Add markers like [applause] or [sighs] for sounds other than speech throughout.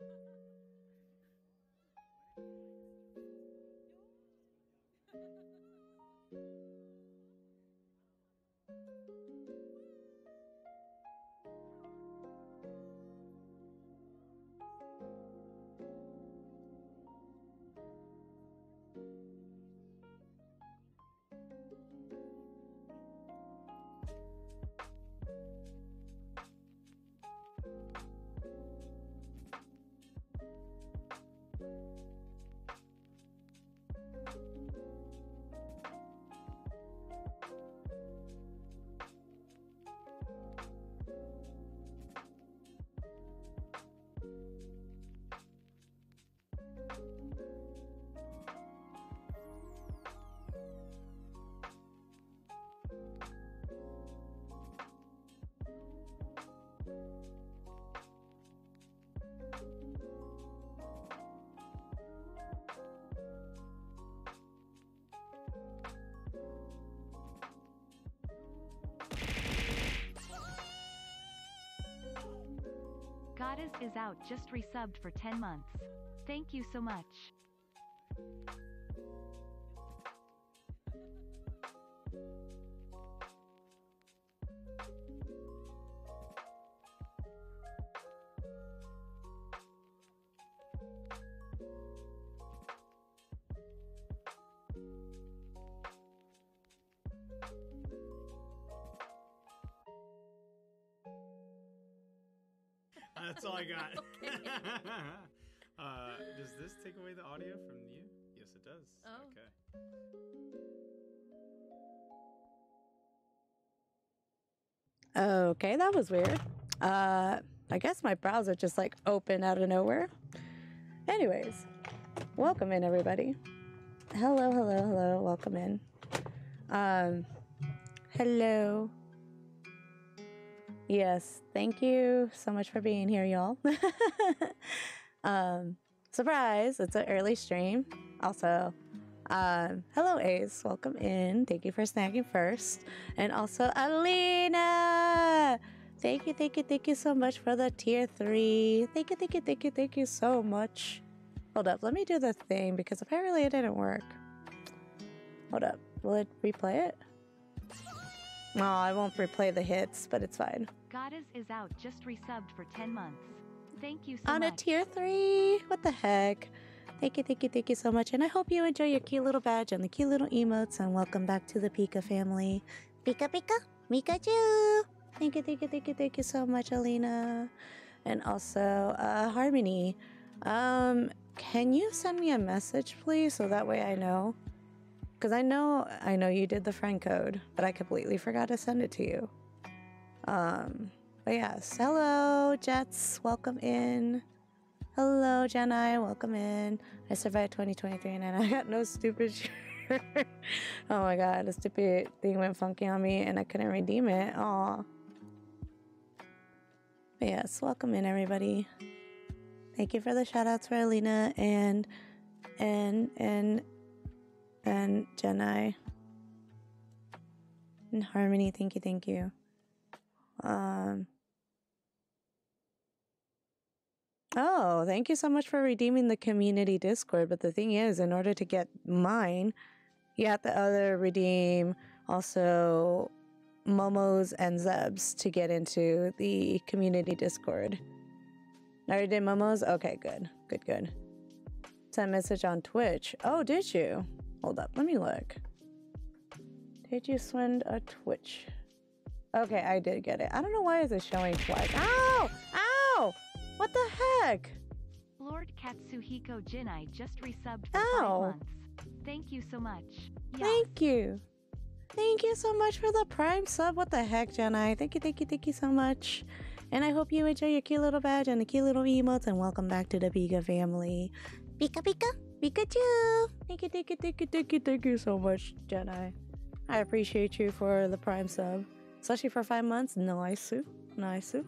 Thank [laughs] you. Goddess is out just resubbed for 10 months. Thank you so much. That's all I [laughs] got. [laughs] uh, does this take away the audio from you? Yes, it does. Oh. Okay. Okay, that was weird. Uh, I guess my browser just like opened out of nowhere. Anyways, welcome in everybody. Hello, hello, hello. Welcome in. Um, hello. Yes, thank you so much for being here, y'all. [laughs] um, surprise! It's an early stream. Also, um, hello, Ace. Welcome in. Thank you for snagging first. And also, Alina! Thank you, thank you, thank you so much for the tier three. Thank you, thank you, thank you, thank you so much. Hold up, let me do the thing because apparently it didn't work. Hold up, will it replay it? No, I won't replay the hits, but it's fine. Goddess is out just resubbed for 10 months. Thank you so On a tier three. What the heck? Thank you, thank you, thank you so much. And I hope you enjoy your cute little badge and the cute little emotes. And welcome back to the Pika family. Pika Pika, Pikachu. Thank you, thank you, thank you, thank you so much, Alina. And also, uh, Harmony. Um, can you send me a message, please, so that way I know? Because I know, I know you did the friend code, but I completely forgot to send it to you. Um, but yes, hello, Jets. Welcome in. Hello, Jenai. Welcome in. I survived 2023 and I got no stupid shirt. [laughs] oh my god, the stupid thing went funky on me and I couldn't redeem it. Aw. But yes, welcome in, everybody. Thank you for the shout outs for Alina and and and and Jenai and Harmony. Thank you, thank you. Um. Oh, thank you so much for redeeming the community Discord. But the thing is, in order to get mine, you have to other redeem also Momos and Zebs to get into the community Discord. I already did Momos? Okay, good. Good, good. Send message on Twitch. Oh, did you? Hold up, let me look. Did you send a Twitch? Okay, I did get it. I don't know why is it showing twice. Ow! Ow! What the heck? Lord Katsuhiko Jinai just resubbed for Ow. 5 months. Thank you so much. Yes. Thank you. Thank you so much for the prime sub. What the heck, Jenai? Thank you, thank you, thank you so much. And I hope you enjoy your cute little badge and the cute little emotes. And welcome back to the Pika family. Pika Pika, Pikachu. Thank you, thank you, thank you, thank you, thank you so much, Jenai. I appreciate you for the prime sub, especially for five months. No isu, no isu.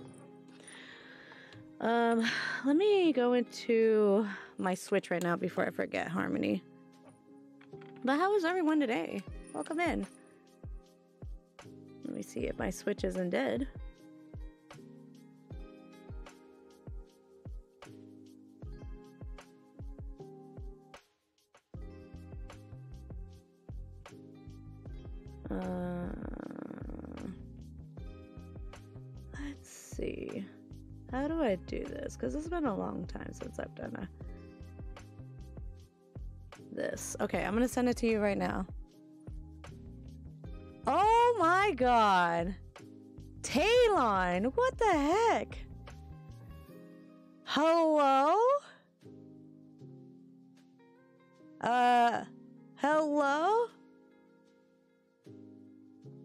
Um, let me go into my switch right now before I forget Harmony. But how is everyone today? Welcome in. Let me see if my switch isn't dead. Uh... see. How do I do this? Because it's been a long time since I've done a this. Okay, I'm gonna send it to you right now. Oh my god. Talon, what the heck? Hello? Uh, hello?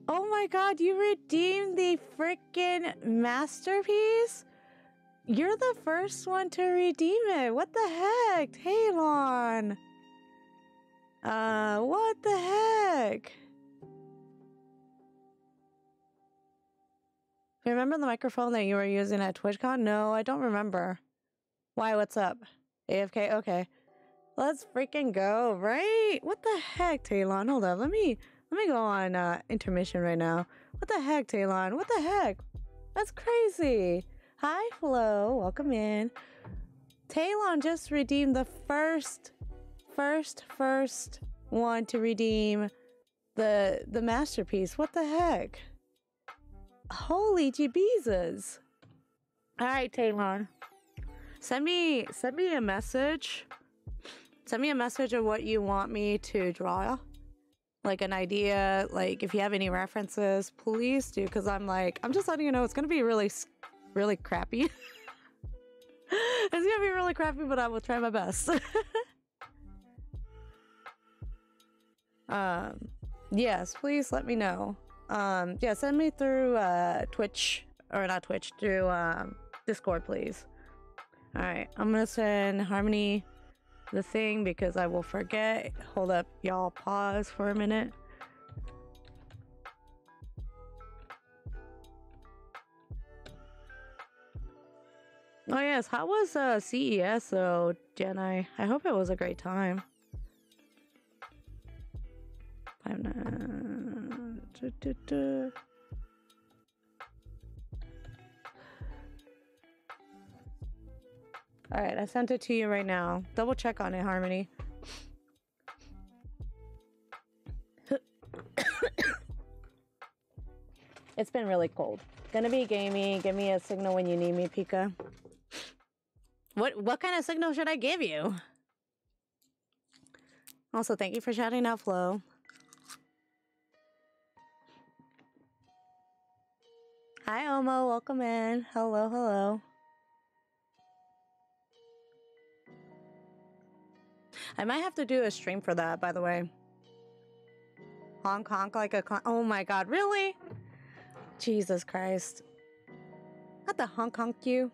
Oh my god, you redeemed the freaking masterpiece? You're the first one to redeem it. What the heck? Talon. Uh, what the heck? Remember the microphone that you were using at TwitchCon? No, I don't remember. Why, what's up? AFK? Okay. Let's freaking go, right? What the heck, Talon? Hold up, let me let me go on uh, intermission right now. What the heck, Talon? What the heck? That's crazy. Hi, Flo. Welcome in. Talon just redeemed the first, first, first one to redeem the the masterpiece. What the heck? Holy jeebezas! All right, Talon. Send me send me a message. Send me a message of what you want me to draw. Like an idea, like if you have any references, please do. Cause I'm like, I'm just letting you know it's gonna be really, really crappy. [laughs] it's gonna be really crappy, but I will try my best. [laughs] um, yes, please let me know. Um, yeah, send me through uh Twitch or not Twitch through um Discord, please. All right, I'm gonna send Harmony the thing because I will forget. Hold up, y'all. Pause for a minute. Oh yes, how was uh CES though, Jenny? I hope it was a great time. Five nine. All right, I sent it to you right now. Double check on it, Harmony. [coughs] it's been really cold. Gonna be gamey. Give me a signal when you need me, Pika. What what kind of signal should I give you? Also, thank you for shouting out, Flo. Hi, Omo. Welcome in. Hello, hello. I might have to do a stream for that, by the way. Hong Kong like a Oh my god, really? Jesus Christ. Not the honk honk you.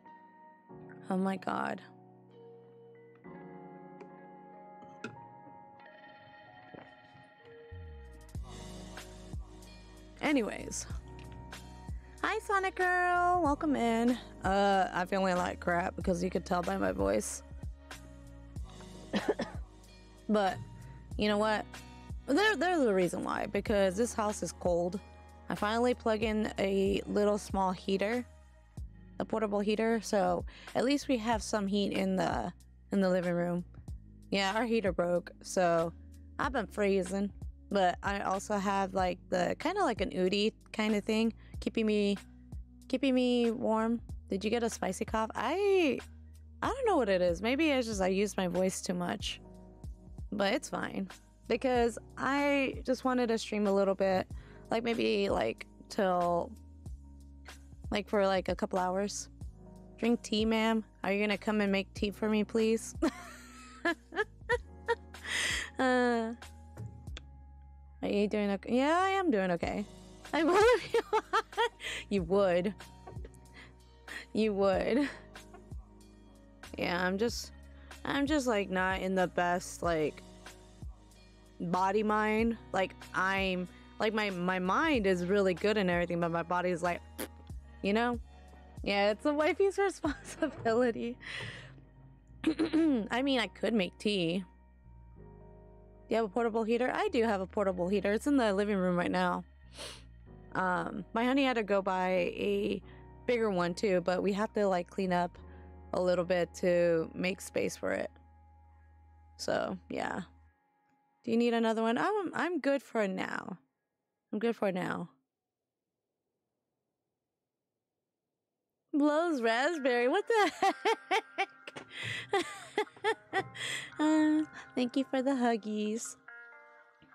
Oh my god. Anyways. Hi Sonic Girl, welcome in. Uh, I'm feeling like crap because you could tell by my voice. [laughs] but you know what? There, there's a reason why. Because this house is cold. I finally plug in a little small heater, a portable heater, so at least we have some heat in the in the living room. Yeah, our heater broke, so I've been freezing. But I also have like the kind of like an Udi kind of thing, keeping me keeping me warm. Did you get a spicy cough? I I don't know what it is. Maybe it's just I used my voice too much. But it's fine. Because I just wanted to stream a little bit. Like maybe like till like for like a couple hours. Drink tea, ma'am. Are you gonna come and make tea for me, please? [laughs] uh, are you doing okay? Yeah, I am doing okay. I will if you. You would. You would. Yeah, I'm just I'm just like not in the best like body mind. Like I'm like my my mind is really good and everything, but my body's like you know? Yeah, it's a wifey's [laughs] responsibility. [clears throat] I mean, I could make tea. Do you have a portable heater? I do have a portable heater. It's in the living room right now. Um, my honey had to go buy a bigger one too, but we have to like clean up a little bit to make space for it. So, yeah. Do you need another one? I'm I'm good for now. I'm good for now. Blows raspberry. What the heck? [laughs] uh, thank you for the huggies.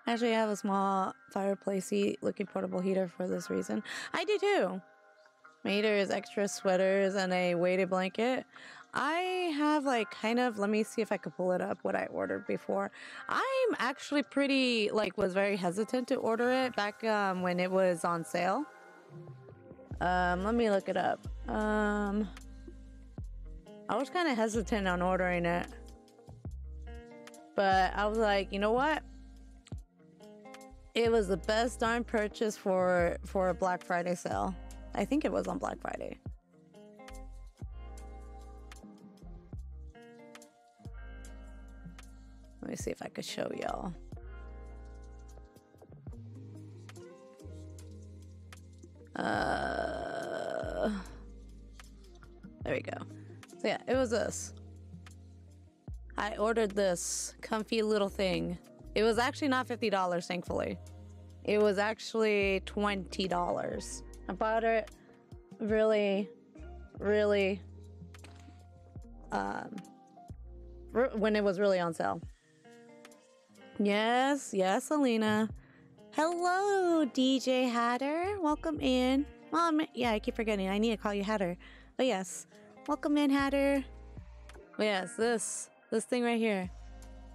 Actually, I have a small fireplacey looking portable heater for this reason. I do too. Is extra sweaters and a weighted blanket. I have like kind of let me see if I could pull it up what I ordered before. I'm actually pretty like was very hesitant to order it back um, when it was on sale. Um, let me look it up. Um, I was kind of hesitant on ordering it, but I was like, you know what? It was the best darn purchase for for a Black Friday sale. I think it was on Black Friday. Let me see if I could show y'all. Uh, there we go. So yeah, it was this. I ordered this comfy little thing. It was actually not $50, thankfully. It was actually $20. I bought it really, really, um, when it was really on sale. Yes, yes, Alina. Hello, DJ Hatter. Welcome in. Mom, yeah, I keep forgetting. I need to call you Hatter. But yes, welcome in, Hatter. But yes, this this thing right here.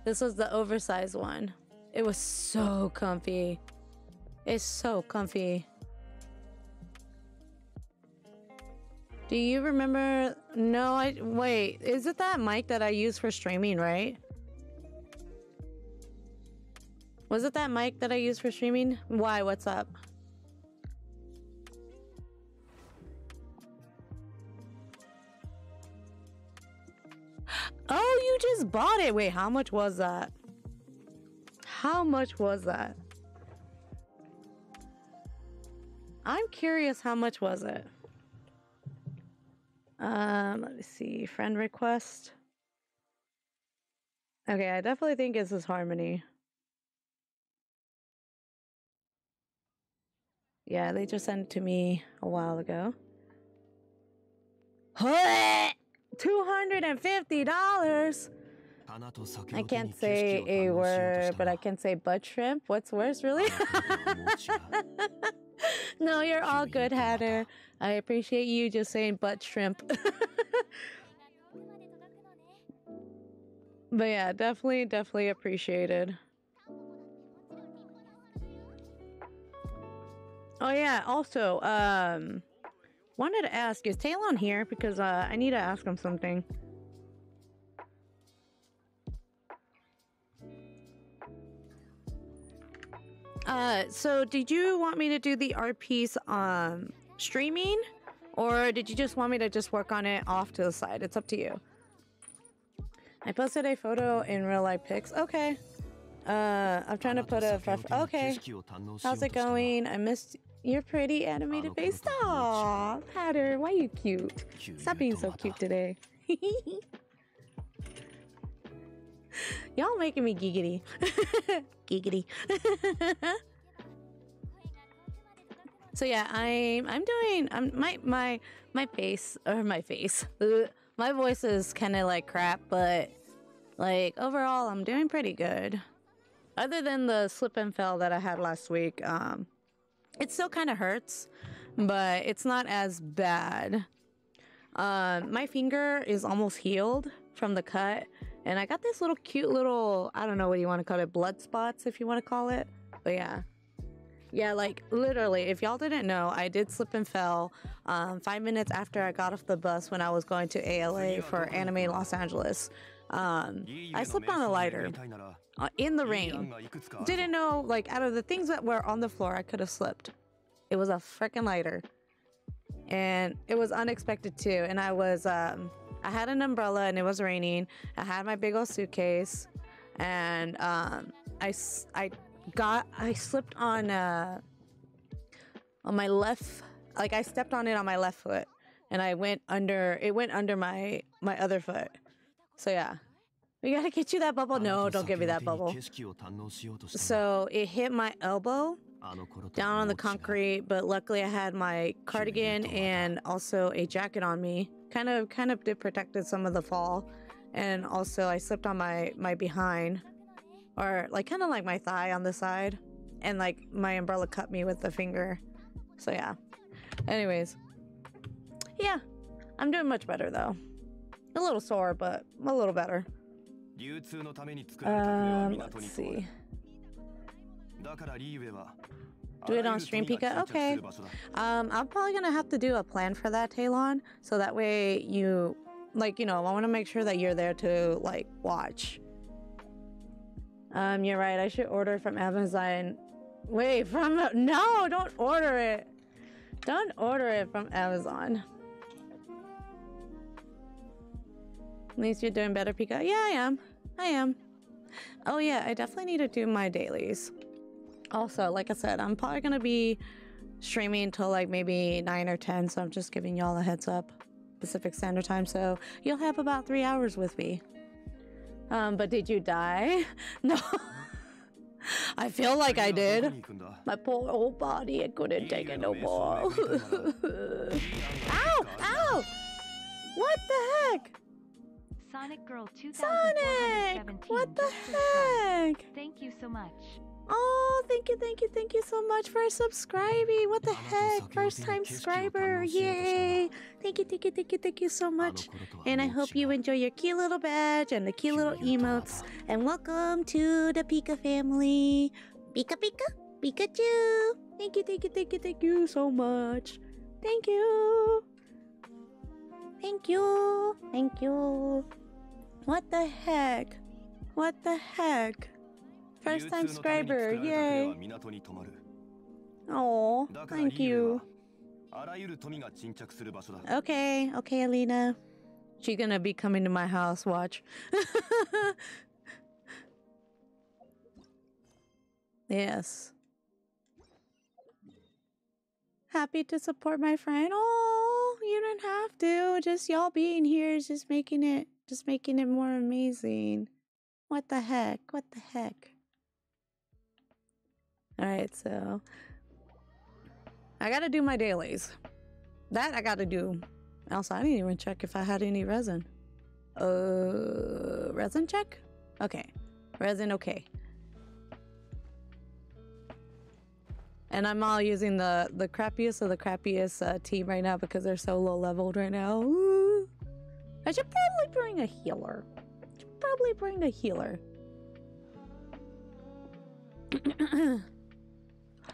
This was the oversized one. It was so comfy. It's so comfy. Do you remember? No, I wait. Is it that mic that I use for streaming, right? Was it that mic that I used for streaming? Why? What's up? Oh, you just bought it. Wait, how much was that? How much was that? I'm curious how much was it? Um, let me see. Friend request. Okay, I definitely think this is Harmony. Yeah, they just sent it to me a while ago. $250! I can't say a word, but I can say butt shrimp. What's worse, really? [laughs] [laughs] no, you're all good, Hatter. I appreciate you just saying butt shrimp. [laughs] but yeah, definitely, definitely appreciated. Oh yeah, also, um wanted to ask, is Talon here? Because uh I need to ask him something. Uh so did you want me to do the art piece um streaming? Or did you just want me to just work on it off to the side? It's up to you. I posted a photo in real life pics. Okay. Uh, I'm trying to put a ref- okay. How's it going? I missed your pretty animated face. Aw, Patter, why are you cute? Stop being so cute today. [laughs] Y'all making me giggity. [laughs] giggity. [laughs] so yeah, I'm I'm doing I'm my my my face or my face. [laughs] my voice is kind of like crap, but like overall I'm doing pretty good. Other than the slip and fell that I had last week, um, it still kind of hurts, but it's not as bad. Uh, my finger is almost healed from the cut, and I got this little cute little, I don't know what you want to call it, blood spots, if you want to call it. But yeah. Yeah, like literally, if y'all didn't know, I did slip and fell um, five minutes after I got off the bus when I was going to ALA for Anime Los Angeles. Um, I slipped on a lighter uh, in the rain. Didn't know, like, out of the things that were on the floor, I could have slipped. It was a freaking lighter. And it was unexpected too. And I was, um, I had an umbrella and it was raining. I had my big old suitcase. And um, I, I got, I slipped on, uh, on my left, like, I stepped on it on my left foot. And I went under, it went under my, my other foot. So yeah, we gotta get you that bubble. No, don't give me that bubble. So it hit my elbow down on the concrete, but luckily I had my cardigan and also a jacket on me. Kind of kind of did protected some of the fall. And also I slipped on my my behind or like kind of like my thigh on the side. And like my umbrella cut me with the finger. So yeah. Anyways, yeah, I'm doing much better though. A little sore, but a little better. Um, let's see. Do it on stream, Pika? Okay. Um, I'm probably gonna have to do a plan for that, Taylon. So that way you, like, you know, I want to make sure that you're there to like watch. Um, you're right. I should order from Amazon. Wait, from no, don't order it. Don't order it from Amazon. At least you're doing better, Pika. Yeah, I am. I am. Oh yeah, I definitely need to do my dailies. Also, like I said, I'm probably gonna be streaming until like maybe 9 or 10 so i'm just giving y'all a heads up pacific standard time so you'll have about three hours with me um, but did you die? [laughs] No. I feel like I did. My poor old body, it couldn't take it no more. [laughs] ow! Ow! What the heck? Sonic Girl 2017. Sonic! What the heck? Thank you so much. Oh, thank you, thank you, thank you so much for subscribing. What the heck? First time subscriber. Yay. Thank you, thank you, thank you, thank you so much. And I hope you enjoy your cute little badge and the cute little emotes. And welcome to the Pika family. Pika Pika, Pikachu. Thank you, thank you, thank you, thank you so much. Thank you. Thank you. Thank you. What the heck? What the heck? First time subscriber, yay! Oh, thank you. Okay, okay, Alina. She's gonna be coming to my house, watch. [laughs] yes. Happy to support my friend. Oh, you don't have to. Just y'all being here is just making it just making it more amazing. What the heck? What the heck? All right, so I gotta do my dailies. That I gotta do. Also, I didn't even check if I had any resin. Uh, resin check? Okay. Resin, okay. And I'm all using the, the crappiest of the crappiest uh, team right now because they're so low leveled right now. Ooh. I should probably bring a healer. Should probably bring a healer. [clears throat] [clears throat] [clears throat]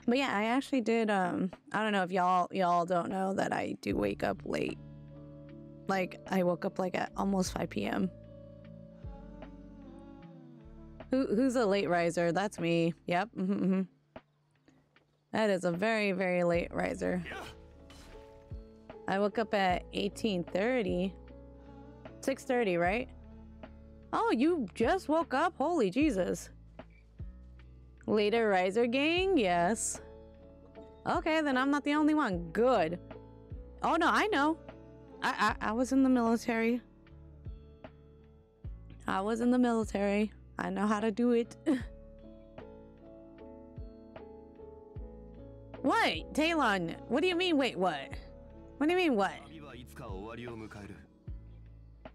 but yeah, I actually did. Um, I don't know if y'all y'all don't know that I do wake up late. Like I woke up like at almost 5 p.m. Who who's a late riser? That's me. Yep. hmm hmm That is a very very late riser. I woke up at 18:30. 6:30, right? Oh, you just woke up. Holy Jesus. Leader Riser Gang? Yes. Okay, then I'm not the only one. Good. Oh, no, I know. I, I, I was in the military. I was in the military. I know how to do it. [laughs] Wait, Talon, what do you mean, wait, what? What do you mean, what?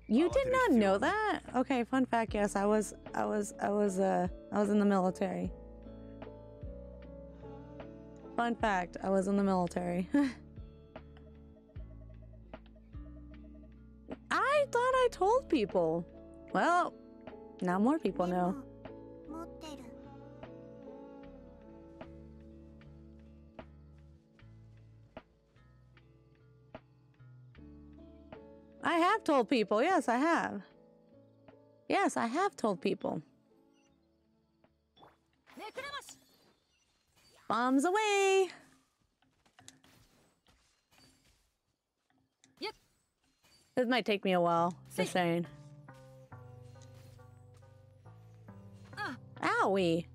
You did not know that? Okay, fun fact, yes, I was, I was, I was, uh, I was in the military. Fun fact, I was in the military. [laughs] I thought I told people. Well, now more people know. I have told people. Yes, I have. Yes, I have told people. Bombs away. Yep. This might take me a while. Just saying. Ah. Owie.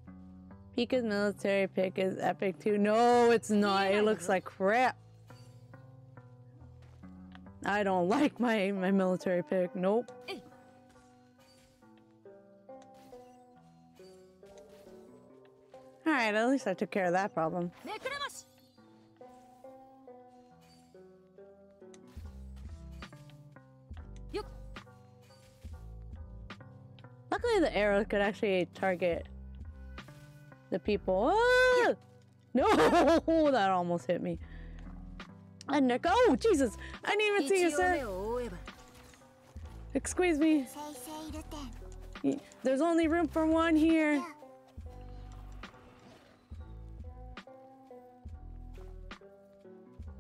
Pika's military pick is epic too. No, it's not. It looks like crap. I don't [laughs] like my my military pick. Nope. Alright, at least I took care of that problem. Luckily the arrow could actually target the people. Oh! No! [laughs] that almost hit me. And Nick, oh Jesus! I didn't even see you, sir! Excuse me. There's only room for one here.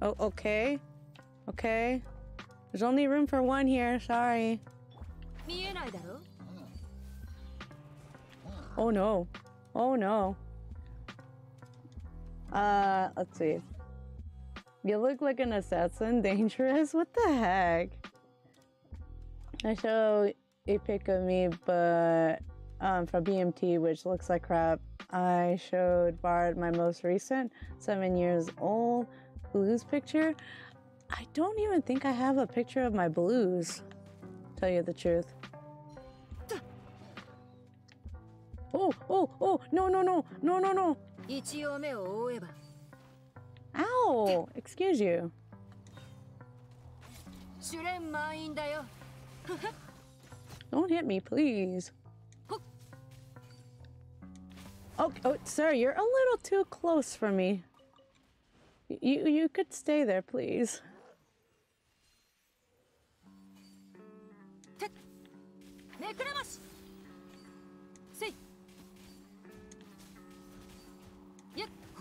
Oh, okay. Okay. There's only room for one here, sorry. Oh no. Oh no. Uh, let's see. You look like an assassin, [laughs] dangerous? What the heck? I show a pic of me, but um, from BMT, which looks like crap. I showed Bard my most recent, seven years old, blues picture. I don't even think I have a picture of my blues, tell you the truth. Oh, oh, oh, no, no, no, no, no, no. Ow, excuse you. Don't hit me, please. Oh, oh, sir, you're a little too close for me. You, you could stay there, please.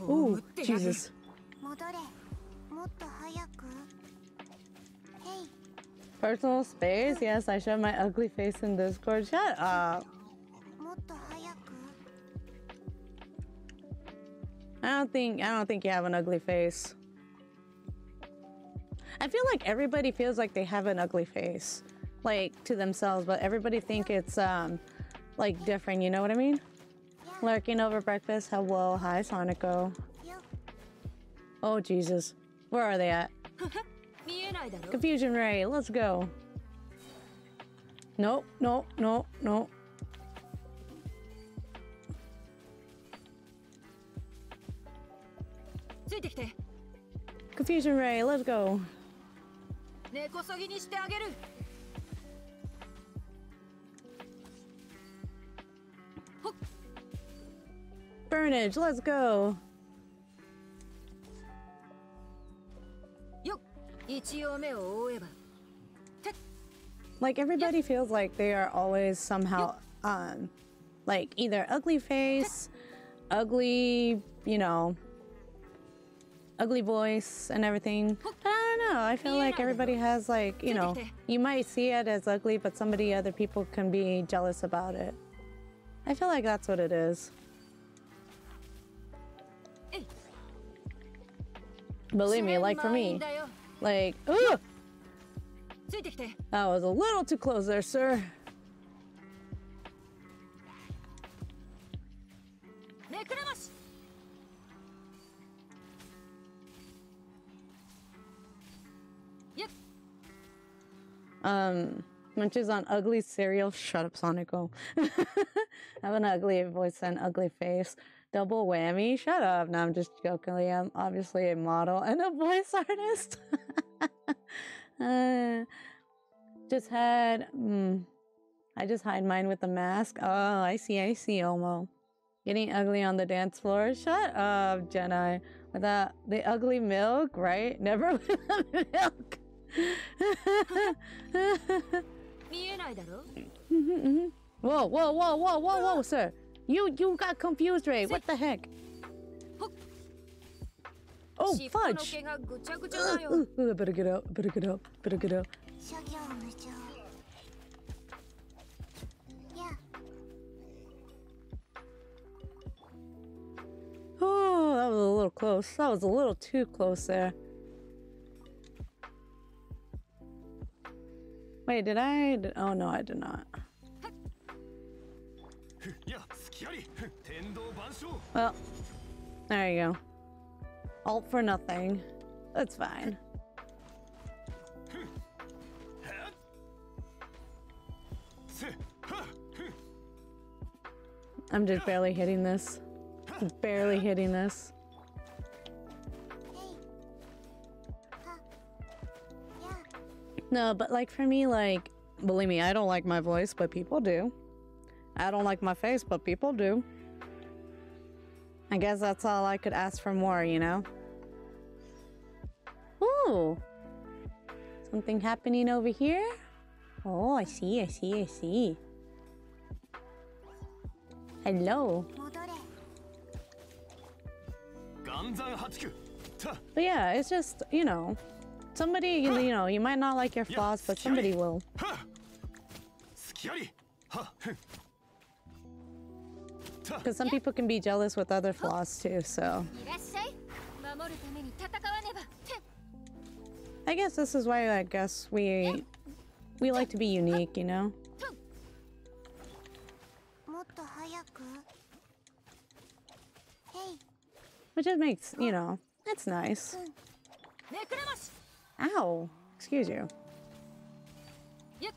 Ooh, Jesus. Personal space? Yes, I showed my ugly face in Discord. Shut up. I don't think I don't think you have an ugly face. I feel like everybody feels like they have an ugly face, like to themselves, but everybody think it's um, like different. You know what I mean? Lurking over breakfast. Hello, hi, Sonico. Oh Jesus, where are they at? [laughs] Confusion ray. Let's go. Nope, nope, nope, nope. Confusion Ray, let's go. Burnage, let's go. Like everybody feels like they are always somehow um like either ugly face, ugly, you know, ugly voice and everything. I don't know. I feel like everybody has like, you know, you might see it as ugly, but somebody other people can be jealous about it. I feel like that's what it is. Believe me, like for me. Like, ooh! That was a little too close there, sir. Um, munches on ugly cereal. Shut up, Sonico. [laughs] Have an ugly voice and ugly face. Double whammy. Shut up. No, I'm just joking. I'm obviously a model and a voice [laughs] artist. [laughs] uh, just had. Mm, I just hide mine with a mask. Oh, I see. I see. Omo. Getting ugly on the dance floor. Shut up, Jedi. Without the ugly milk, right? Never with the milk. [laughs] whoa, whoa, whoa, whoa, whoa, whoa, sir. You you got confused, Ray. What the heck? Oh, fudge! Ugh, I uh, uh, better get out, better get out, better get out. Oh, that was a little close. That was a little too close there. Wait, did I? Did, oh no, I did not. Well, there you go. Alt for nothing. That's fine. I'm just barely hitting this. Barely hitting this. No, but like for me, like, believe me, I don't like my voice, but people do. I don't like my face, but people do. I guess that's all I could ask for more, you know? Ooh! Something happening over here? Oh, I see, I see, I see. Hello. But yeah, it's just, you know, Somebody, you, you know, you might not like your flaws, but somebody will. Because some people can be jealous with other flaws too, so. I guess this is why I guess we we like to be unique, you know? Which just makes, you know, that's nice. Ow. Excuse you. Yep.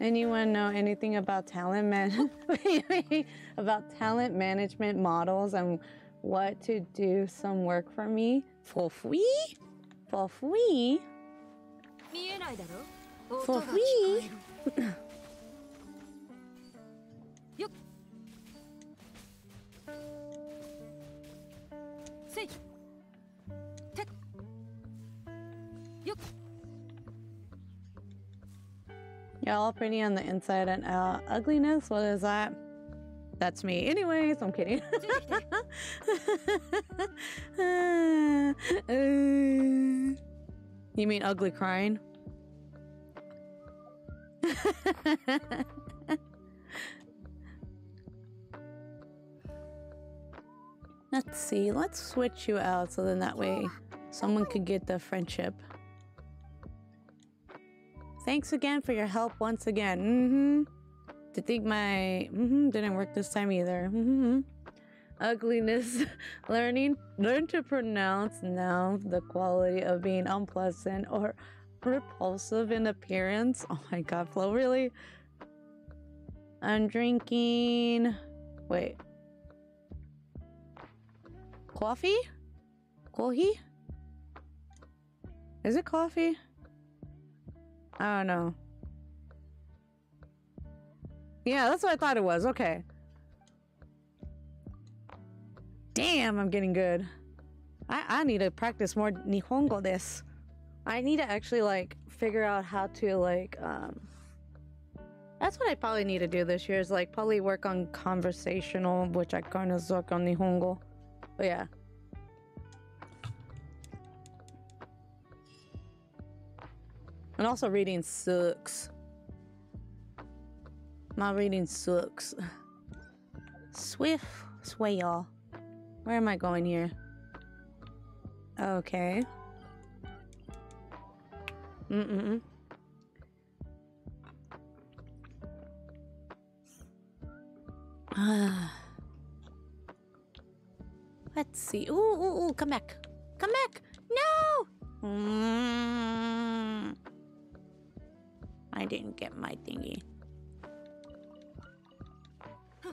Anyone know anything about talent man [laughs] about talent management models and what to do some work for me? For free? For free? [laughs] For free? [laughs] You're all pretty on the inside and out. Ugliness, what is that? That's me. Anyways, I'm kidding. [laughs] you mean ugly crying? [laughs] let's see. Let's switch you out so then that way someone could get the friendship. Thanks again for your help once again. Mm-hmm. To think my mm-hmm didn't work this time either. Mm-hmm. Ugliness [laughs] learning. Learn to pronounce now the quality of being unpleasant or repulsive in appearance. Oh my god, Flo, really? I'm drinking. Wait. Coffee? Coffee? Is it coffee? I don't know. Yeah, that's what I thought it was. Okay. Damn, I'm getting good. I, I need to practice more Nihongo this. I need to actually like figure out how to like um that's what I probably need to do this year is like probably work on conversational, which I kind of suck on Nihongo. But yeah. And also reading sucks. My reading sucks. Swift sway y'all. Where am I going here? Okay. Mm-mm. [sighs] Let's see. Ooh, ooh, ooh, come back. Come back. No! Mm. I didn't get my thingy. [laughs]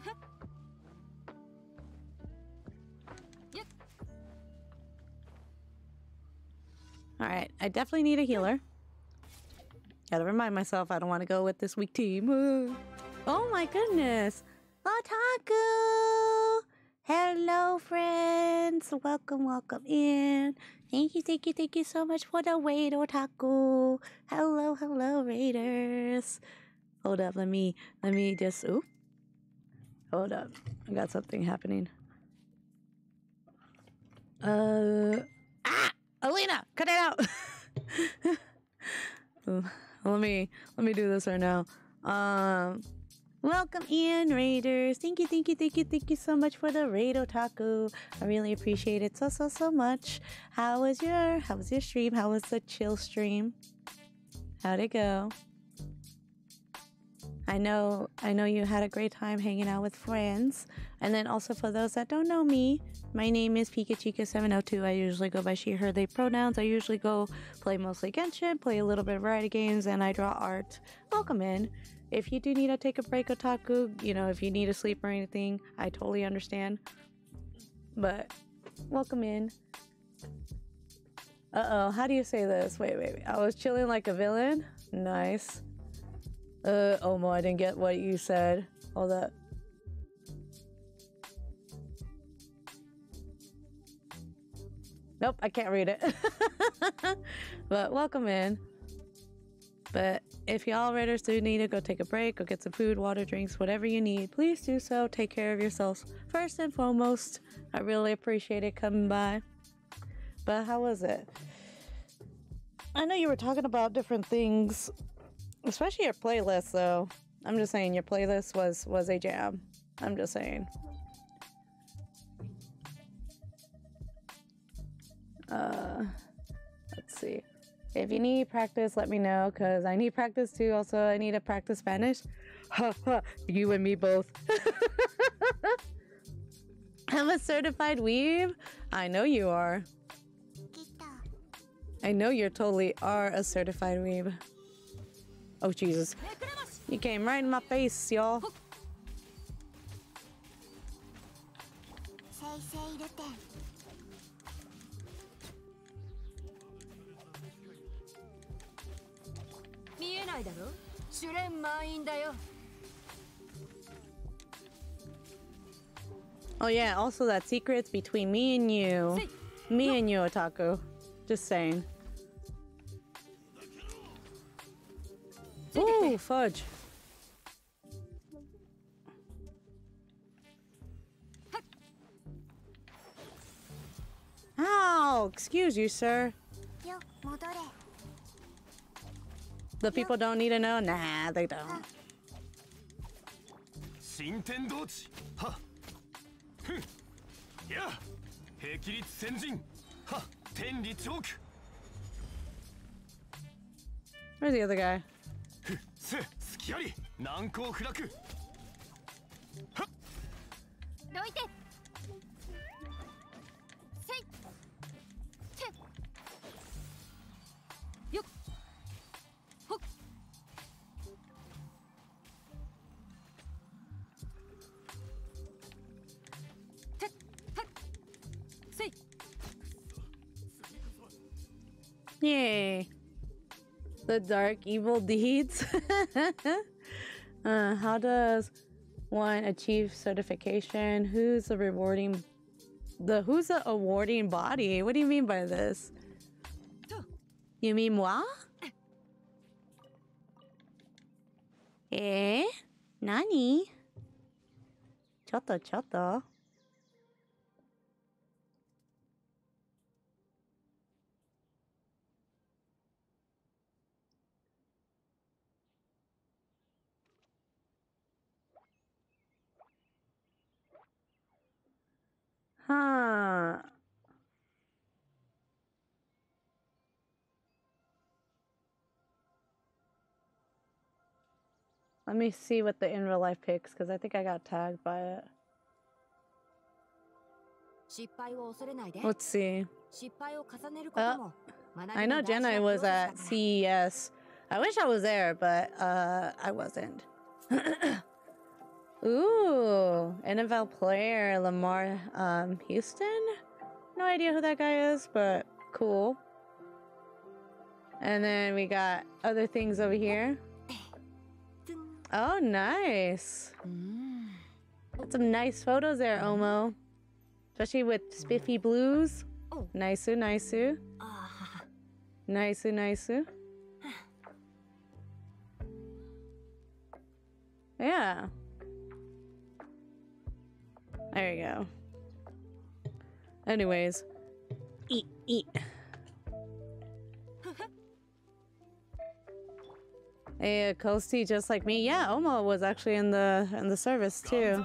All right, I definitely need a healer. Gotta remind myself I don't want to go with this weak team. [laughs] Oh my goodness. Otaku! Hello, friends. Welcome, welcome in. Thank you, thank you, thank you so much for the wait, Otaku. Hello, hello, Raiders. Hold up, let me, let me just, oop. Hold up. I got something happening. Uh, ah! Alina, cut it out! [laughs] Let me, let me do this right now. Um, Welcome in, Raiders. Thank you, thank you, thank you, thank you so much for the raid, Otaku. I really appreciate it so, so, so much. How was your, how was your stream? How was the chill stream? How'd it go? I know, I know you had a great time hanging out with friends. And then also for those that don't know me, my name is PikaChika702. I usually go by she, her, they pronouns. I usually go play mostly Genshin, play a little bit of variety games, and I draw art. Welcome in. If you do need to take a break, otaku, you know, if you need to sleep or anything, I totally understand. But welcome in. Uh oh, how do you say this? Wait, wait, wait. I was chilling like a villain. Nice. Uh, Omo, I didn't get what you said. Hold up. Nope, I can't read it. [laughs] but welcome in. But if y'all readers do need to go take a break, go get some food, water, drinks, whatever you need, please do so. Take care of yourselves first and foremost. I really appreciate it coming by. But how was it? I know you were talking about different things, especially your playlist. Though I'm just saying your playlist was was a jam. I'm just saying. Uh, let's see. If you need practice, let me know because I need practice too. Also, I need to practice Spanish. [laughs] You and me both. [laughs] I'm a certified weave. I know you are. I know you totally are a certified weave. Oh Jesus. You came right in my face, y'all. ないだろ試練満員だよ Oh yeah, also that secret's between me and you. Me and you, Otaku. Just saying. Ooh, fudge. Ow! Excuse you, sir. The people don't need to know? Nah, they don't. Where's the other guy? Yay. The dark evil deeds. [laughs] uh, how does one achieve certification? Who's the rewarding the who's the awarding body? What do you mean by this? You mean moi? Eh? Nani? Chotto chotto. Huh. Let me see what the in real life picks because I think I got tagged by it. Let's see. Oh, I know Jenna was at CES. I wish I was there, but uh, I wasn't. [clears throat] Ooh, NFL player Lamar um, Houston. No idea who that guy is, but cool. And then we got other things over here. Oh, nice. Got some nice photos there, Omo. Especially with spiffy blues. Nice, nice. Nice, nice. Yeah. There you go. Anyways. Eat, eat. Hey, Kosti, just like me. Yeah, Omo was actually in the in the service too.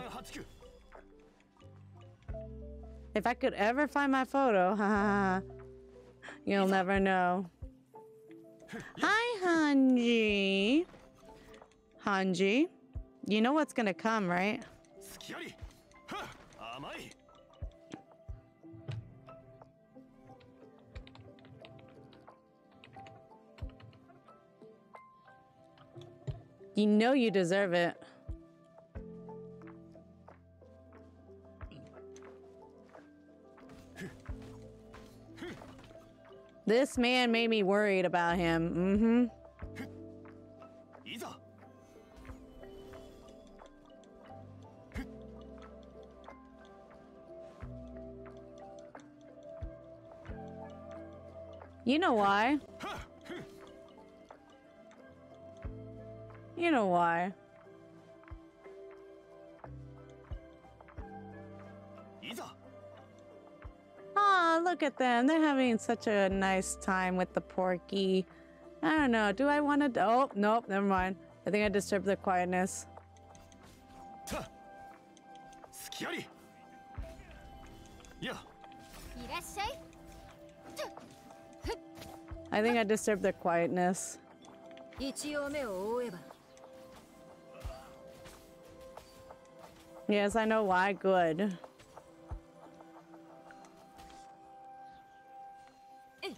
If I could ever find my photo, [laughs] you'll never know. [laughs] Hi, Hanji. Hanji, you know what's gonna come, right? You know you deserve it. This man made me worried about him. Mm-hmm. You know why? You know why? いざ Aw, look at them. They're having such a nice time with the porky. I don't know. Do I want to? Oh, nope. Never mind. I think I disturbed their quietness. た隙ありいやいらっしゃい I think I disturbed their quietness. 一応目を覆えば Yes, I know why. Good. Eh.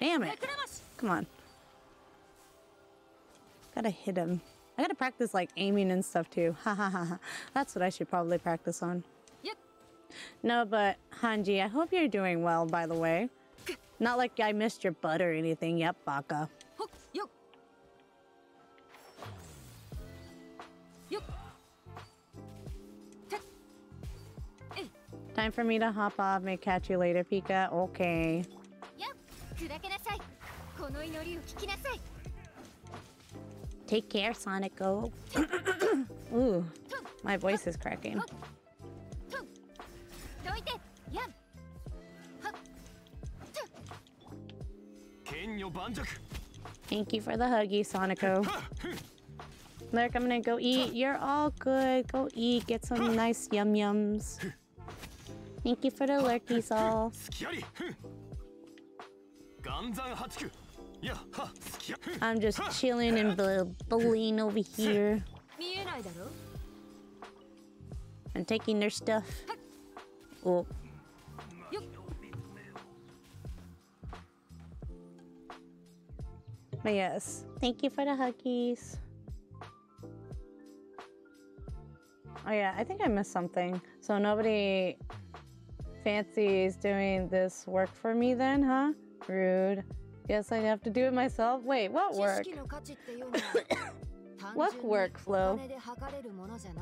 Damn it. Come on. Gotta hit him. I gotta practice like aiming and stuff too. [laughs] Ha ha ha. That's what I should probably practice on. Yep. No, but Hanji, I hope you're doing well, by the way. Not like I missed your butt or anything. Yep, Baka. Time for me to hop off. May catch you later, Pika. Okay. Take care, Sonico. [coughs] Ooh, my voice is cracking. Thank you for the huggy, Sonico. Lurk, I'm gonna go eat. You're all good. Go eat. Get some nice yum-yums. Thank you for the lurkies all. I'm just chilling and bullying over here. And taking their stuff. Oh. But yes, thank you for the huggies. Oh yeah, I think I missed something. So nobody fancies doing this work for me then, huh? Rude. Guess I'd have to do it myself. Wait, what work? [coughs] what workflow?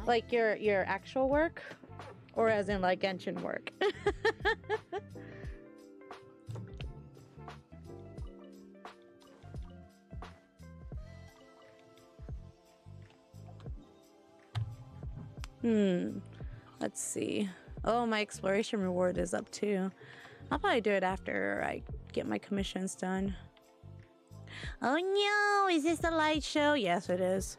Like your your actual work? Or as in like engine work? [laughs] hmm. Let's see. Oh, my exploration reward is up too. I'll probably do it after I get my commissions done. Oh no! Is this the light show? Yes, it is.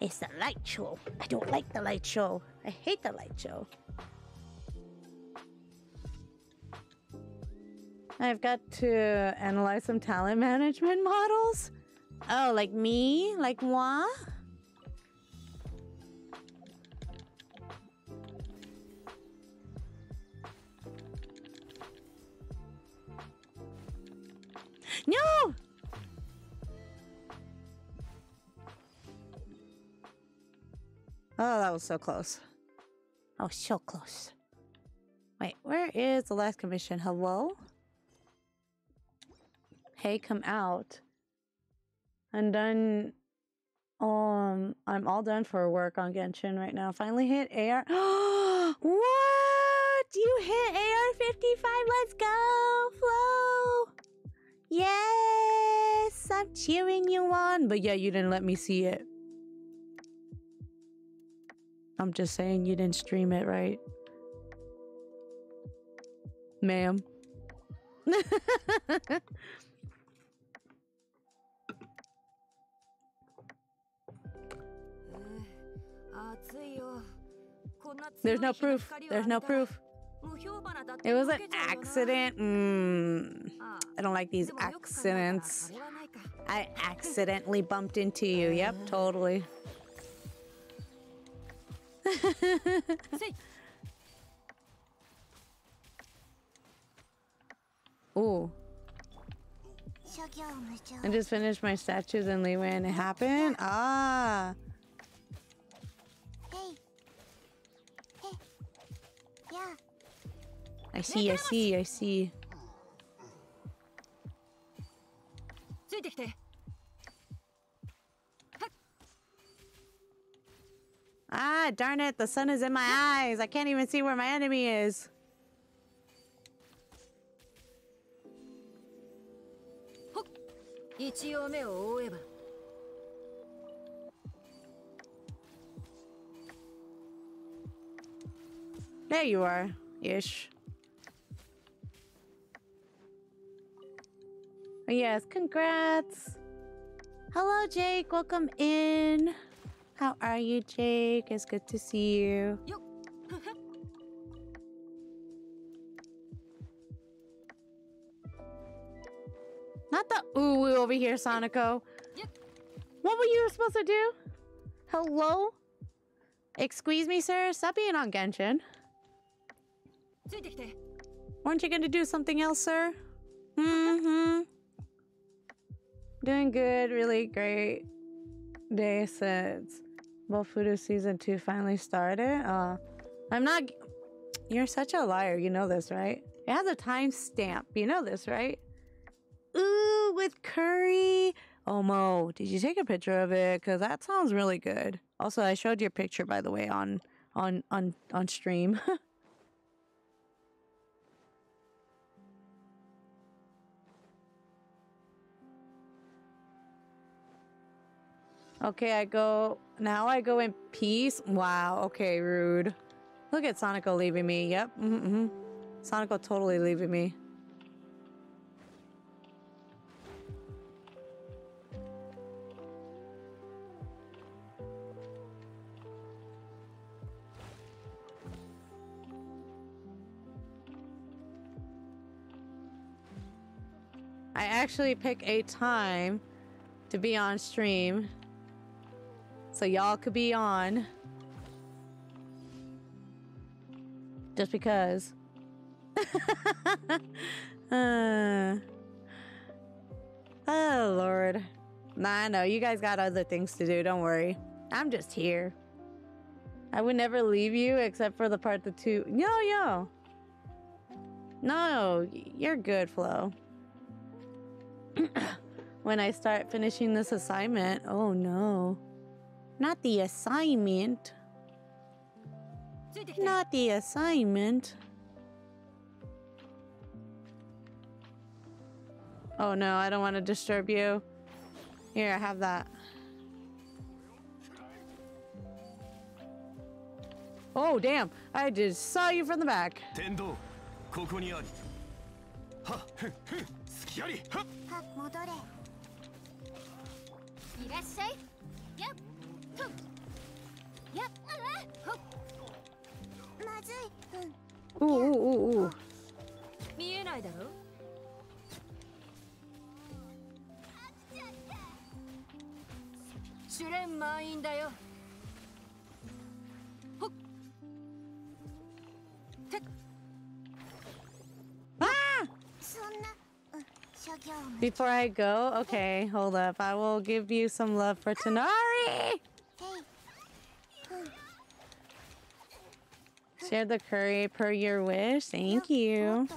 It's the light show. I don't like the light show. I hate the light show. I've got to analyze some talent management [laughs] models. Oh, like me? Like moi? No! Oh, that was so close. Oh, so close. Wait, where is the last commission? Hello? Hey, come out. I'm done. Um, I'm all done for work on Genshin right now. Finally hit AR. [gasps] what? You hit AR 55. Let's go, Flo. Yes, I'm cheering you on. But yeah, you didn't let me see it. I'm just saying you didn't stream it, right? Ma'am. [laughs] There's no proof. There's no proof. It was an accident. Mm, ah. I don't like these accidents. I accidentally bumped into you. Yep, ah. totally. [laughs] Ooh. I just finished my statues in Liyue and it happened? Ah. I see, I see, I see. Ah, darn it, the sun is in my eyes. I can't even see where my enemy is. There you are, ish. Yes, congrats. Hello, Jake. Welcome in. How are you, Jake? It's good to see you. [laughs] Not the ooh over here, Sonico. What were you supposed to do? Hello? Excuse me, sir. Stop being on Genshin. Weren't you going to do something else, sir? Mm-hmm. Doing good, really great day since Bofuri season two finally started. Uh, I'm not. You're such a liar. You know this, right? It has a timestamp. You know this, right? Ooh, with curry. Oh, Mo, did you take a picture of it? Cause that sounds really good. Also, I showed your picture, by the way, on on on on stream. [laughs] Okay, I go. Now I go in peace. Wow. Okay, rude. Look at Sonico leaving me. Yep. Mm-hmm. Sonico totally leaving me. I actually pick a time to be on stream so y'all could be on. Just because. [laughs] Uh, oh lord. Nah i know. You guys got other things to do. Don't worry. I'm just here. I would never leave you except for the part the two yo yo no you're good flo. [clears throat] When i start finishing this assignment oh no not the assignment. Not the assignment. Oh no, I don't want to disturb you. Here, I have that. Oh, damn. I just saw you from the back. ふんやっあほっまずいうん Ooh, ooh, ooh, ooh. 見えないだろ試練満員だよほってっそんなうん諸行無 Before I go, okay, hold up. I will give you some love for Tanari. Share the curry per your wish. Thank you.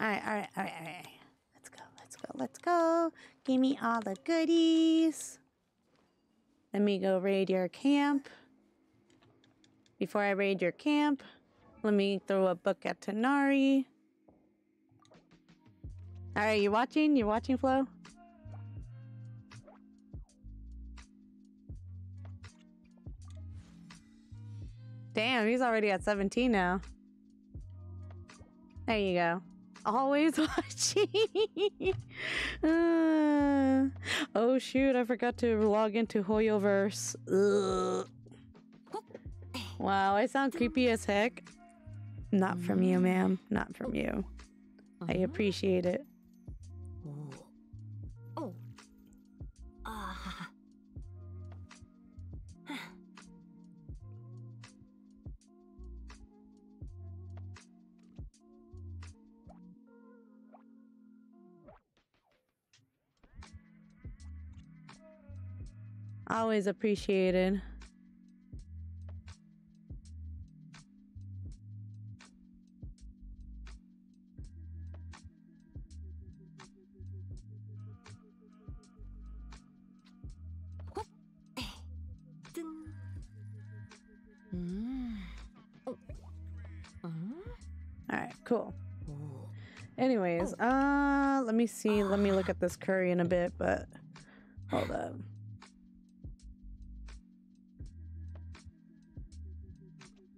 Alright, alright, alright, alright. Let's go, let's go, let's go. Give me all the goodies. Let me go raid your camp. Before I raid your camp, let me throw a book at Tanari. Alright, you watching? You watching, Flo? Damn, he's already at 17 now. There you go. Always [laughs] watching. Uh, oh shoot, I forgot to log into Hoyoverse. Ugh. Wow, I sound creepy as heck. Not from you, ma'am. Not from you. I appreciate it. Always appreciated. All right, cool. Anyways, uh, let me see. Let me look at this curry in a bit, but hold up.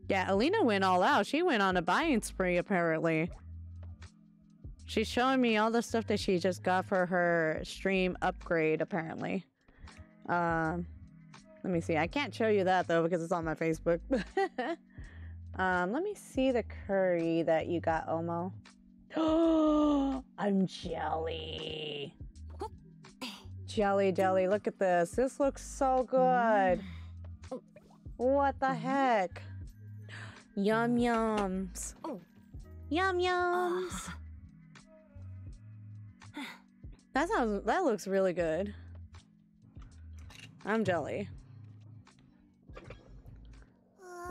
Yeah, Alina went all out. She went on a buying spree, apparently. She's showing me all the stuff that she just got for her stream upgrade, apparently. Um, let me see. I can't show you that, though, because it's on my Facebook. [laughs] um, let me see the curry that you got, Omo. Oh, [gasps] I'm jelly. Jelly, jelly. Look at this. This looks so good. What the heck? Yum yums. Oh. Yum yums. That sounds that looks really good. I'm jelly.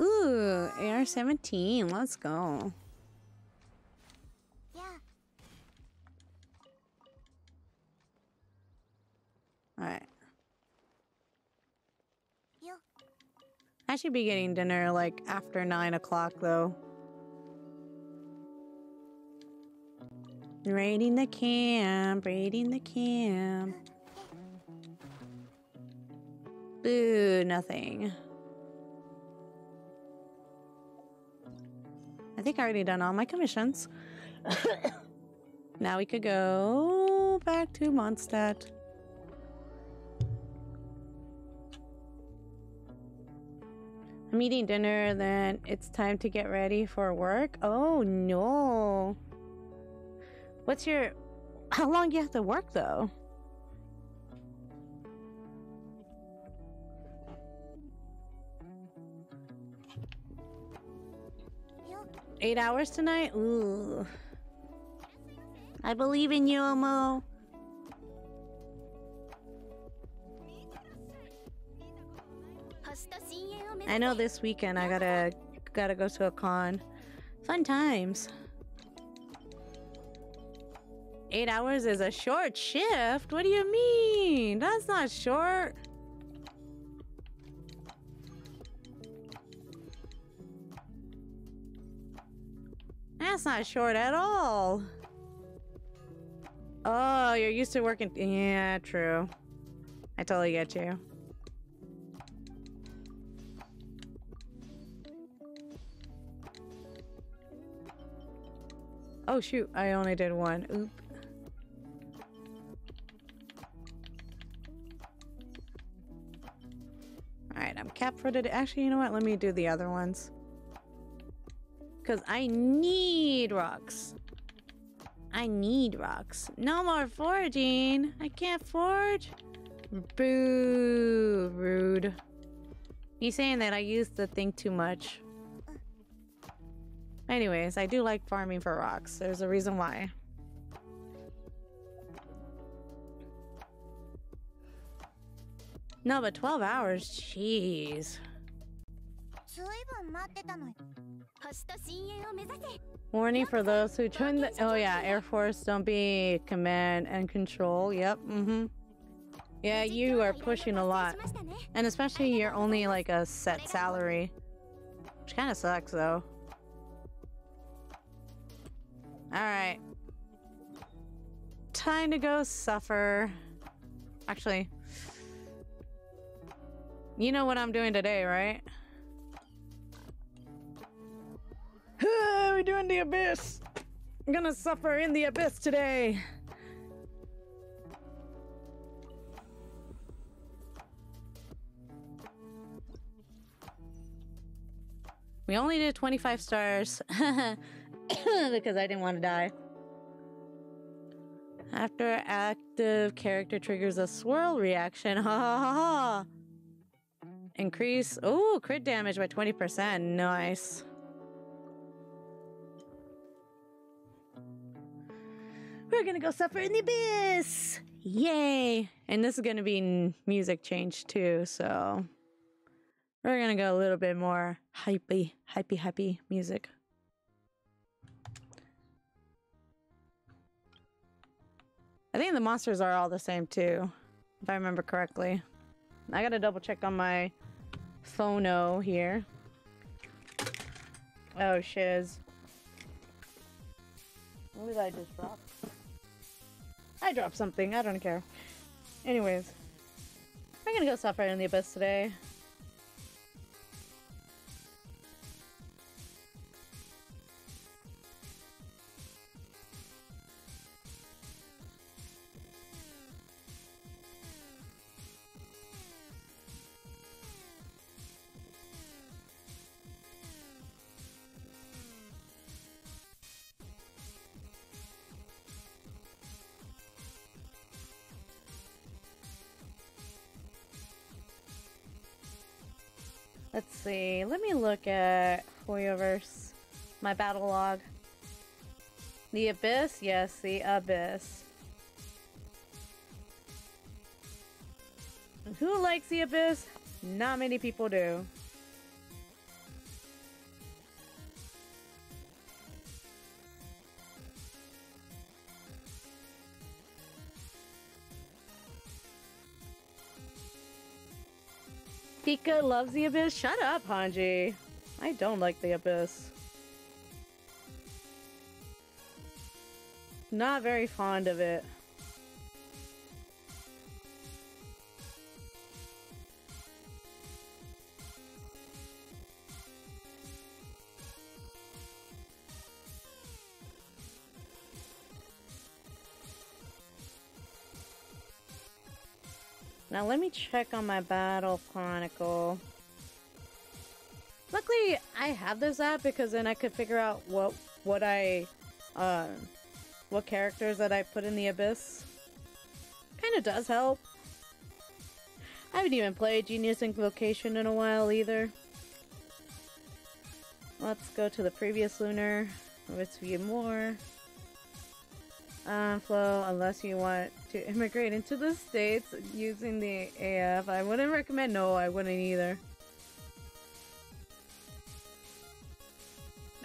Ooh, AR-17. Let's go. Yeah. All right. Yo. I should be getting dinner like after nine o'clock though. Raiding the camp, raiding the camp. Boo, nothing. I think I already done all my commissions. [coughs] now we could go back to Mondstadt. I'm eating dinner, then it's time to get ready for work. Oh no. What's your. How long do you have to work though? Eight hours tonight? Ooh. I believe in you, Omo. I know this weekend I gotta gotta go to a con. Fun times. Eight hours is a short shift. What do you mean? That's not short. That's not short at all. Oh, you're used to working. Yeah, true. I totally get you. Oh shoot, I only did one. Oop. Alright, I'm capped for today. Actually, you know what? Let me do the other ones. Because I need rocks. I need rocks. No more foraging. I can't forge. Boo. Rude. He's saying that I use the thing too much. Anyways, I do like farming for rocks. There's a reason why. No, but 12 hours? Jeez. Warning for those who join the- Oh yeah, Air Force, don't be command and control. Yep, mm-hmm. Yeah, you are pushing a lot. And especially you're only like a set salary. Which kind of sucks though. Alright. Time to go suffer. Actually, you know what I'm doing today, right? [sighs] We're doing the abyss. I'm gonna suffer in the abyss today. We only did 25 stars [laughs] [coughs] because I didn't want to die. After active character triggers a swirl reaction. [laughs] Ha ha ha ha. Increase. Oh, crit damage by 20%. Nice. We're gonna go suffer in the abyss. Yay! And this is gonna be music change too, so we're gonna go a little bit more hypey, hypey, hypey music. I think the monsters are all the same too, if I remember correctly. I gotta double check on my phono here. Oh shiz. What did I just drop? I dropped something, I don't care. Anyways. I'm gonna go Sapphire in the Abyss today. See. Let me look at Hoyoverse. My battle log. The Abyss? Yes, the Abyss. Who likes the Abyss? Not many people do. Pika loves the Abyss? Shut up, Hanji. I don't like the Abyss. Not very fond of it. Now let me check on my battle chronicle. Luckily, I have this app because then I could figure out what what I, uh, what characters that I put in the abyss. Kind of does help. I haven't even played Genius Invokation in a while either. Let's go to the previous lunar. Let's view more. Uh, flow, unless you want to immigrate into the States using the AF. I wouldn't recommend, no, I wouldn't either.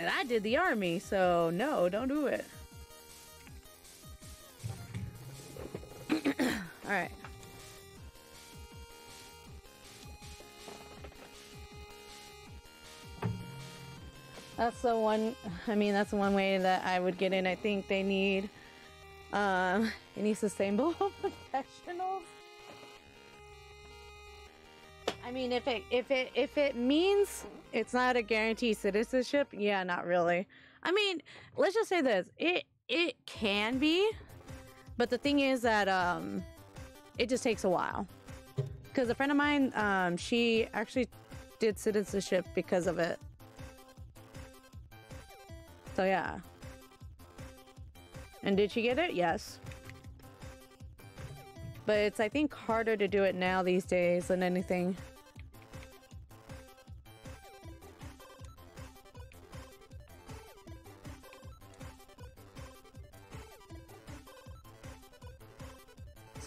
And I did the army, so no, don't do it. [coughs] Alright. That's the one, I mean, that's the one way that I would get in. I think they need um, any sustainable [laughs] professionals. I mean, if it if it if it means it's not a guaranteed citizenship, yeah, not really. I mean, let's just say this: it it can be, but the thing is that um, it just takes a while. Because a friend of mine, um, she actually did citizenship because of it. So yeah. And did she get it? Yes. But it's, I think, harder to do it now these days than anything.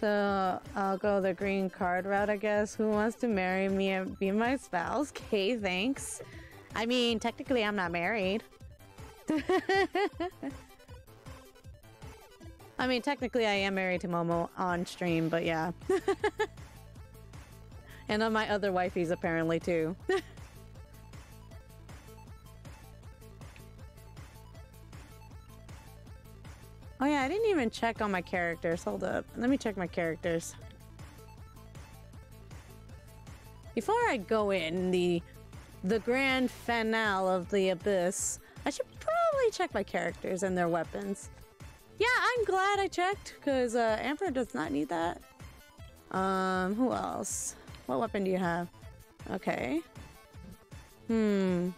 So I'll go the green card route, I guess. Who wants to marry me and be my spouse? Okay, thanks. I mean, technically, I'm not married. [laughs] I mean, technically, I am married to Momo on stream, but yeah. [laughs] and on my other wifeys, apparently, too. [laughs] oh, yeah, I didn't even check on my characters. Hold up. Let me check my characters. Before I go in the the grand finale of the abyss, I should probably check my characters and their weapons. Yeah, I'm glad I checked because uh, Amber does not need that. Um, who else? What weapon do you have? Okay. Hmm.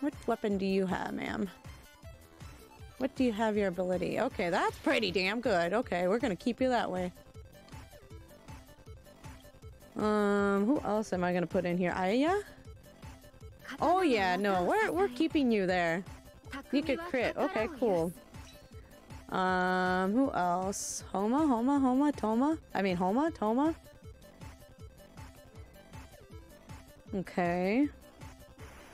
What weapon do you have, ma'am? What do you have your ability? Okay, that's pretty damn good. Okay, we're gonna keep you that way. Um, who else am I gonna put in here? Aya? Oh yeah, no, we're we're keeping you there. You could crit. Okay, cool. Um, who else? Homa, Homa, Homa, Thoma. I mean, Homa, Thoma. Okay.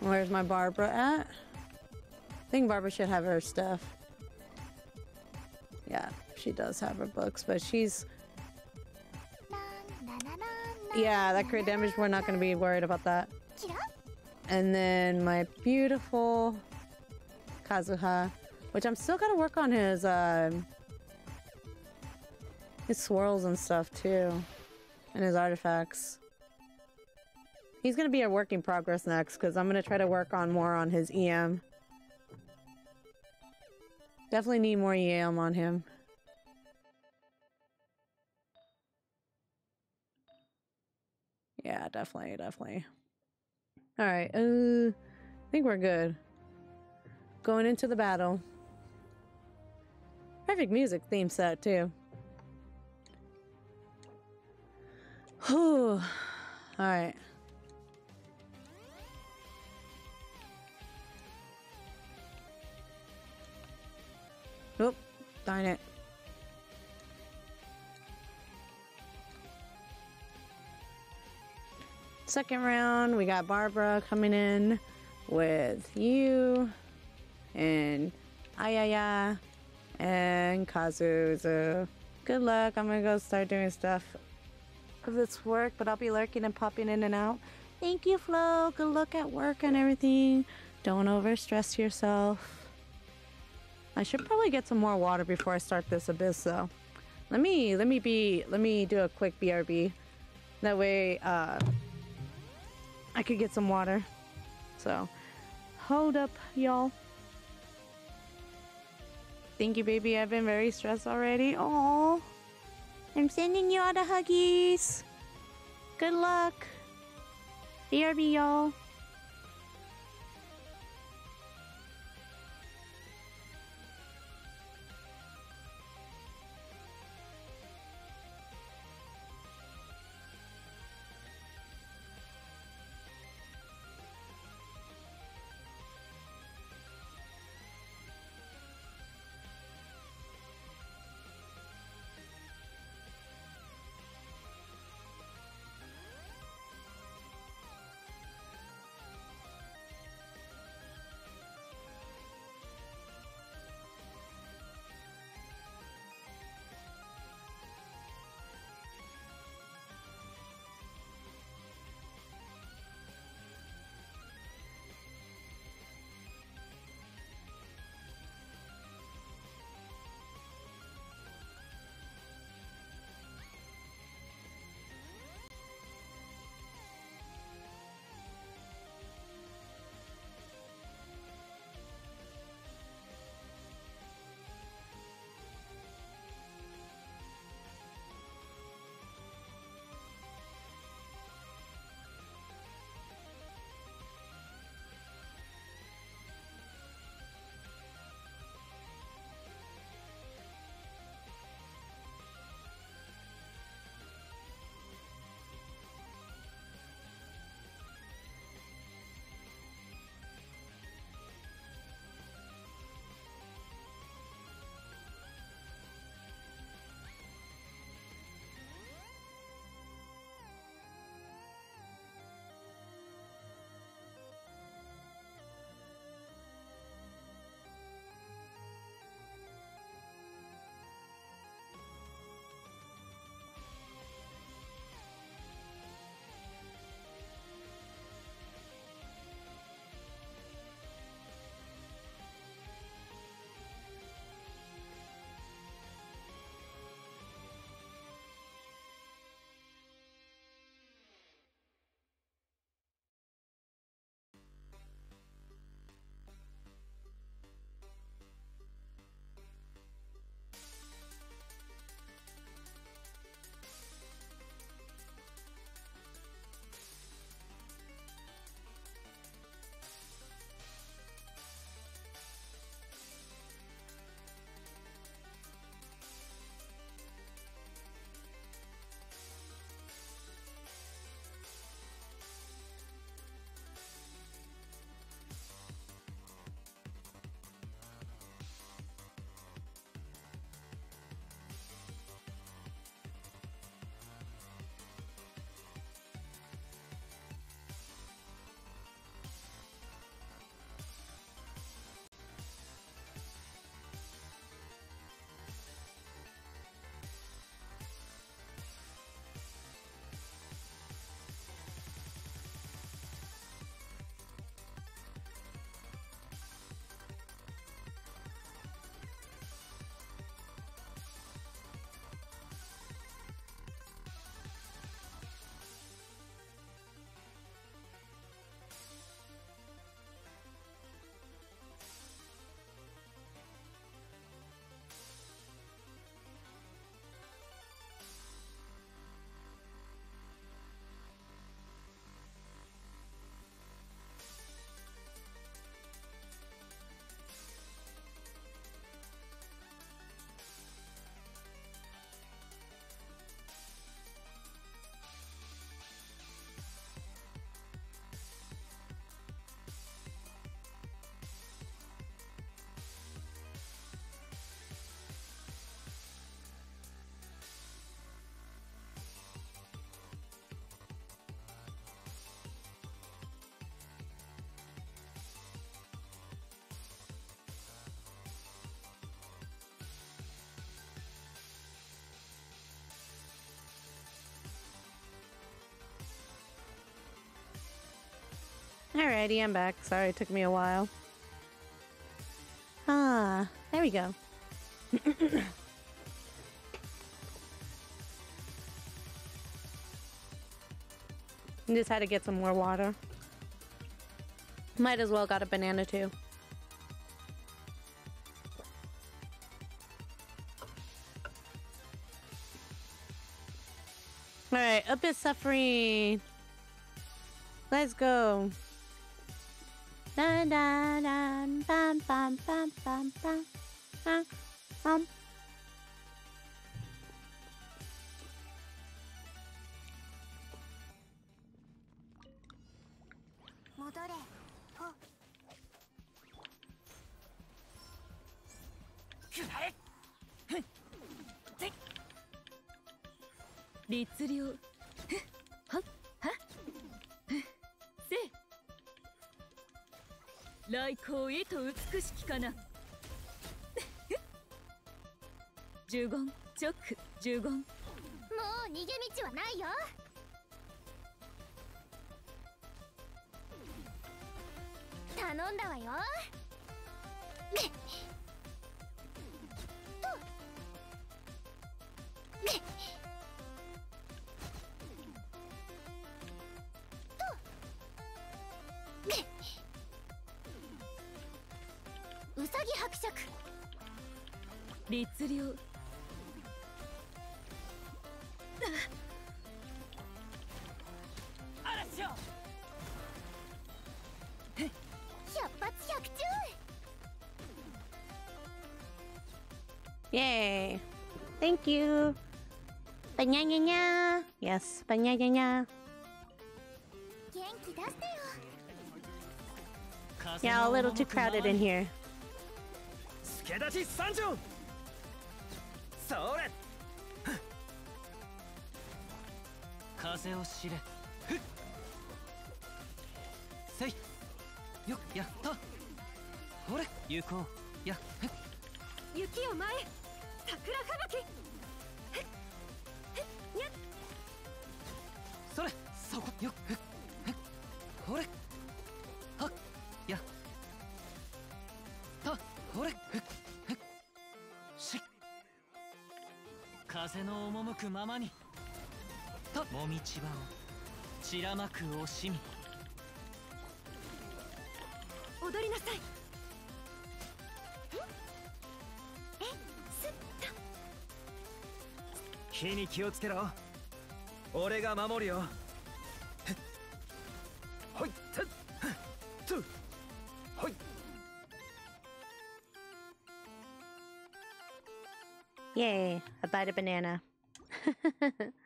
Where's my Barbara at? I think Barbara should have her stuff. Yeah, she does have her books, but she's. Yeah, that crit damage, we're not going to be worried about that. And then my beautiful Kazuha, which I'm still gonna work on his, um, his swirls and stuff too, and his artifacts. He's to be a work in progress next because I'm to try to work on more on his EM. Definitely need more EM on him. Yeah, definitely, definitely. All right, uh, I think we're good. Going into the battle. Perfect music theme set too. Whew. All right. Oop, darn it. Second round, we got Barbara coming in with you and Ayaya and Kazuzu. Good luck. I'm gonna go start doing stuff of this work, but I'll be lurking and popping in and out. Thank you, Flo. Good luck at work and everything. Don't overstress yourself. I should probably get some more water before I start this abyss though. Let me let me be let me do a quick BRB. That way uh I could get some water. So hold up, y'all. Thank you, baby. I've been very stressed already. Oh, I'm sending you all the huggies. Good luck. BRB, y'all. Alrighty, I'm back. Sorry, it took me a while. Ah, there we go. [coughs] Just had to get some more water. Might as well got a banana too. Alright, Abyss Suffering. Let's go. Dun, dun, dun, bam, bam, bam, bam, bam, bam, bam. 恋と美しきかな。呪言チョック呪言。もう逃げ道はないよ。頼んだわよ。律令百発百中 Yay. Thank you. Banana. Yes, banana. 元気出してよ Yeah, a little too crowded in here. 風を知れ。ふっ。せい。よっやった。ほれ。行こう。やふっ。雪を前桜吹雪。それ。そこ。よっふっ。ふっ。ほれ。はっ。やた。ほれ。ふっ。ふっ。しっ。風の赴くままに。たもみちばを散らまく惜しみ。踊りなさい。火に気をつけろ。俺が守るよ。へっほいてっつ。ほい。Yay, I bite a banana. [laughs]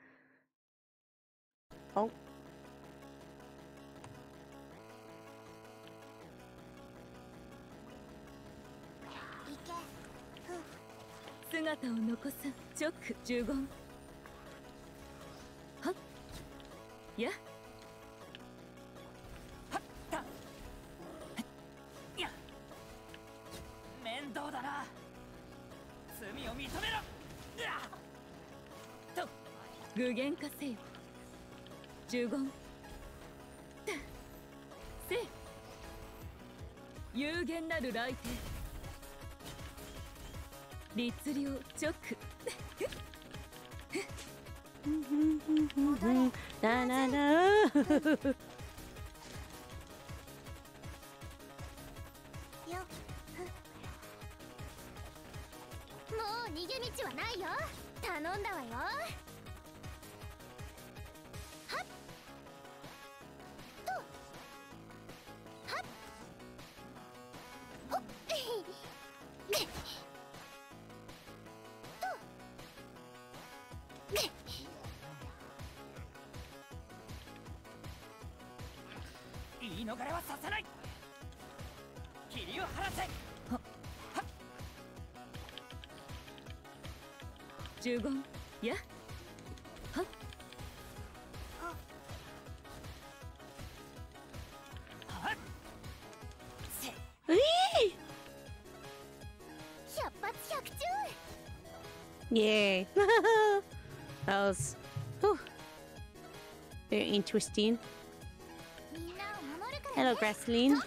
チョック呪言は？っや。面倒だな。罪を認めろ。具現化せよ。呪言たせ。有限なる来帝律令チョック Mm-hmm. Mm-hmm. Na na na. [laughs] Yay. [laughs] that was whew, very interesting. Hello, Grassline.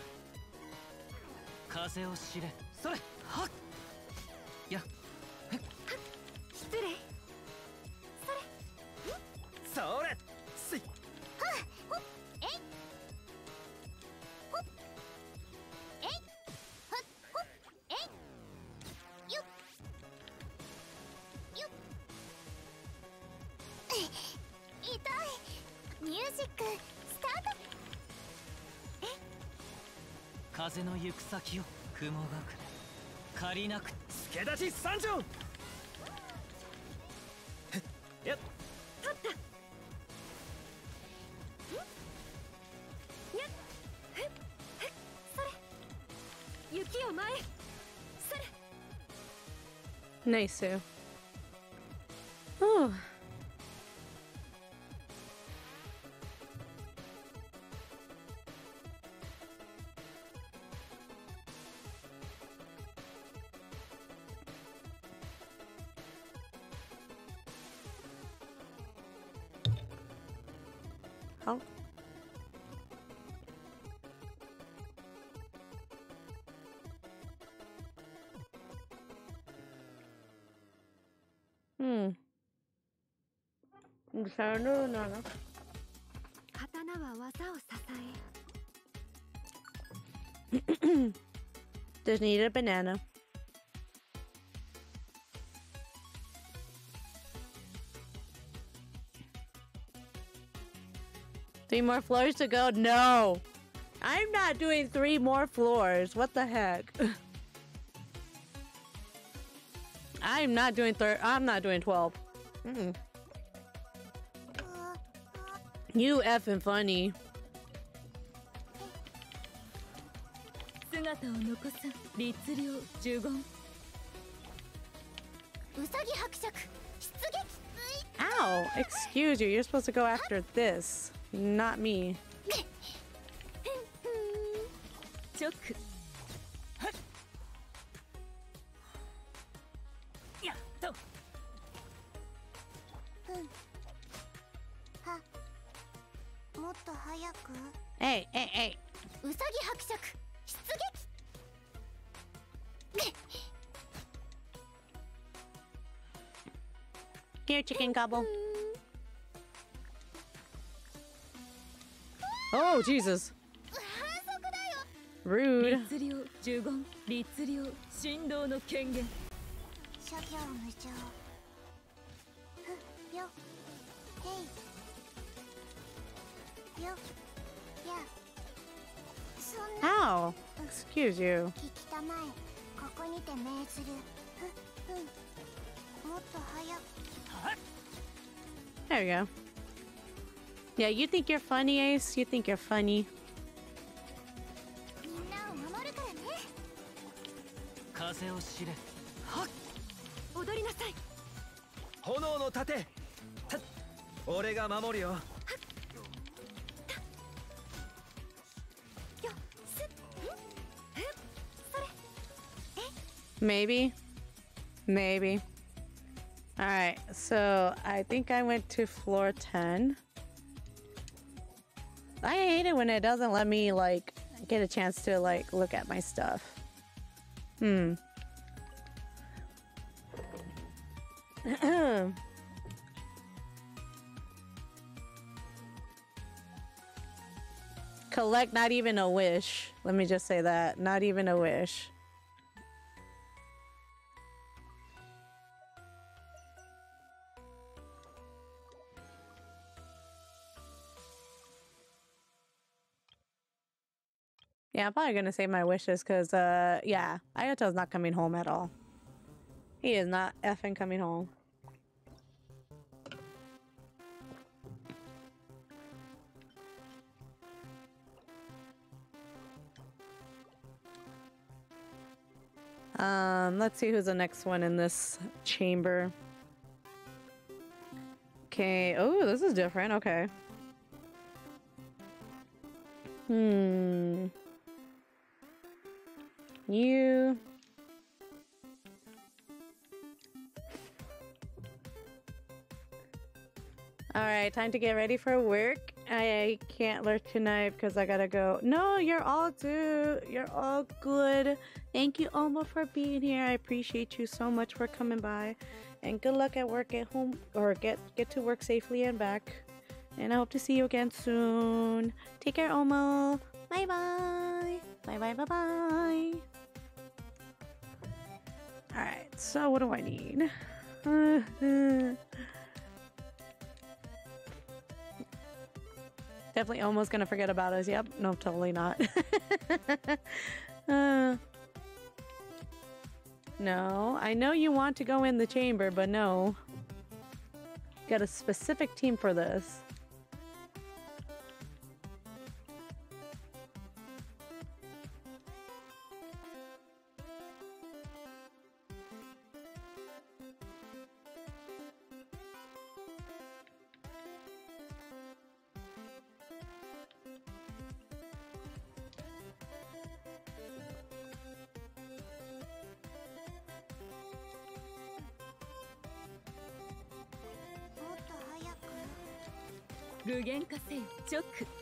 風の行く先を雲がく借りなく助立ち参上やっ。雪を前へそれ。Nice, Sue. No. Just need a banana. Three more floors to go? No! I'm not doing three more floors. What the heck? [laughs] I'm not doing third. I'm not doing 12. Mm -mm. You effing funny. Ow! Excuse you, you're supposed to go after this, not me. [laughs] gobble. Oh, Jesus. Rude. 律令呪言律令振動の権限諸行無常ふよへいよやそんな Ow. Excuse you. 聞きたまえここにて命ずるふうんもっと早く There you go. Yeah, you think you're funny, Ace? You think you're funny. Maybe. Maybe. Maybe. Alright, so I think I went to floor 10. I hate it when it doesn't let me, like, get a chance to, like, look at my stuff. Hmm. [clears throat] Collect not even a wish. Let me just say that. Not even a wish. Yeah, I'm probably gonna say my wishes because, uh, yeah, Ayato's not coming home at all. He is not effing coming home. Um, let's see who's the next one in this chamber. Okay. Oh, this is different. Okay. Hmm. You. All right, time to get ready for work. I can't learn tonight because I gotta go. No, you're all good. You're all good. Thank you, Oma, for being here. I appreciate you so much for coming by, and good luck at work at home or get get to work safely and back. And I hope to see you again soon. Take care, Oma. Bye bye. Bye bye bye. Bye bye bye bye. All right. So what do I need? [laughs] Definitely almost gonna forget about us. Yep. No, totally not. uh, [laughs] no, I know you want to go in the chamber, but no. Got a specific team for this. せよ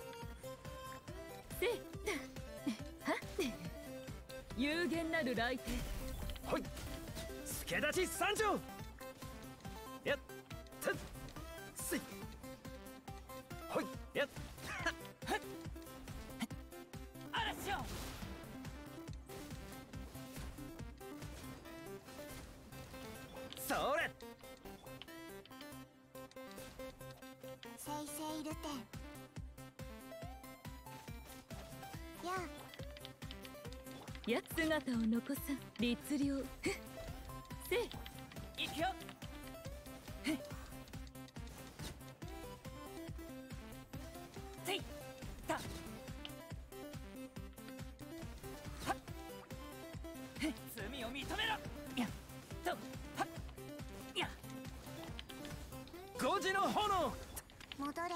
姿を残さん律令。せい。くよ。せいた。っ。罪を認めろ。やっと。はっ。や。五時の炎。戻れ。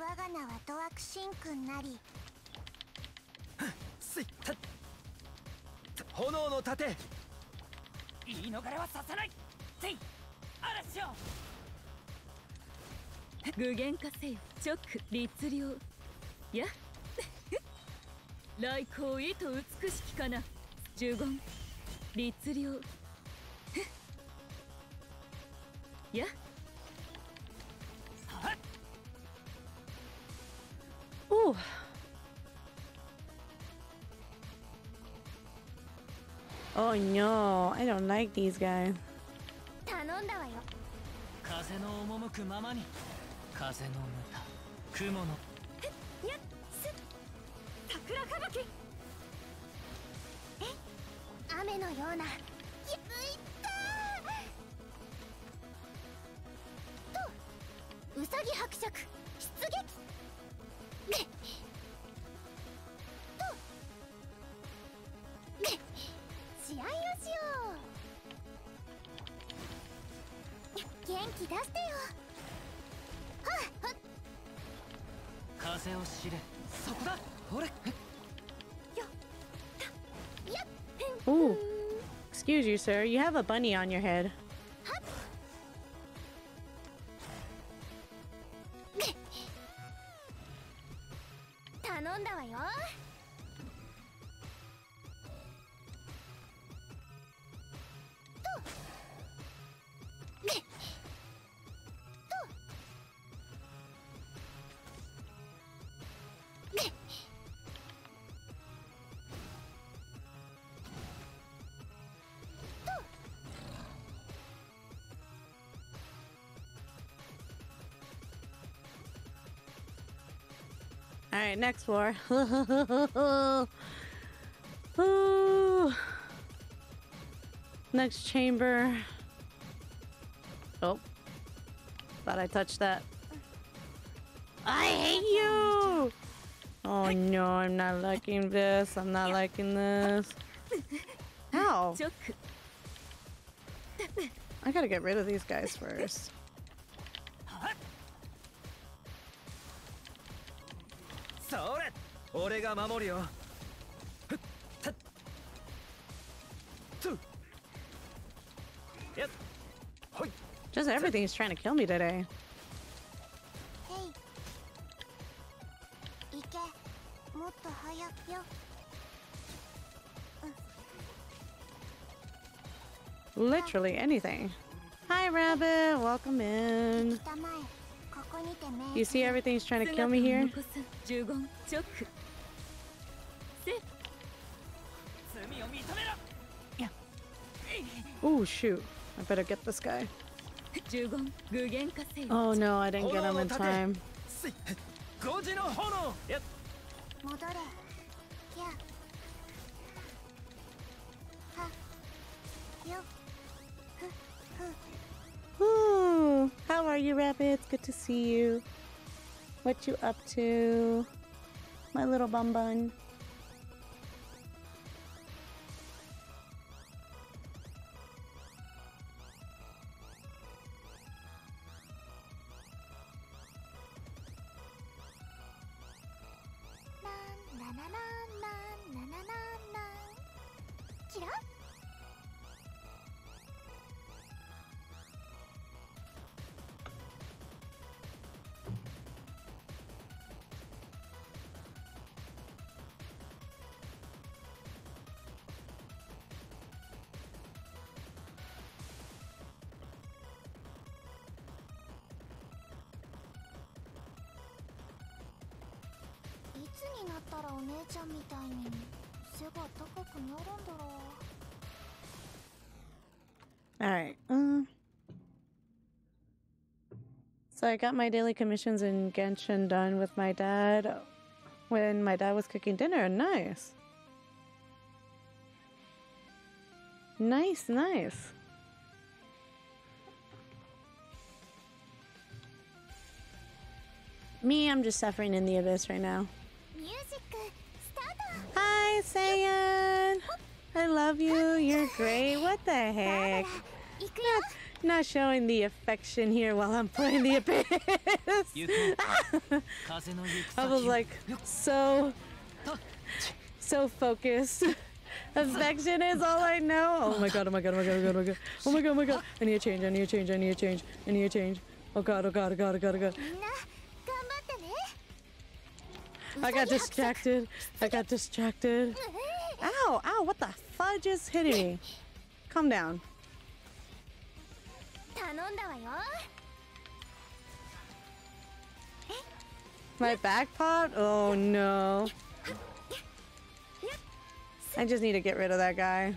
我が名はドアクシン君なり。炎の盾。言い逃れはさせない。せい嵐よ具現化せよ。チョック律令や？[laughs] 来光意と美しきかな。呪言。律令や？Ooh. Oh no, I don't like these guys. 頼んだわよ。風の赴くままに。風の歌雲の。やっす桜吹雪。え雨のような。やいったとうさぎ伯爵 sir. You have a bunny on your head. Alright, next floor. [laughs] Next chamber. Oh. Thought I touched that. I hate you! Oh no, I'm not liking this. I'm not liking this. How? I gotta get rid of these guys first. が守るよふったっつやっほい Just everything's trying to kill me today. へい行けもっと早くよ Literally anything. Hi, Rabbit. Welcome in. 北前ここにて命 You see everything's trying to kill me 姿 here? Oh shoot. I better get this guy. Oh no, I didn't get him in oh, time. Ooh, how are you, rabbits? Good to see you. What you up to? My little bum bun. ちゃんみたいに背が高くなるんだろう Alright. Um, so I got my daily commissions in Genshin done with my dad when my dad was cooking dinner. Nice. Nice, nice. Me, I'm just suffering in the abyss right now. Hi, Saiyan. I love you. You're great. What the heck? Not, not showing the affection here while I'm playing the abyss. [laughs] I was like so, so focused. Affection is all I know. Oh my god, oh my god, oh my god, oh my god, oh my god. Oh my god, oh my god. I need a change, I need a change, I need a change, I need a change. Oh god, oh god, oh god, oh god, oh god. I got distracted. I got distracted. Ow, ow, what the fudge is hitting me? Calm down. My back pot? Oh no. I just need to get rid of that guy.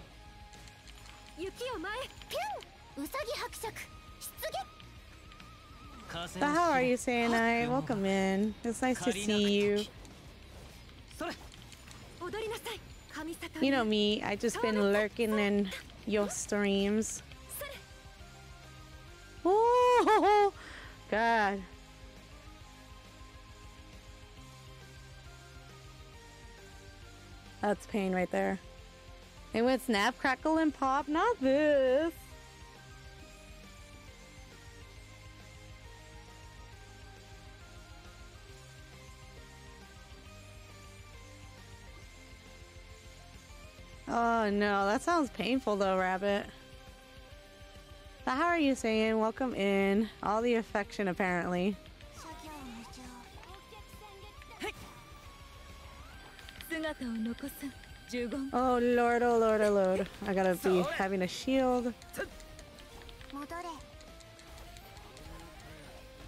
The hell are you, Sayonai? Welcome in. It's nice to see you. You know me, I just been lurking in your streams. Oh, God. That's pain right there. It went snap, crackle, and pop. Not this. Oh no, that sounds painful though, Rabbit. How are you saying? Welcome in. All the affection apparently. Oh lord, oh lord, oh lord. I gotta be having a shield.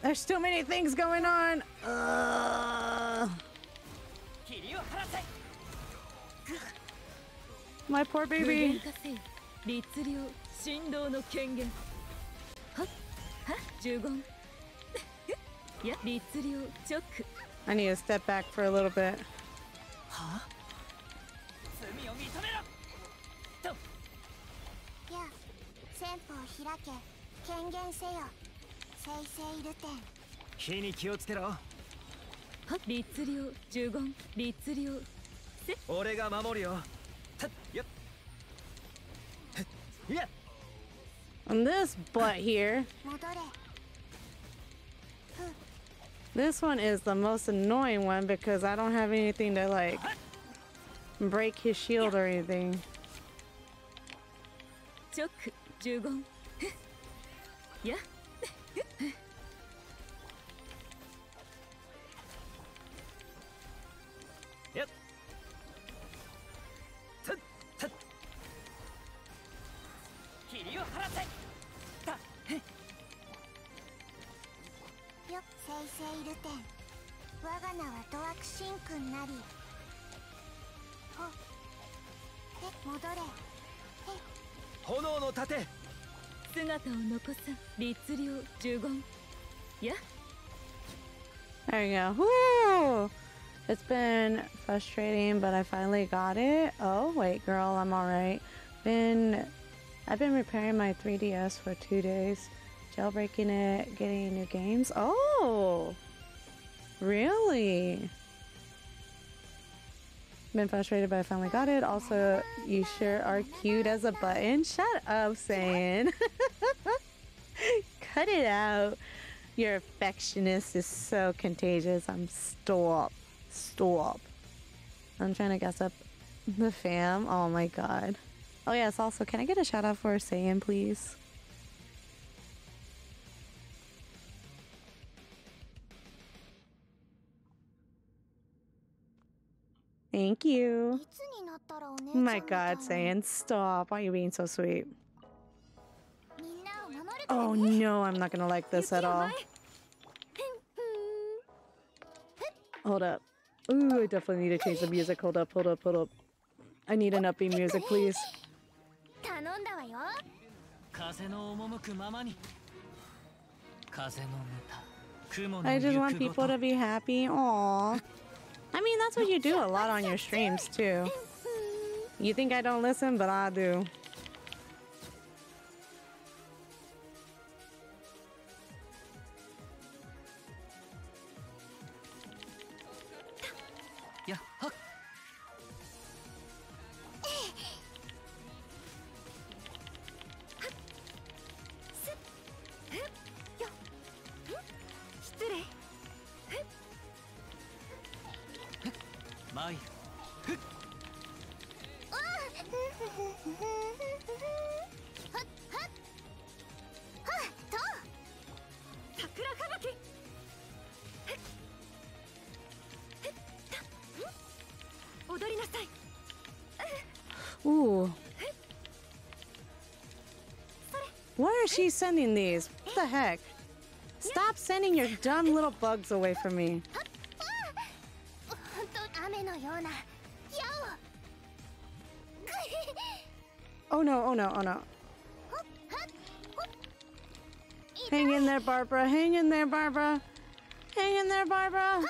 There's too many things going on. Ugh. My poor baby. [laughs] I need to step back for a little bit. Huh? Yep. Yep. On this butt here. This one is the most annoying one because I don't have anything to like break his shield or anything. [laughs] Yeah. 我が名はドアクシンくんなりほえ戻れ炎の盾姿を残さ律令呪言や There you go. Woo! It's been frustrating, but I finally got it. Oh, wait, girl, I'm alright. Been. I've been repairing my 3DS for two days, jailbreaking it, getting new games. Oh! Really? Been frustrated, but I finally got it. Also, you sure are cute as a button. Shut up, saying. [laughs] Cut it out. Your affectionist is so contagious. I'm stop. Stop. I'm trying to guess up the fam. Oh my god. Oh yes, also can I get a shout out for Saiyan please? Thank you. My god, saying stop. Why are you being so sweet? Oh no, I'm not gonna like this at all. [laughs] Hold up. Ooh, I definitely need to change the music. Hold up, hold up, hold up. I need an upbeat music, please. I just want people to be happy. Aww. I mean, that's what you do a lot on your streams, too. You think I don't listen, but I do. she sending these? What the heck? Stop sending your dumb little bugs away from me. Oh no, oh no, oh no. Hang in there, Barbara. Hang in there, Barbara. Hang in there, Barbara.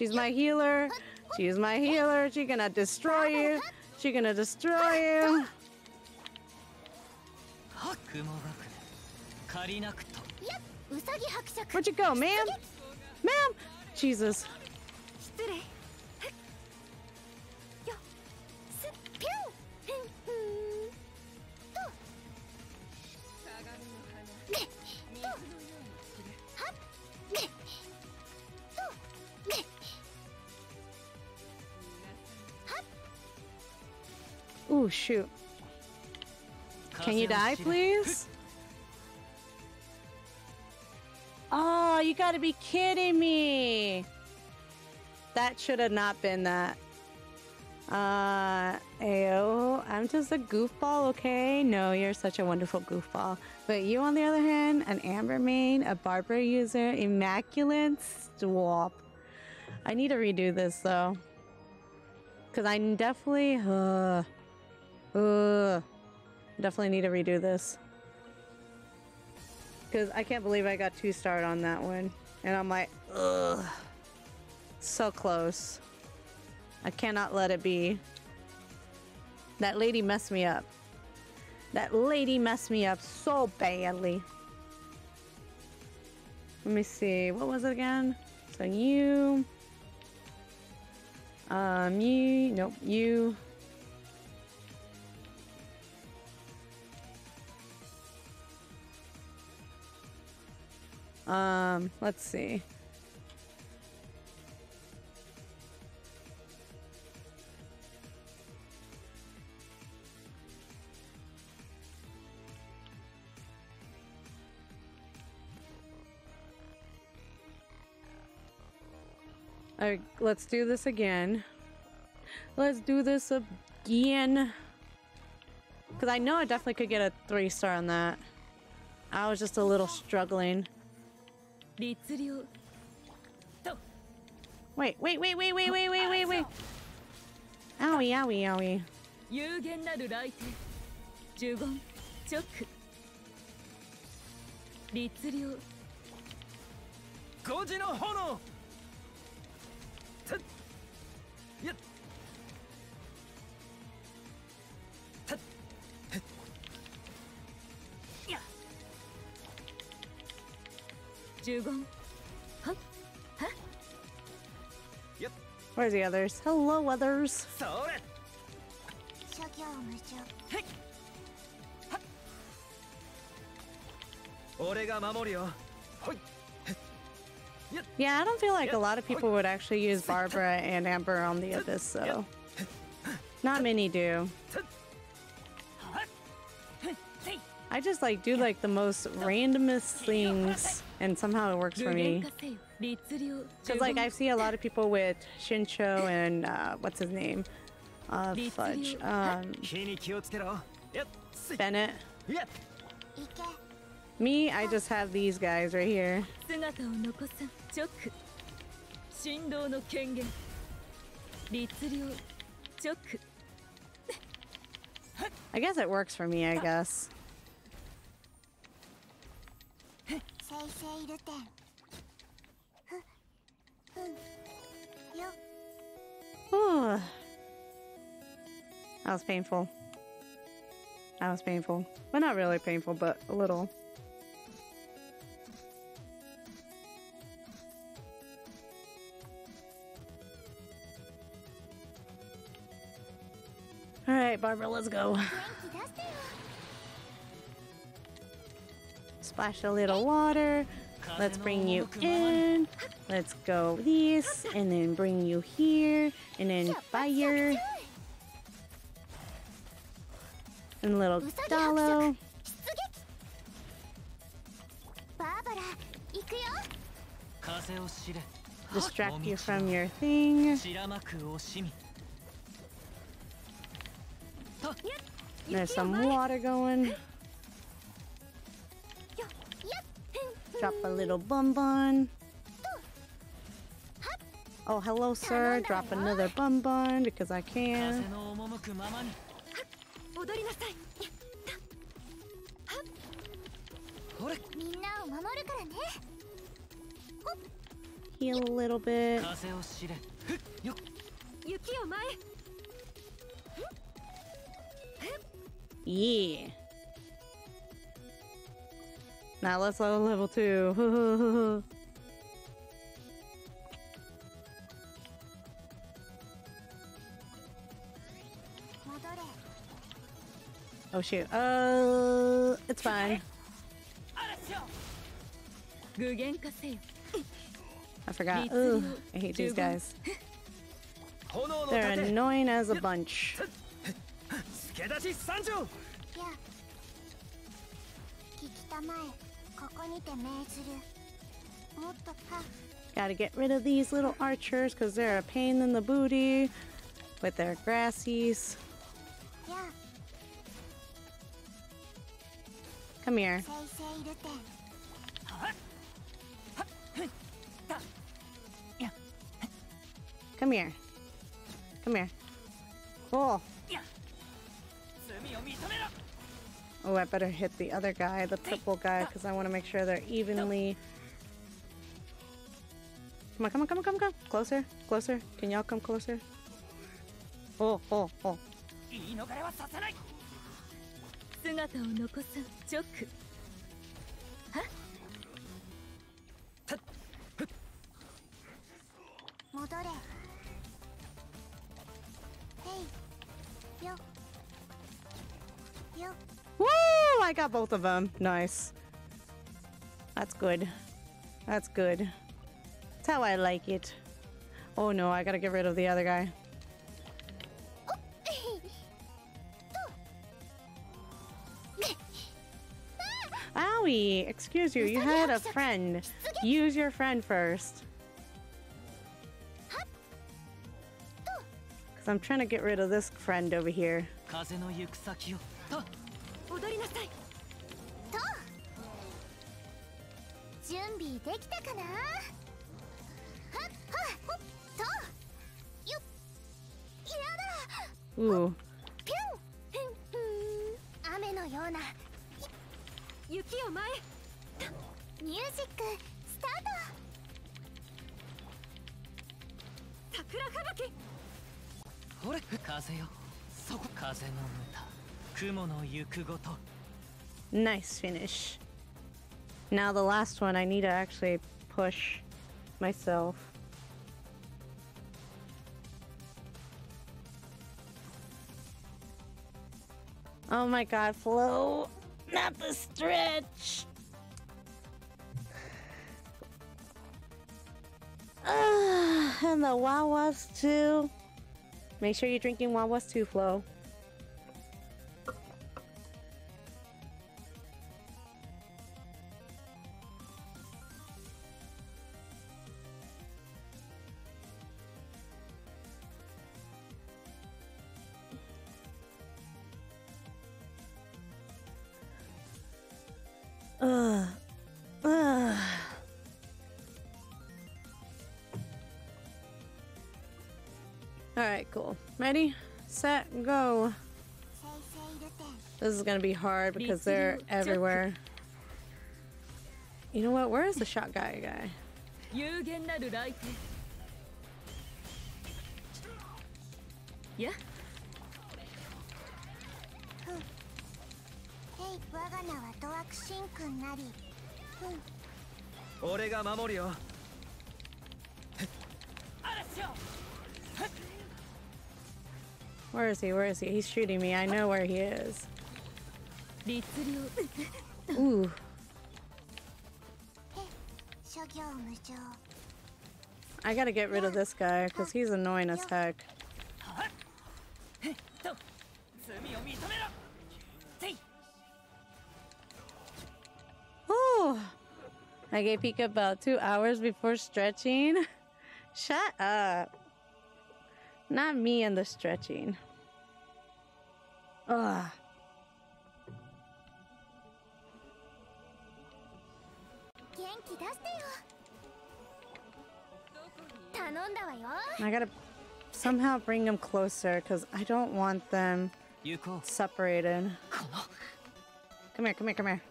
She's my healer. She's my healer. She's gonna destroy you. She's gonna destroy you. Where'd you go, ma'am? Ma'am! Jesus. shoot. Can you die, please? [laughs] Oh, you gotta be kidding me. That should have not been that. Uh, Ayo, I'm just a goofball, okay? No, you're such a wonderful goofball. But you, on the other hand, an Amber main, a Barber user, immaculate swap. I need to redo this, though. Because I definitely... Uh, uh, definitely need to redo this. Because I can't believe I got two starred on that one. And I'm like, ugh. So close. I cannot let it be. That lady messed me up. That lady messed me up so badly. Let me see. What was it again? So you. Um, you. Nope. You. Um, let's see. All right, let's do this again. Let's do this again. Because I know I definitely could get a three star on that. I was just a little struggling. 律令と Wait, wait, wait, wait, wait, wait, wait, wait, wait. Owie, owie, owie. 有限なる来帝呪言直律令5時の炎 Dugon. Where's the others? Hello, others. Yeah, I don't feel like a lot of people would actually use Barbara and Amber on the Abyss, so. Not many do. I just like do like the most randomest things and somehow it works for me. Because like I see a lot of people with Xingqiu and uh, what's his name, uh, Fudge, um, Bennett. Me, I just have these guys right here. I guess it works for me, I guess. 生成ルテンふふんよ Whew. That was painful. That was painful. Well, not really painful, but a little. All right, Barbara, let's go. splash a little water. Let's bring you in. Let's go this, and then bring you here, and then fire. And little Dalo. Distract you from your thing. There's some water going. Drop a little bonbon. Oh, hello, sir. Drop another bonbon because I can. Heal a little bit. Yeah. Now let's level level two. [laughs] oh shoot. Uh, it's fine. I forgot. Ooh, I hate these guys. They're annoying as a bunch. Gotta get rid of these little archers because they're a pain in the booty with their grassies. Yeah. Come here. Come here. Come here. Oh. Cool. Oh, I better hit the other guy, the purple guy, because I want to make sure they're evenly... Come on, come on, come on, come on, come Closer, closer. Can y'all come closer? Oh, oh, oh. Hey, yo, yo. Woo! I got both of them. Nice. That's good. That's good. That's how I like it. Oh no, I gotta get rid of the other guy. Owie, excuse you, you had a friend. Use your friend first. Because I'm trying to get rid of this friend over here. 風の行く先をと踊りなさい。と準備できたかな？はっはっほっとよっやだ.ピュンふん雨のような。雪を前へミュージックスタート！桜吹雪。ほれ風よ。そこ風の歌 Nice finish. Now the last one, I need to actually push myself. Oh my god, Flo! Not the stretch! Ah, [sighs] and the Wawas too. Make sure you're drinking Wawas too, Flo. cool. Ready, set, go. This is gonna be hard because they're everywhere. You know what? Where is the shot guy guy? Yeah. Where is he? Where is he? He's shooting me. I know where he is. Ooh. I gotta get rid of this guy, because he's annoying as heck. Ooh. I gave Pika about two hours before stretching. [laughs] Shut up. Not me and the stretching. Ugh. I gotta somehow bring them closer because I don't want them separated. Come here, come here, come here.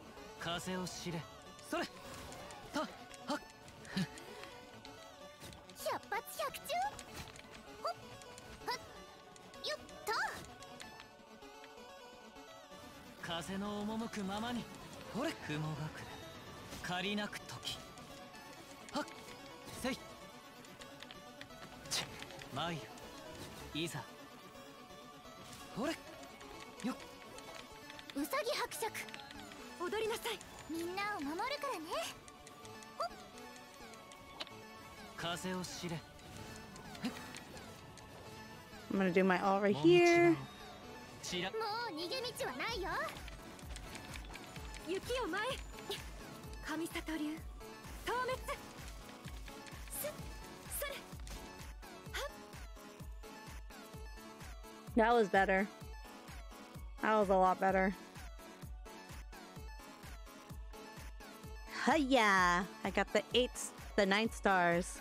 風の赴くままにほれ雲隠れ。借りなく時。はっせい。ち参る。いざ。ほれよっ。うさぎ伯爵踊りなさい。みんなを守るからね。風を知れ。I'm gonna do my all right here. もう逃げ道はないよ雪を前へ神里流透滅すそれ That was better. That was a lot better. Hiya! I got the eight, the nine stars.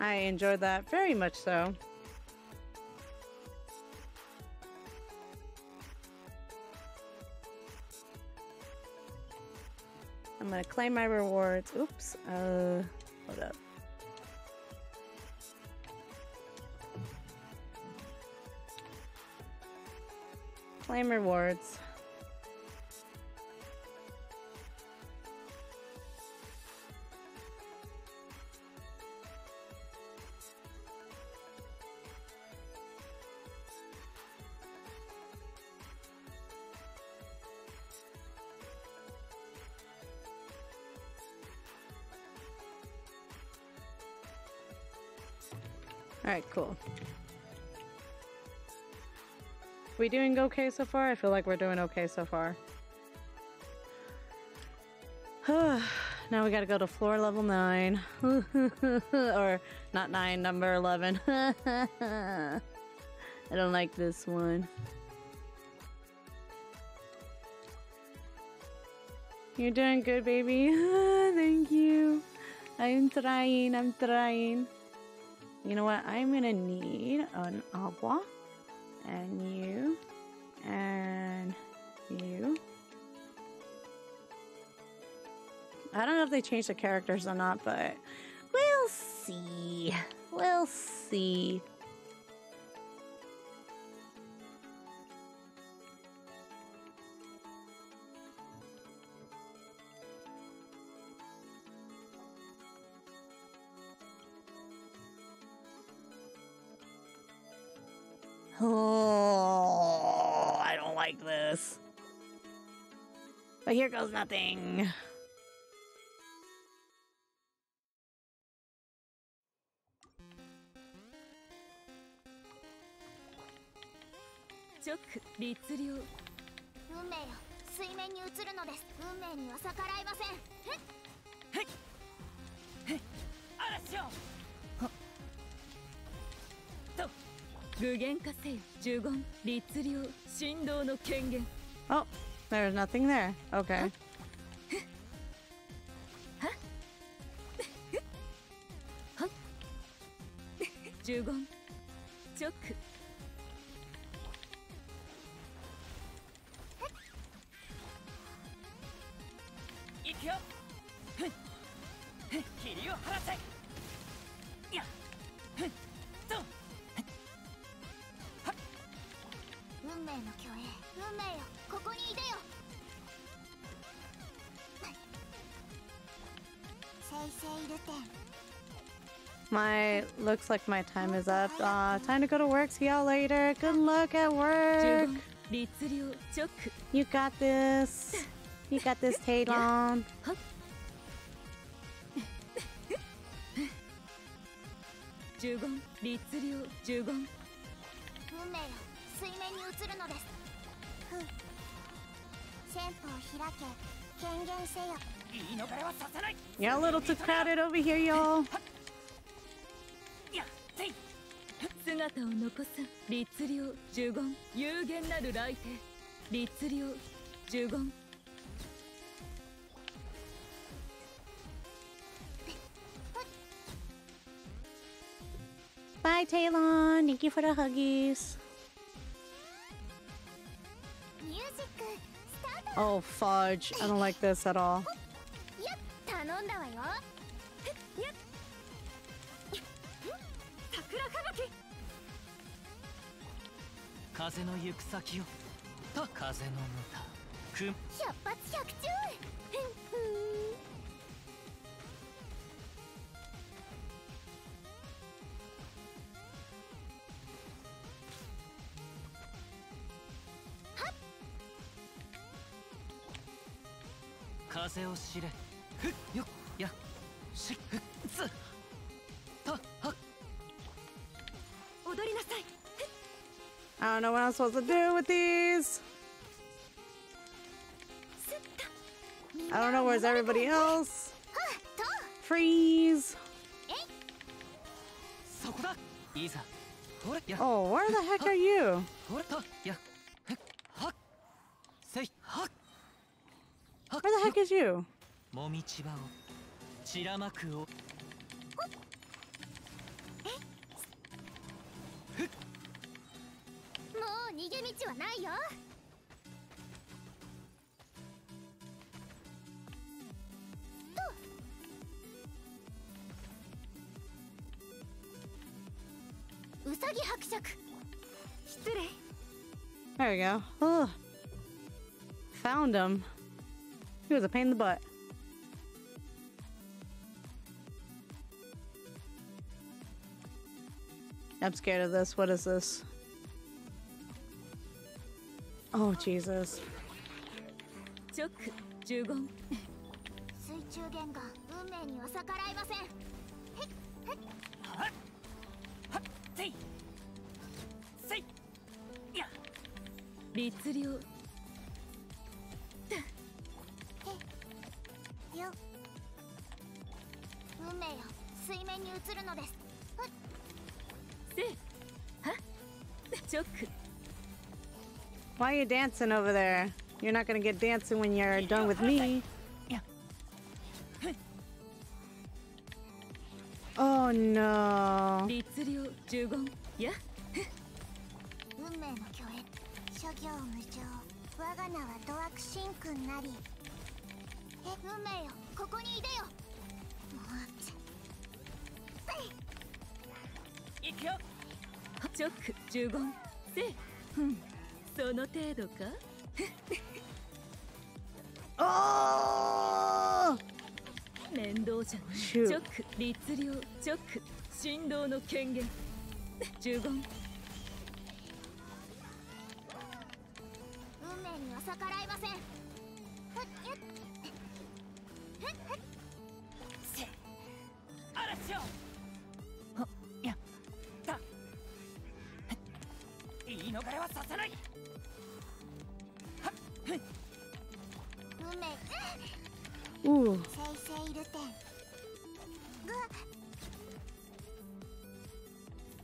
I enjoyed that very much so. I'm gonna claim my rewards. Oops. Uh, hold up. Claim rewards. All right, cool. We doing okay so far? I feel like we're doing okay so far. [sighs] now we gotta go to floor level 9. [laughs] or not 9, number 11. [laughs] I don't like this one. You're doing good, baby. [laughs] Thank you. I'm trying, I'm trying. You know what? I'm gonna need an agua. And you. And you. I don't know if they changed the characters or not, but we'll see. We'll see. But here goes nothing.「チョック律令運命よ。水面に映るのです。運命には逆らいません。えっ？嵐よ具現化せよ呪言律令振動の権限 Oh, there's nothing there. Okay. My looks like my time is up. Uh, time to go to work. See y'all later. Good luck at work. You got this. You got this, [laughs] Taylon. Y'all a little too crowded over here, y'all. 姿を残す律令呪言有限なる来帝律令呪言 Bye, Talon. Thank you for the huggies. ミュージックスタート Oh, fudge. I don't like this at all. 風の行く先をと風のむたく百発百中風を知れ don't know what I'm supposed to do with these. I don't know where's everybody else. Freeze. Oh, where the heck are you? Where the heck is you? いよとうさぎ伯爵失礼 There we go. Ugh. Found him. He was a pain in the butt. I'm scared of this. What is this? Oh, Jesus. チョック呪言水中弦が運命には逆らいませんはっはっせいせいや律令 Why are you dancing over there? You're not gonna get dancing when you're done with me. か？Oh! 面倒じゃない Shoot. チョック律令チョック振動の権限。呪言。運命には逆らえません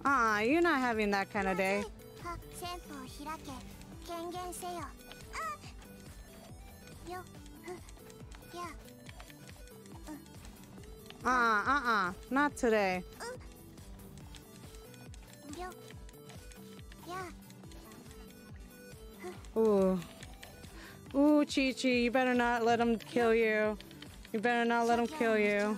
Ah, you're not having that kind of day. Uh, uh, uh, not today. Ooh. Ooh, Qiqi, you better not let him kill you. You better not let him kill you.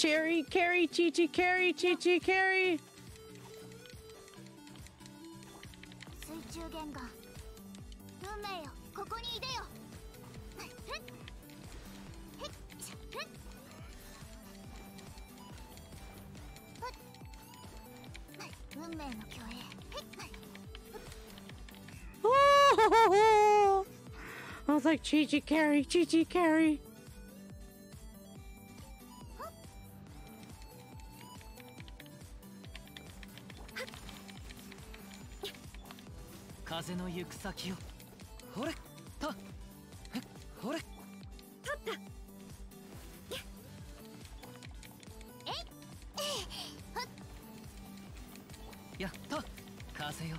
Cherry, carry, Qiqi, carry, Qiqi, carry. Oh! I was like, Qiqi carry, Qiqi carry. 風の行く先を。ほれ。とふっほれやった。風よ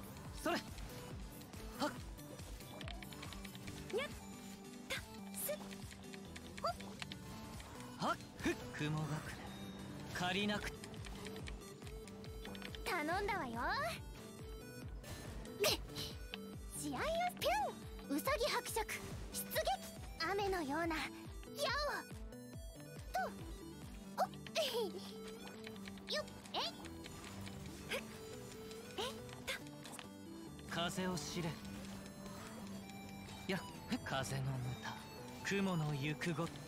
風を知れ。や風の歌雲の行くごと。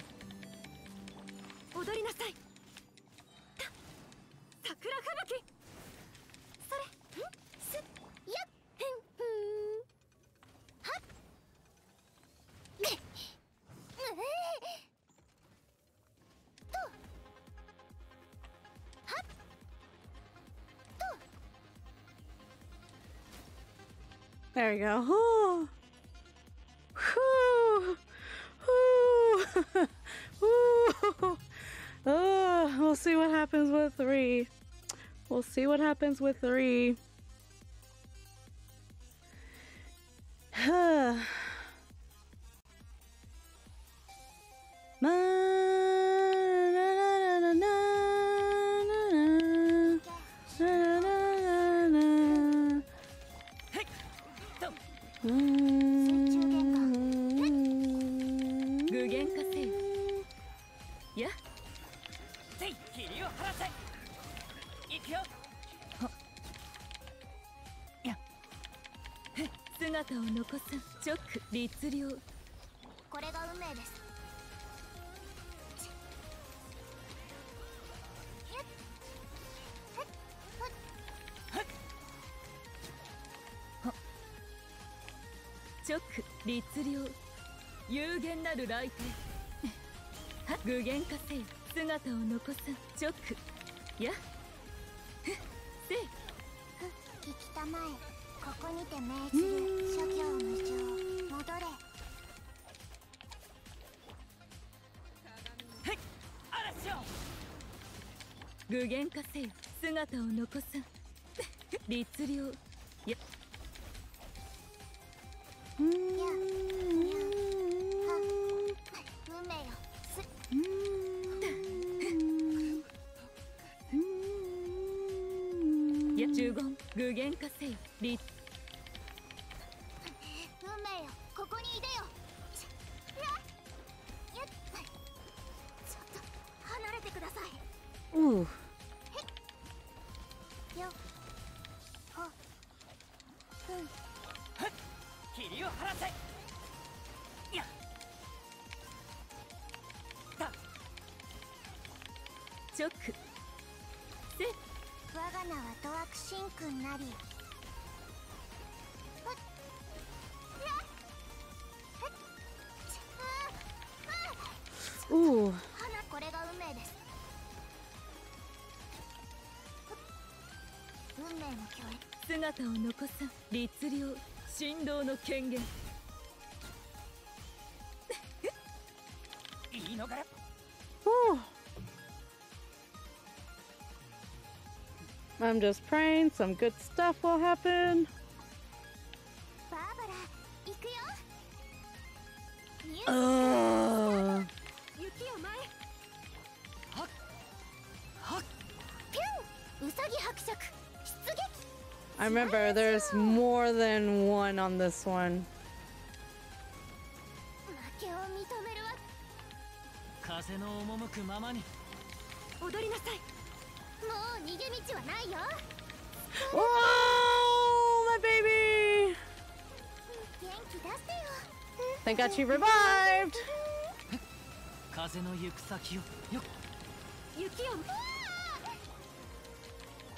There you go. Whew. Whew. [laughs] Whew. Oh, we'll see what happens with three. We'll see what happens with three. 律令これが運命です。ひゅっふっふっチョック律令有限なる来帝は具現化せよ姿を残さんチョックやふっせい。聞きたまえ。ここにて命じる諸行無常具現化せよ。姿を残さん。[laughs] 律令。や直せ我が名はドアクシンなり。ふっ。やっ。ふっちああ Ooh. 花これが運命です。運命の共演姿を残さん律令振動の権限 I'm just praying some good stuff will happen. Ugh. I remember there's more than one on this one. Thank God she revived.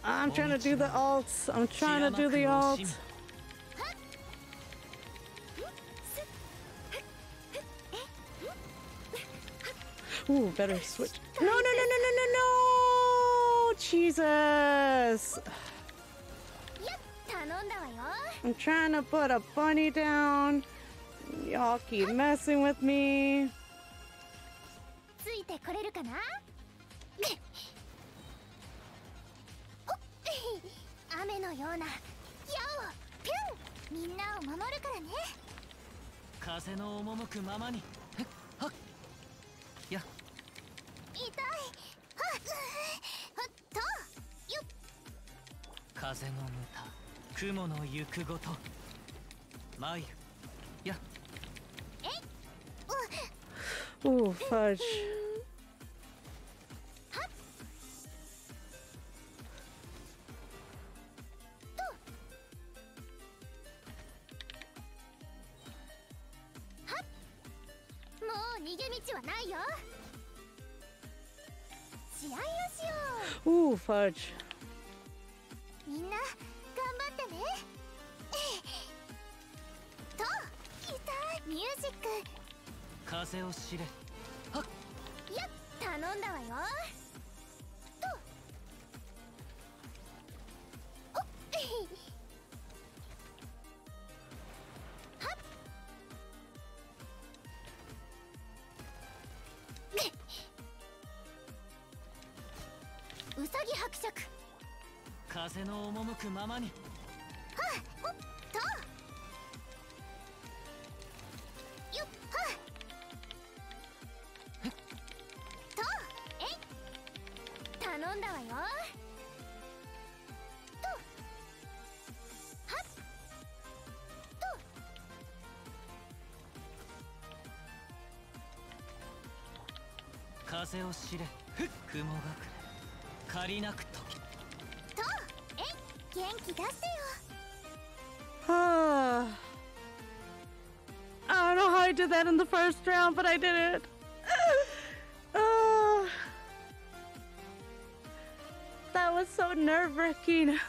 I'm trying to do the alts. I'm trying to do the alts. Ooh, better switch. No, no, no, no, no, no, no! Jesus! I'm trying to put a bunny down. Y'all keep messing with me. ついてこれるかな？雨のような。矢をピュン。みんなを守るからね。風の赴くままに。はっ。や。痛い。はっほっと。よっ。風のむた雲の行くごと。参るや Oh, falsch. Uh, falsch. みんな頑張ってね。と、ギター、ミュージック、風を知れ。はっやっ頼んだわよ。と。ほっ。はっ。うさぎ伯爵。風の赴くままに風を知れ雲隠れ借りなく時とえい元気出してよ Ah. I don't know how I did that in the first round, but I did it. Ah. that was so nerve wracking.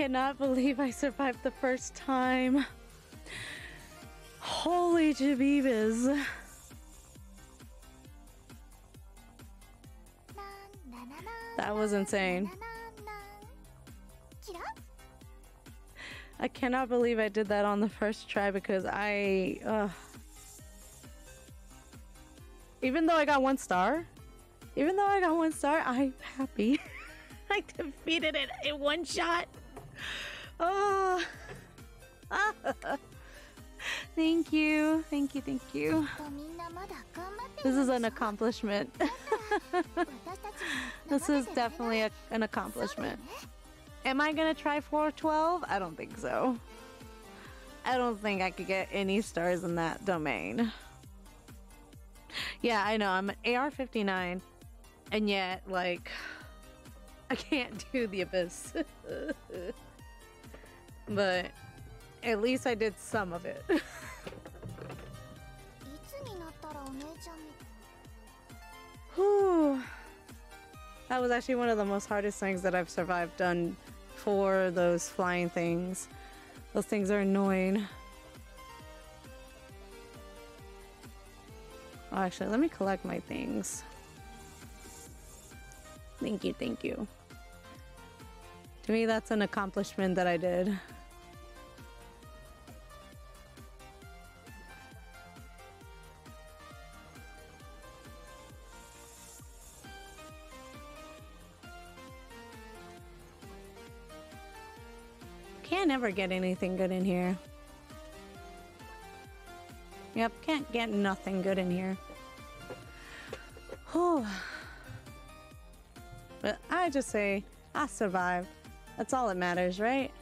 cannot believe I survived the first time. Holy jabibas. That was insane. I cannot believe I did that on the first try because I... Even though I got one star, even though I got one star, I'm happy. [laughs] I defeated it in one shot. Oh. [laughs] thank you. Thank you. Thank you. This is an accomplishment. [laughs] this is definitely a, an accomplishment. Am I going to try 412? I don't think so. I don't think I could get any stars in that domain. Yeah, I know. I'm an AR 59, and yet, like, I can't do the abyss. [laughs] But at least I did some of it. [laughs] Whew. That was actually one of the most hardest things that I've survived done for those flying things. Those things are annoying. Oh, actually, let me collect my things. Thank you, thank you. To me, that's an accomplishment that I did. Can't get anything good in here. Yep, can't get nothing good in here. Whew. But I just say, I survived. That's all that matters, right?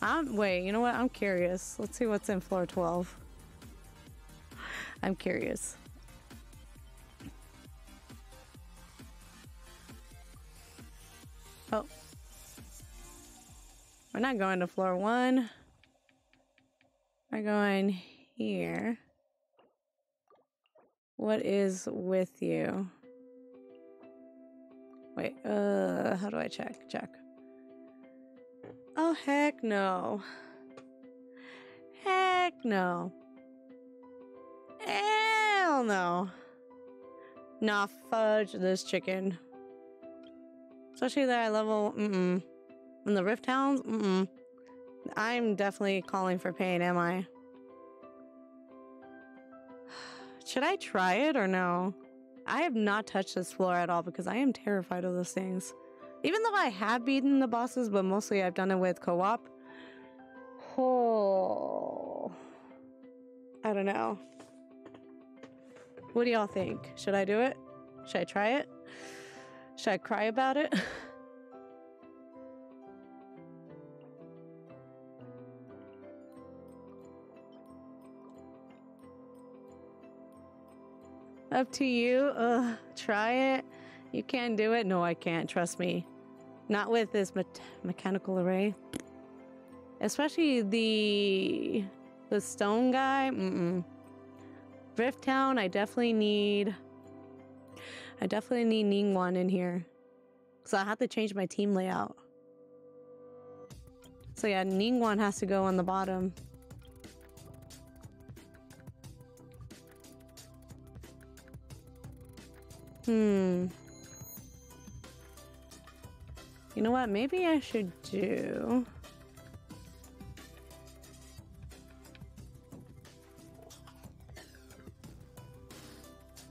I'm, wait, you know what? I'm curious. Let's see what's in floor 12. I'm curious. We're not going to floor one. We're going here. What is with you? Wait, uh, how do I check? Check. Oh, heck no. Heck no. Hell no. Nah, fudge this chicken. Especially that I level, mm-mm. In the Rifthounds, mm-mm. I'm definitely calling for pain, am I? [sighs] Should I try it or no? I have not touched this floor at all because I am terrified of those things. Even though I have beaten the bosses, but mostly I've done it with co-op. Oh. [sighs] I don't know. What do y'all think? Should I do it? Should I try it? Should I cry about it? [laughs] Up to you. Ugh, try it. You can't do it. No, I can't. Trust me. Not with this me- mechanical array. Especially the the stone guy. Mm-mm. Rifthound. I definitely need. I definitely need Ningguang in here. So I have to change my team layout. So yeah, Ningguang has to go on the bottom. Hmm. You know what? Maybe I should do.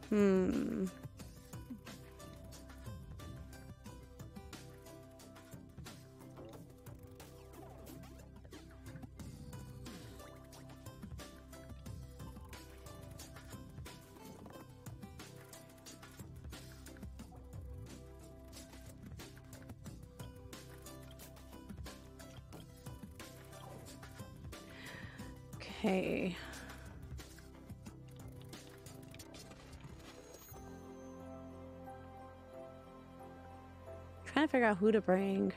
Hmm. Figure out who to bring.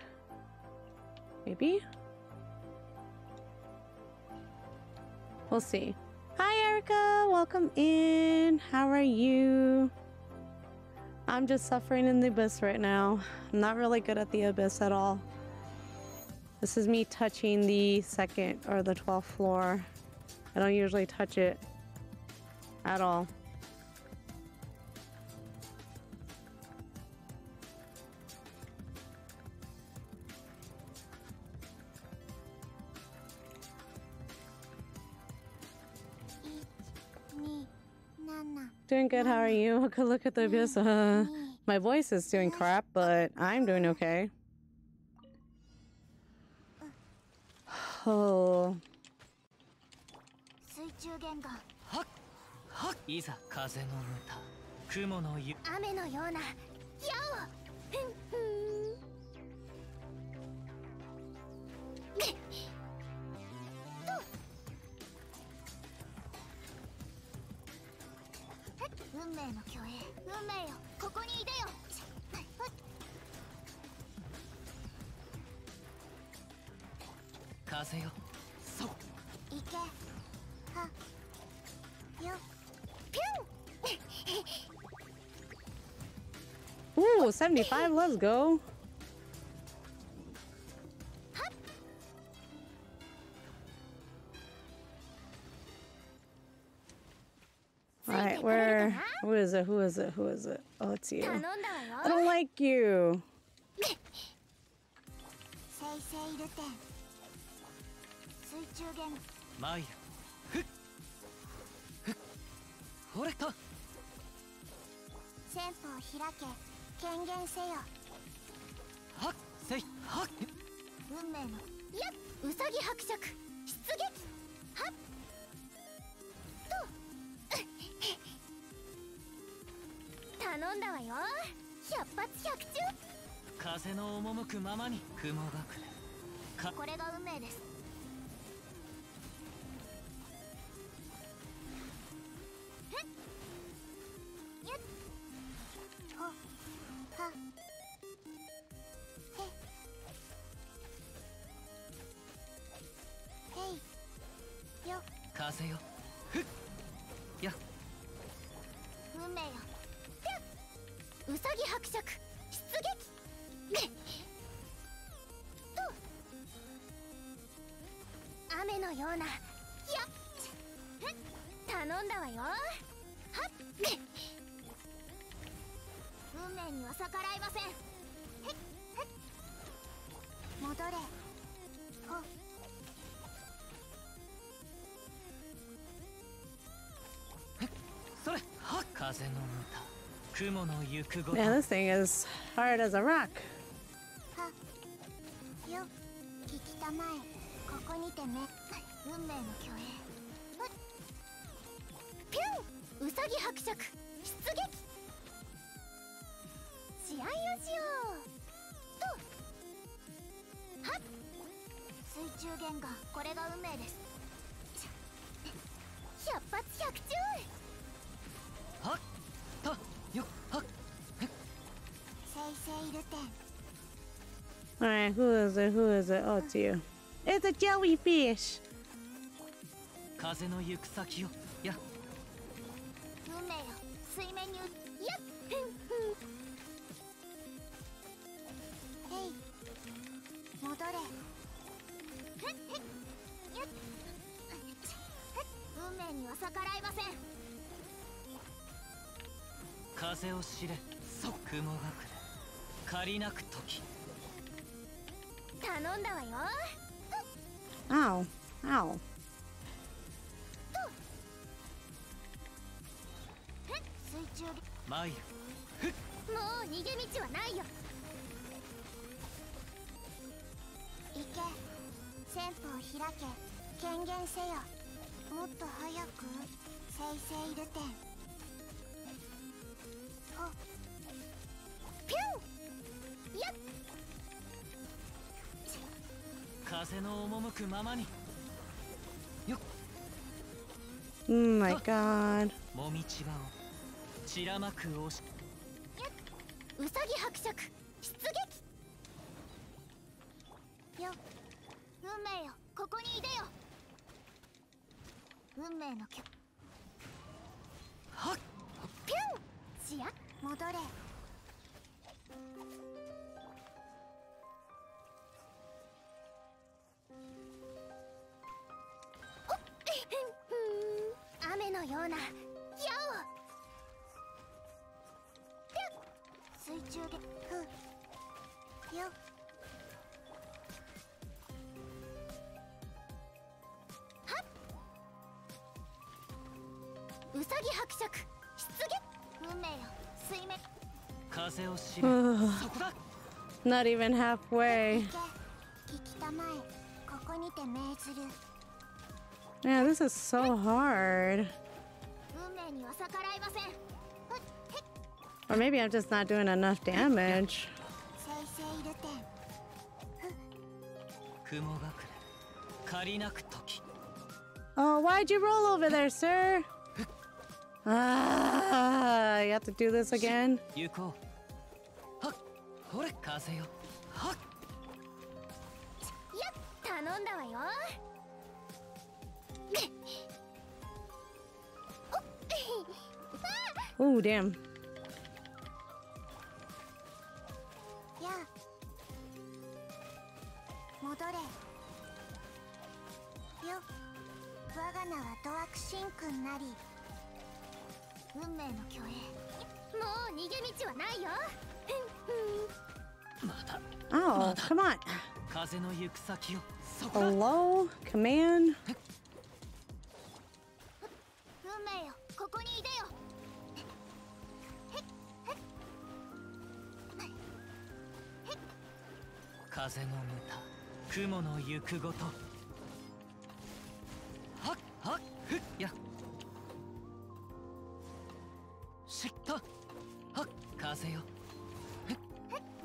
Maybe? We'll see. Hi, Erica. Welcome in. How are you? I'm just suffering in the abyss right now. I'm not really good at the abyss at all. This is me touching the second or the 12th floor. I don't usually touch it at all. Doing good. How are you? [laughs] Good look at the abyss. Uh, my voice is doing crap, but I'm doing okay. [sighs] Oh, 運命の虚栄運命よここにいでよ風よそう行けはよピュン ooh, 75. Let's go. Who is it? Who is it? Who is it? Oh, it's you. I よ don't like you. 生成いるてん水中言語マイルふっふっほれと先方開け。権限せよ。はっせいはっ運命の。やっうさぎ伯爵。出撃はっ頼んだわよ。百発百中。風の赴くままに雲隠れ。かこれが運命です。風よ Man, this thing is hard as a rock. All right, who is it? Who is it? Oh, it's you. It's a jellyfish. 風の行く先よや運命よ水面にうやっふんふんへい戻れふっふっやっふっ運命には逆らいません風を知れ雲隠れ借りなく時頼んだわよ。Ow. Ow. ふっ水中マイル。もう逃げ道はないよ。行け。先方開け。権限せよ。もっと早く生成いるて。んほピュン風の赴くままに。よっ。Oh my god. もみちばを散らまく押し。うさぎ伯爵出撃。よ運命よ。ここにいでよ。運命のきょはっ。ピュン。しや戻れよ。うなヤオ水中でふヤオウサギ伯爵出撃運命よ。水面風を知れそこだ Not even halfway. Yeah, this is so hard. Or maybe I'm just not doing enough damage. Oh, why'd you roll over there, sir? Ah, you have to do this again? Oh, damn. Oh, come on. Hello? Command? 運命よここにいでよ風の歌雲の行くごと。はっはっふっや。しった。はっ風よ。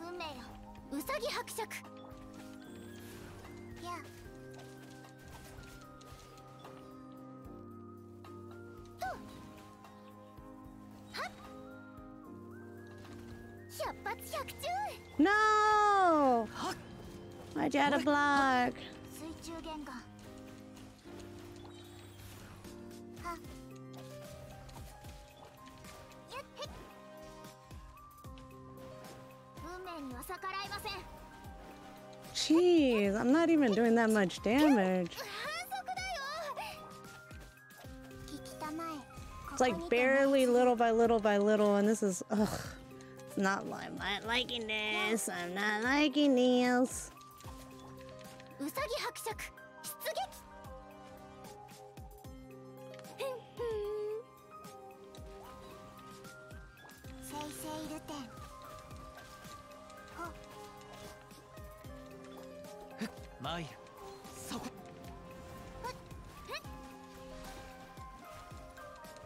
運命よ。うさぎ伯爵。や。あと。はっ。百発百中。No! Oh. Why'd you add a block. Jeez, I'm not even doing that much damage. It's like barely little by little by little, and this is ugh not I'm not liking this. I'm not liking nails. Usagi Hakushaku, oh.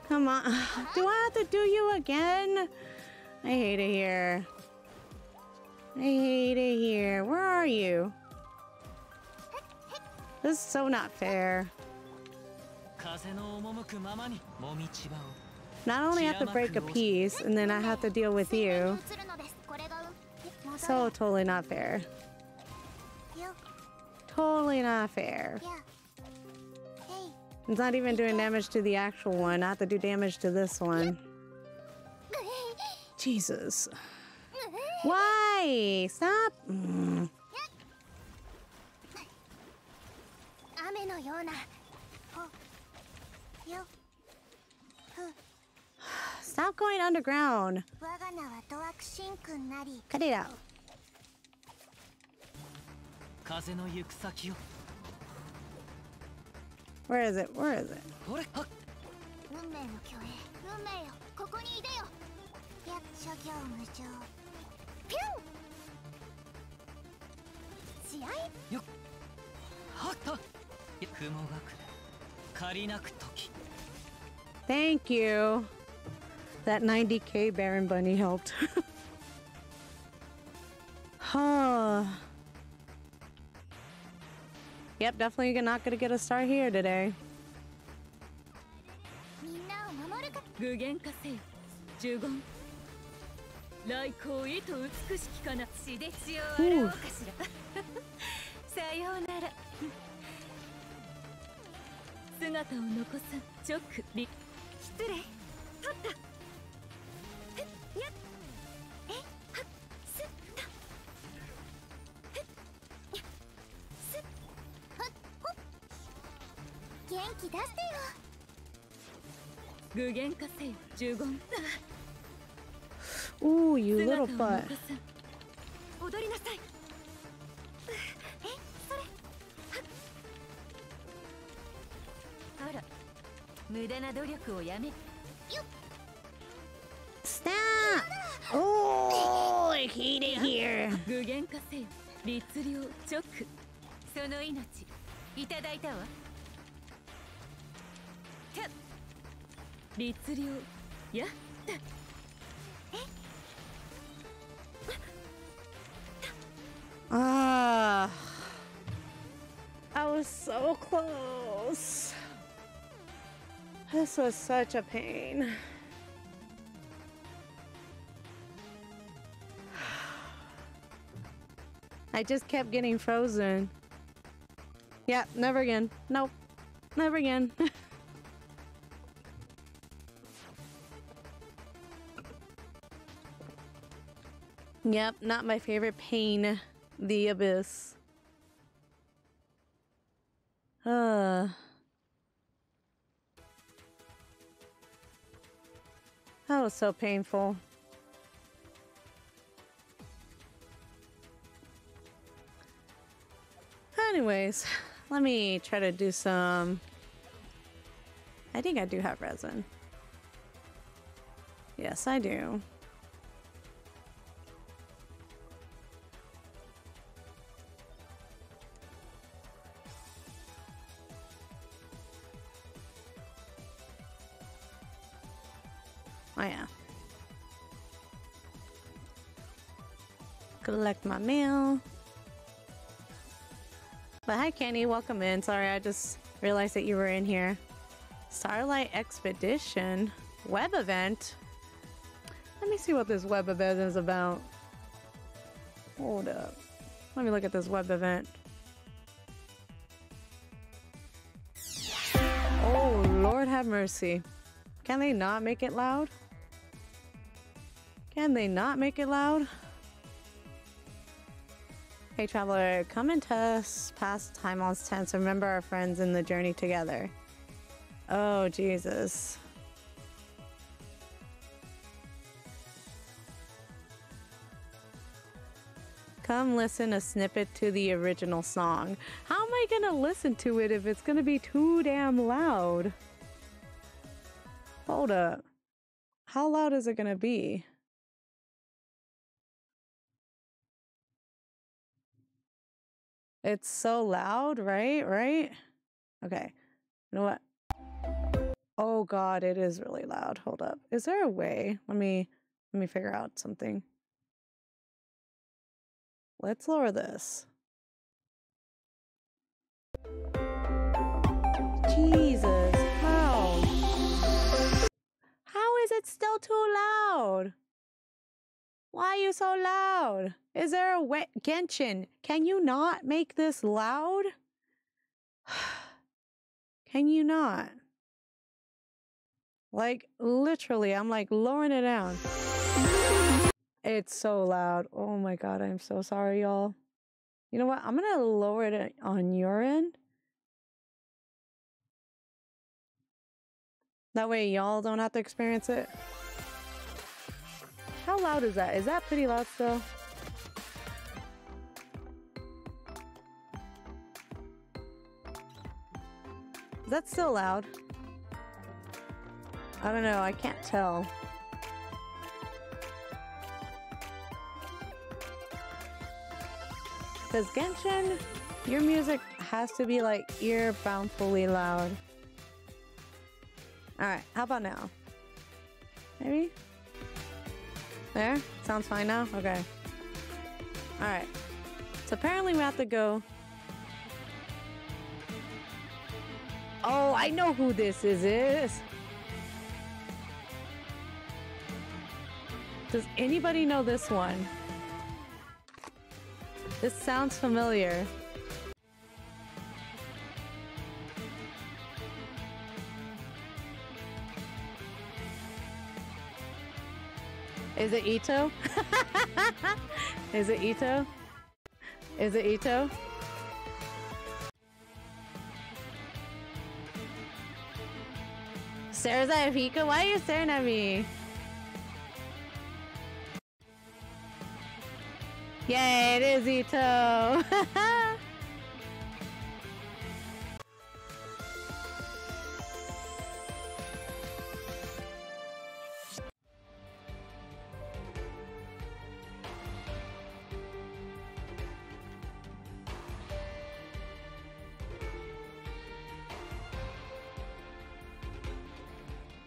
Come on. [laughs] Do I have to do you again? I hate it here. I hate it here. Where are you? This is so not fair. Not only have to break a piece, and then I have to deal with you. So totally not fair. Totally not fair. It's not even doing damage to the actual one. I have to do damage to this one. Jesus. [laughs] Why? Stop. Mm. [sighs] Stop going underground. Cut it out. Where is it? Where is it? ほれはっ運命の虚栄運命よここにいでよや諸行無常ピュン試合はったいや雲隠れ借りなく時 Thank you. That 90k Baron Bunny helped. [laughs] huh. Yep, definitely not gonna get a star here today. みんなを守るか具現化せよ呪言 来光意図美しきかな。血で血を洗おう。かしらさようなら。姿を残さん。直理失礼。取った。ふっやっえはっすった。ふっやっすっはっほっ。元気出してよ。具現化せよ呪言 Ooh, you 姿 little butt. 無駄な努力をやめ。Stop! Oh, hate it here. 具現化せよ律令チョックその命いただいたわ。律令やった。Ah. This was such a pain. I just kept getting frozen. Yeah, never again. Nope. Never again. [laughs] yep, not my favorite pain. The abyss. Uh. That was so painful. Anyways, let me try to do some. I think I do have resin. Yes, I do. Collect my mail. But hi Kenny, welcome in. Sorry, I just realized that you were in here. Starlight Expedition web event. Let me see what this web event is about. Hold up. Let me look at this web event. Oh, Lord have mercy. Can they not make it loud? Can they not make it loud? Hey, traveler, come and test past Timon's tents. Remember our friends in the journey together. Oh, Jesus. Come listen a snippet to the original song. How am I gonna listen to it if it's gonna be too damn loud? Hold up. How loud is it gonna be? It's so loud, right? Right? Okay. You know what? Oh god, it is really loud. Hold up. Is there a way? Let me let me figure out something. Let's lower this. Jesus, how? How is it still too loud? Why are you so loud? Is there a way? Genshin, can you not make this loud? [sighs] can you not? Like, literally, I'm like lowering it down. It's so loud. Oh my god, I'm so sorry, y'all. You know what? I'm gonna lower it on your end. That way, y'all don't have to experience it. How loud is that? Is that pretty loud still? Is that still loud? I don't know. I can't tell. Because Genshin, your music has to be like ear bountifully loud. Alright, how about now? Maybe? There? Sounds fine now? Okay. Alright. So apparently we have to go. Oh, I know who this is. is. Does anybody know this one? This sounds familiar. [laughs] Is it Itto? Is it Itto? Is it Itto? Stares at? Why are you staring at me? Yay, it is Itto! [laughs]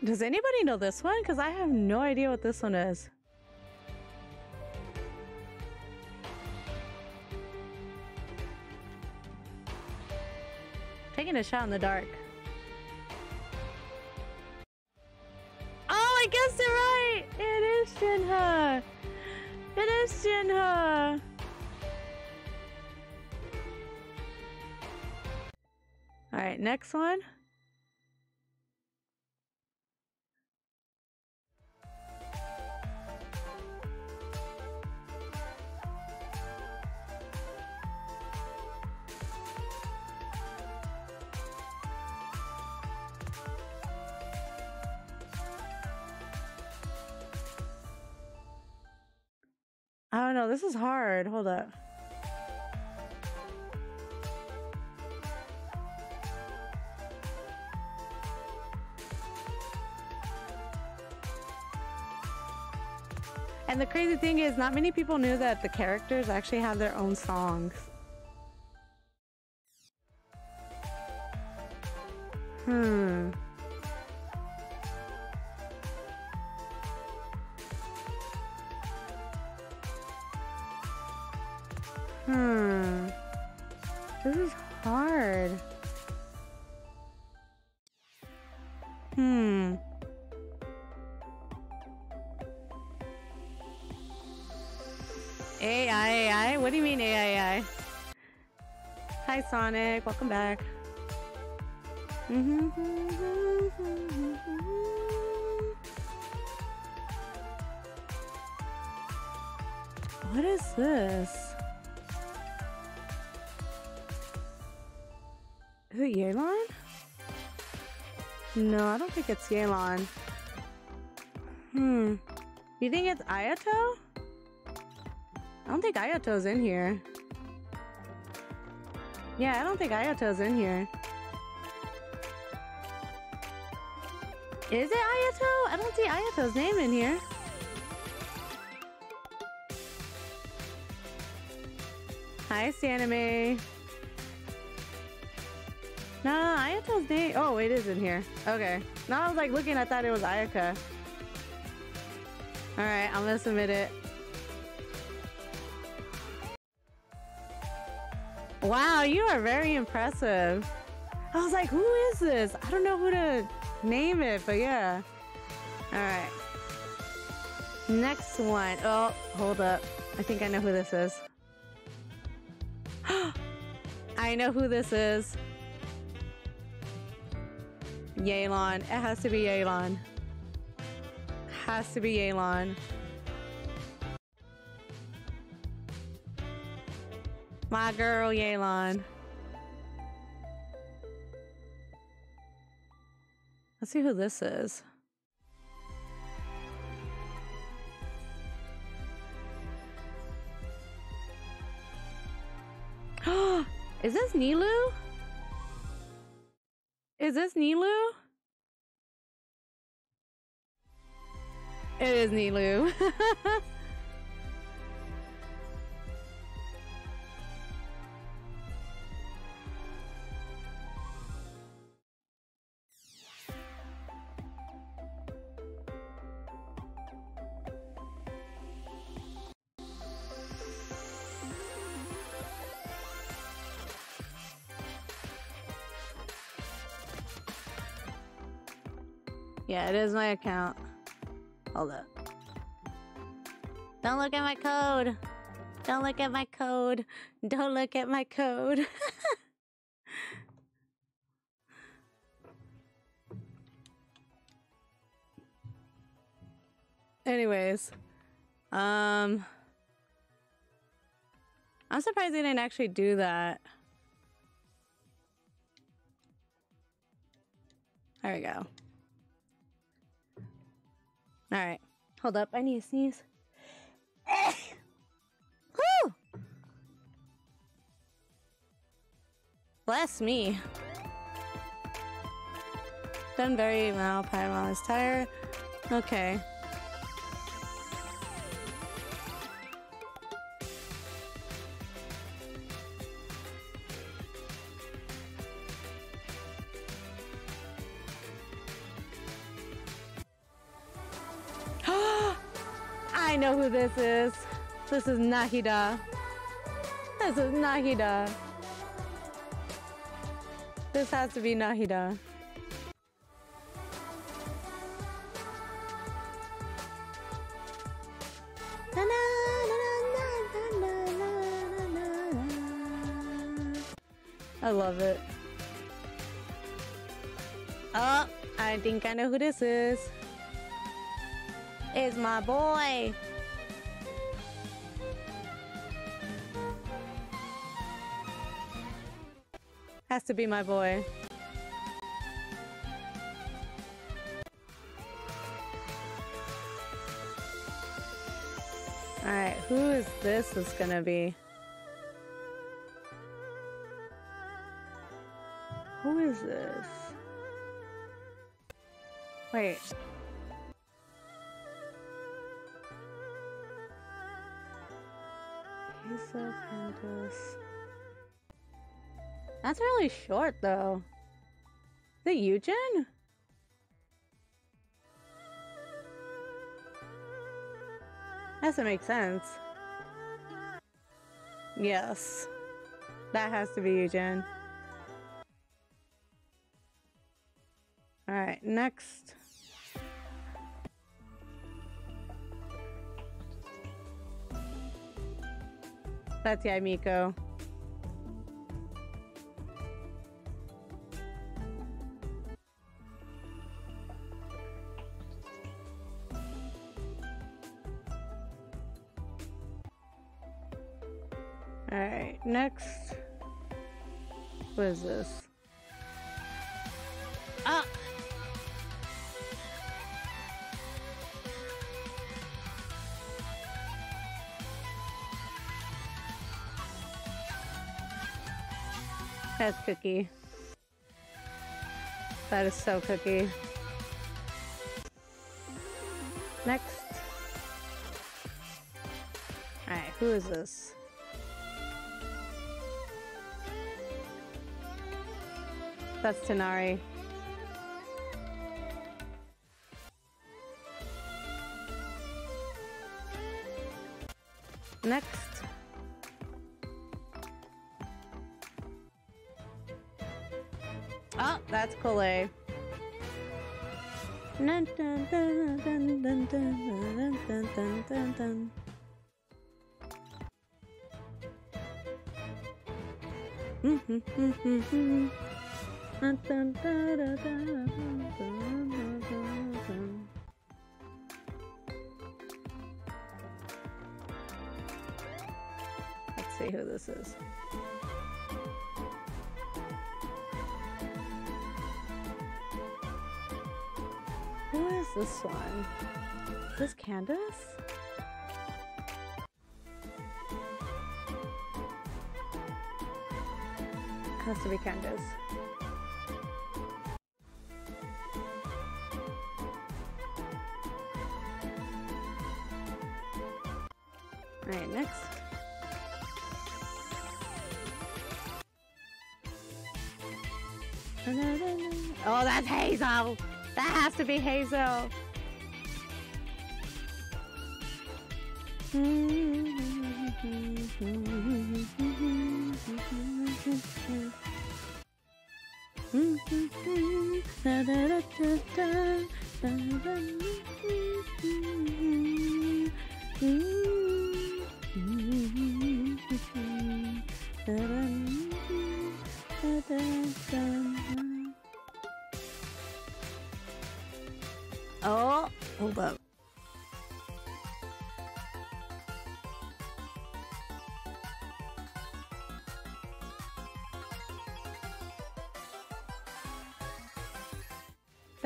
Does anybody know this one? Because I have no idea what this one is. Taking a shot in the dark. Oh, I guessed it right! It is Shenhe! It is Shenhe! Alright, next one. This is hard. Hold up. And the crazy thing is, not many people knew that the characters actually have their own songs. Hmm. Sonic. Welcome back. [laughs] What is this? Is it Yelan? No, I don't think it's Yelan. Hmm. You think it's Ayato? I don't think Ayato's in here. Yeah, I don't think Ayato's in here. Is it Ayato? I don't see Ayato's name in here. Hi, Sanime. No, Ayato's name. Oh, it is in here. Okay. Now I was like looking, I thought it was Ayaka. Alright, I'm gonna submit it. Wow, you are very impressive. I was like, who is this? I don't know who to name it, but yeah. Alright. Next one. Oh, hold up. I think I know who this is. [gasps] I know who this is. Yelan. It has to be Yelan. Has to be Yelan. My girl Yelan. Let's see who this is. [gasps] is this Nilou? Is this Nilou? It is Nilou. [laughs] Yeah, it is my account. Hold up. Don't look at my code. Don't look at my code. Don't look at my code. [laughs] Anyways, um, I'm surprised they didn't actually do that. There we go. All right. Hold up. I need to sneeze. [coughs] Woo! Bless me. Done very well. Paimon is tired. Okay. this is. This is Nahida. This is Nahida. This has to be Nahida. I love it. Oh, I think I know who this is. It's my boy. Has to be my boy. Alright, who is this is gonna be? Really short though. Is it Eugen? Doesn't make sense. Yes. That has to be Eugen. Alright, next. That's Yae Miko. Alright, That's Cookie. That is so Cookie. Next. Alright, who is this? That's Tighnari. Next. Dun, dun, dun, dun, this one? Is this Candace? Has to be Candace. Alright, next. Oh, that's Hazel! That has to be Hazel!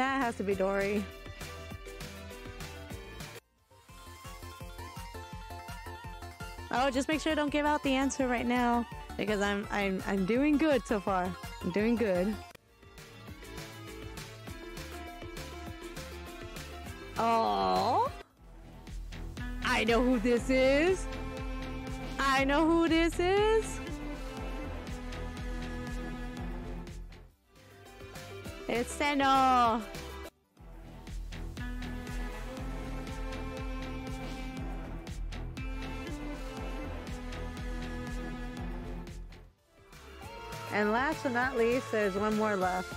That has to be Dori. Oh, just make sure I don't give out the answer right now because I'm I'm I'm doing good so far. I'm doing good. Oh, I know who this is. I know who this is. It's Cyno. And last but not least, there's one more left.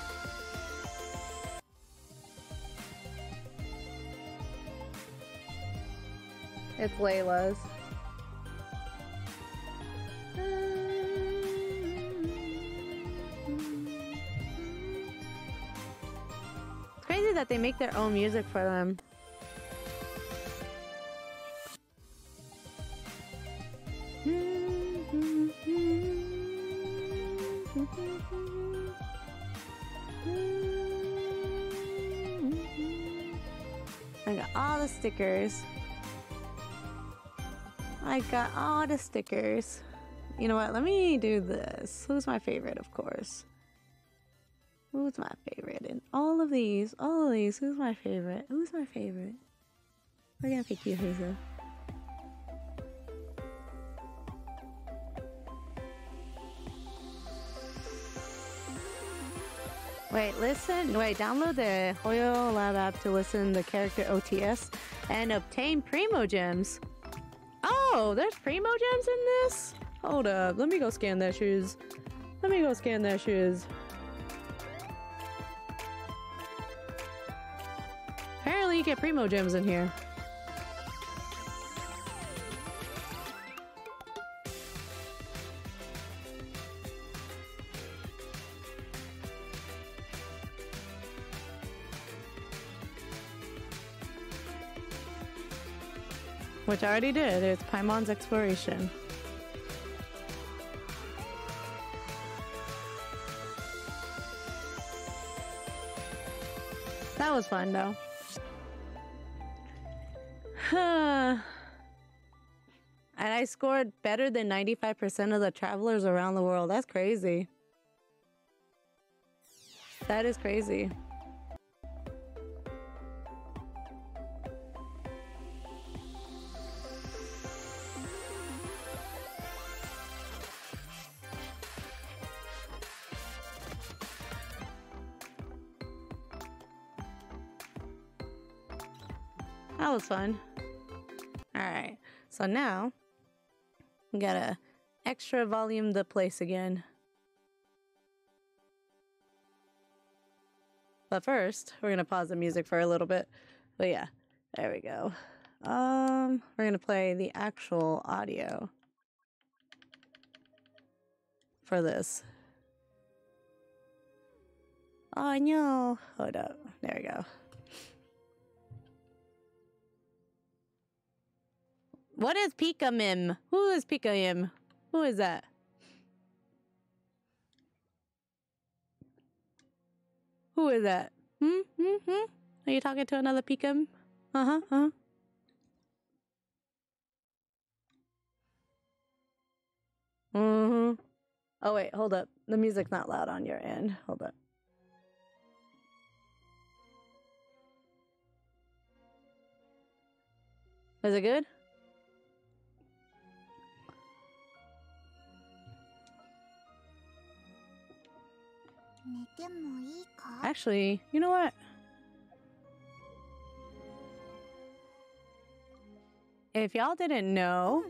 It's Layla's. Make their own music for them. I got all the stickers. I got all the stickers. You know what? Let me do this. Who's my favorite, of course? Who's my of these? All of these. Who's my favorite? Who's my favorite? We're gonna pick you, Hazel. Wait, listen. Wait, download the HoYoLAB app to listen the character OTS and obtain Primogems. Oh, there's Primogems in this? Hold up. Let me go scan their shoes. Let me go scan their shoes. Apparently, you get Primogems in here. Which I already did. It's Paimon's Exploration. That was fun though. And I scored better than 95% of the travelers around the world. That's crazy. That is crazy. That was fun. All right. So now we gotta extra volume the place again. But first, we're gonna pause the music for a little bit. But yeah, there we go. Um, we're gonna play the actual audio for this. Oh no! Hold up. There we go. What is Pika Mim? Who is Pika Mim? Who is that? Who is that? Hmm? Hmm? Hmm? Are you talking to another Pika? Uh-huh. Uh-huh. Mm-hmm. Oh wait, hold up. The music's not loud on your end. Hold up. Is it good? Actually, you know what? If y'all didn't know,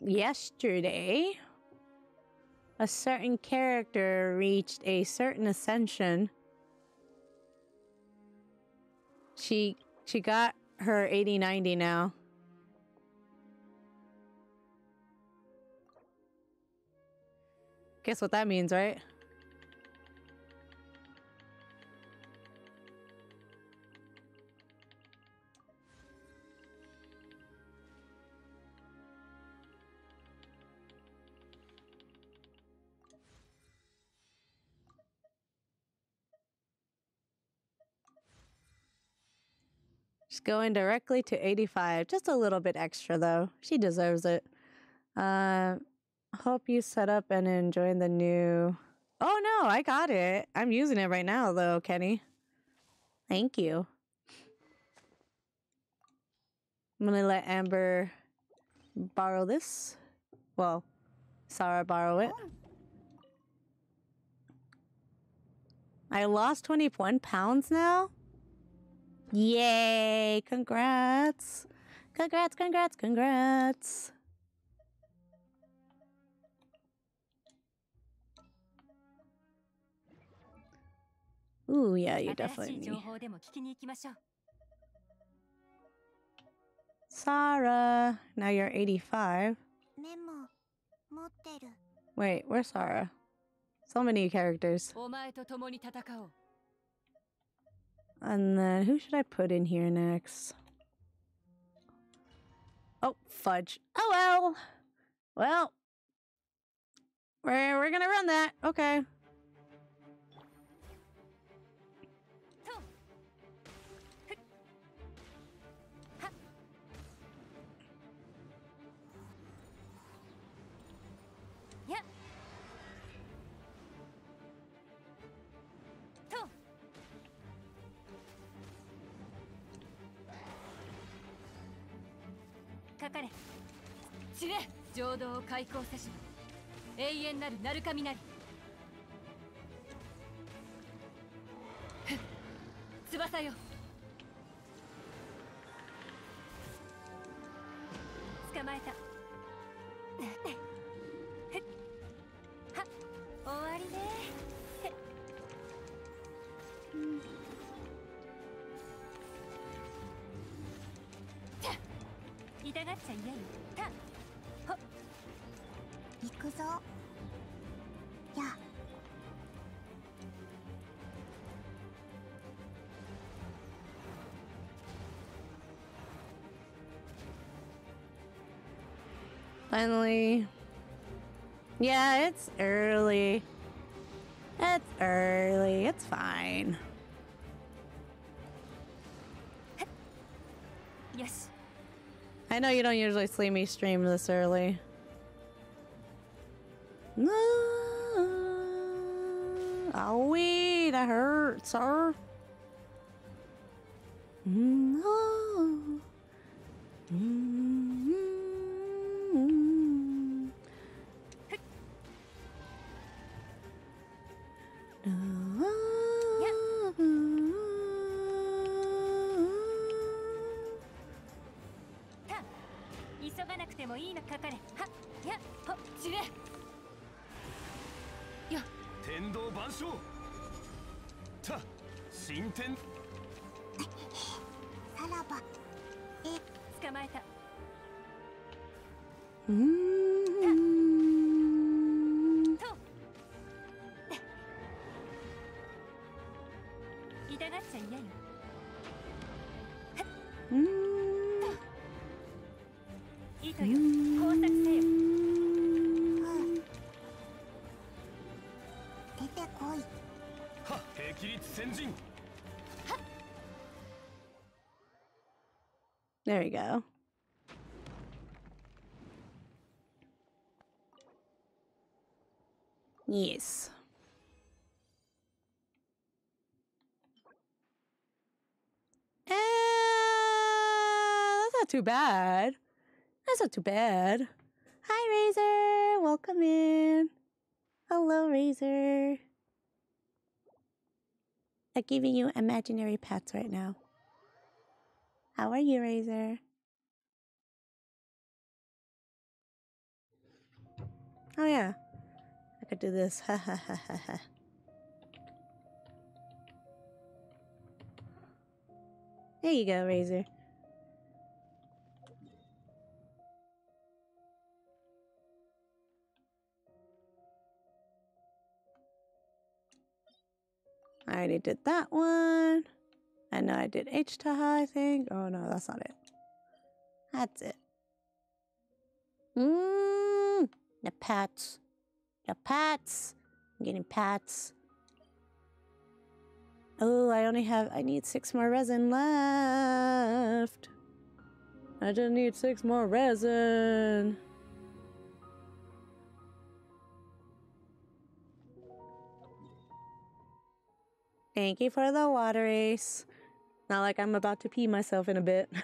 yesterday, a certain character reached a certain ascension. She she got her 80 90 now. Guess what that means, right? She's going directly to 85. Just a little bit extra, though. She deserves it. Uh, hope you set up and enjoying the new. Oh, no, I got it. I'm using it right now, though, Kenny. Thank you. I'm to let Amber borrow this. Well, Sara borrow it. I lost 21 pounds now? Yay! Congrats! Congrats, congrats, congrats! Ooh, yeah, you definitely. Sara, now you're 85. Wait, where's Sara? So many characters. And then who should I put in here next? Oh, fudge. Oh well. Well, we're, we're gonna run that. Okay. れ浄土を開口せし永遠なる鳴神なり。翼よ。捕まえた。Finally. Yeah, it's early. It's early. It's fine. Yes. I know you don't usually see me stream this early. Ah, no. Owie, that hurts, sir. There we go. Yes. Eh, that's not too bad. That's not too bad. Hi, Razor. Welcome in. Hello, Razor. I'm giving you imaginary pets right now. You, Razor? Oh yeah, I could do this. Ha ha ha ha ha. There you go, Razor. I already did that one. I know I did H Taha, I think. Oh no, that's not it. That's it. Mmm, the pats. The pats. I'm getting pats. Oh, I only have, I need six more resin left. I just need six more resin. Thank you for the water ace. Not like I'm about to pee myself in a bit. [laughs]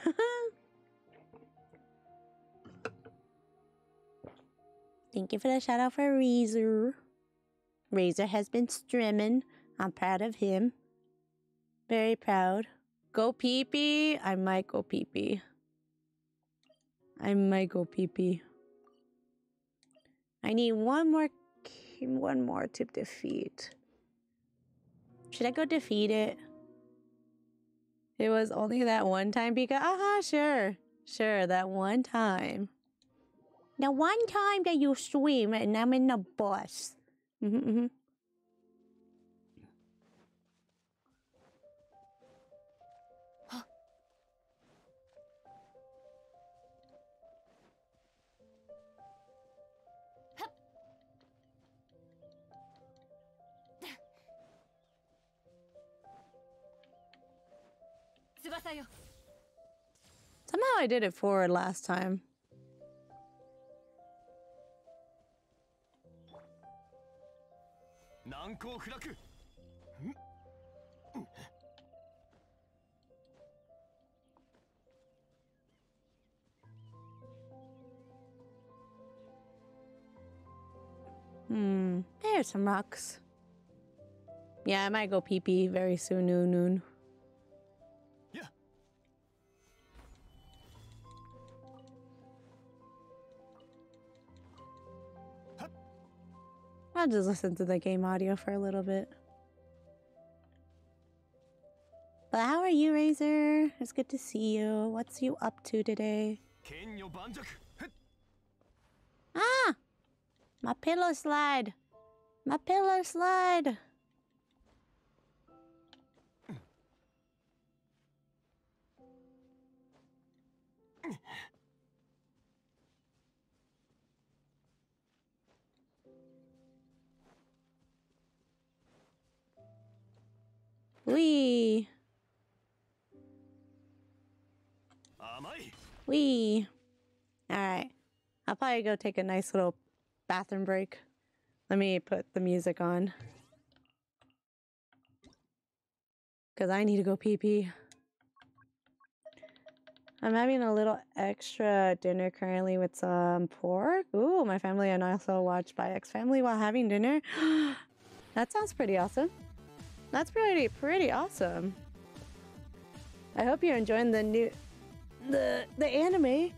Thank you for the shout out for Razor. Razor has been streaming. I'm proud of him. Very proud. Go pee pee. I might go pee pee. I might go pee pee. I need one more, one more to defeat. Should I go defeat it? It was only that one time, Pika. Aha, sure. Sure, that one time. The one time that you swim and I'm in the bus. Mm-hmm, mm-hmm. Somehow I did it forward last time. Hmm, there's some rocks. Yeah, I might go pee pee very soon, noon, noon. I'll just listen to the game audio for a little bit. But how are you, Razor? It's good to see you. What's you up to today? Ah! My pillow slide! My pillow slide! Wee! Wee! Alright. I'll probably go take a nice little bathroom break. Let me put the music on. Because I need to go pee pee. I'm having a little extra dinner currently with some pork. Ooh, my family and I also watch Spy X Family while having dinner. [gasps] that sounds pretty awesome. That's pretty, pretty awesome. I hope you're enjoying the new, the, the anime.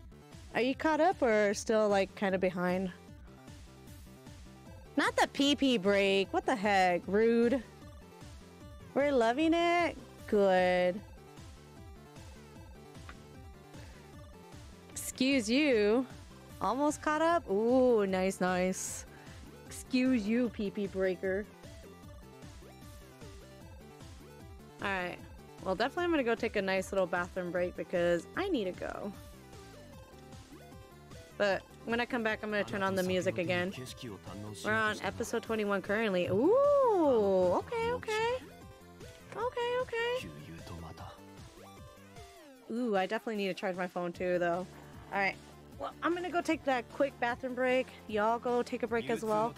Are you caught up or still like kind of behind? Not the PP break. What the heck? Rude. We're loving it? Good. Excuse you. Almost caught up? Ooh, nice, nice. Excuse you, PP breaker. Alright. Well, definitely I'm going to go take a nice little bathroom break because I need to go. But when I come back, I'm going to turn on the music again. We're on episode 21 currently. Ooh, okay, okay. Okay, okay. Ooh, I definitely need to charge my phone too, though. Alright. Well, I'm gonna go take that quick bathroom break. Y'all go take a break as well.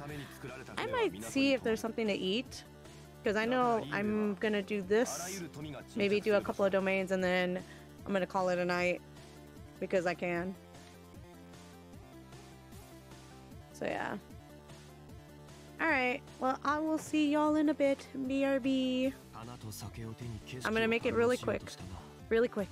I might see if there's something to eat. Because I know I'm going to do this, maybe do a couple of domains, and then I'm going to call it a night because I can. So yeah. Alright, well, I will see y'all in a bit. BRB. I'm gonna make it really quick. Really quick.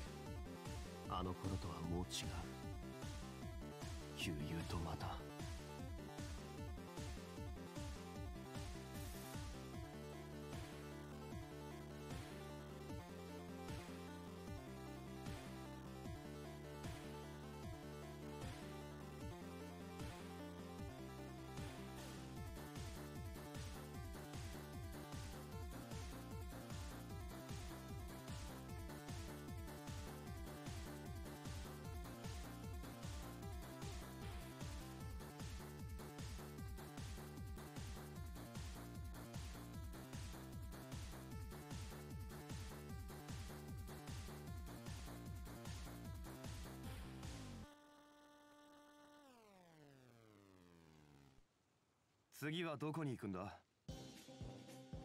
次はどこに行くんだ？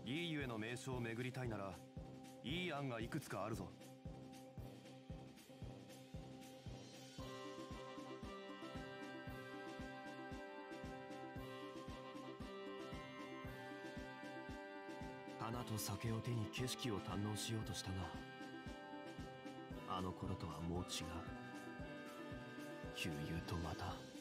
いいゆえの名所を巡りたいならいい案がいくつかあるぞ。花と酒を手に景色を堪能しようとしたがあの頃とはもう違う。悠々とまた。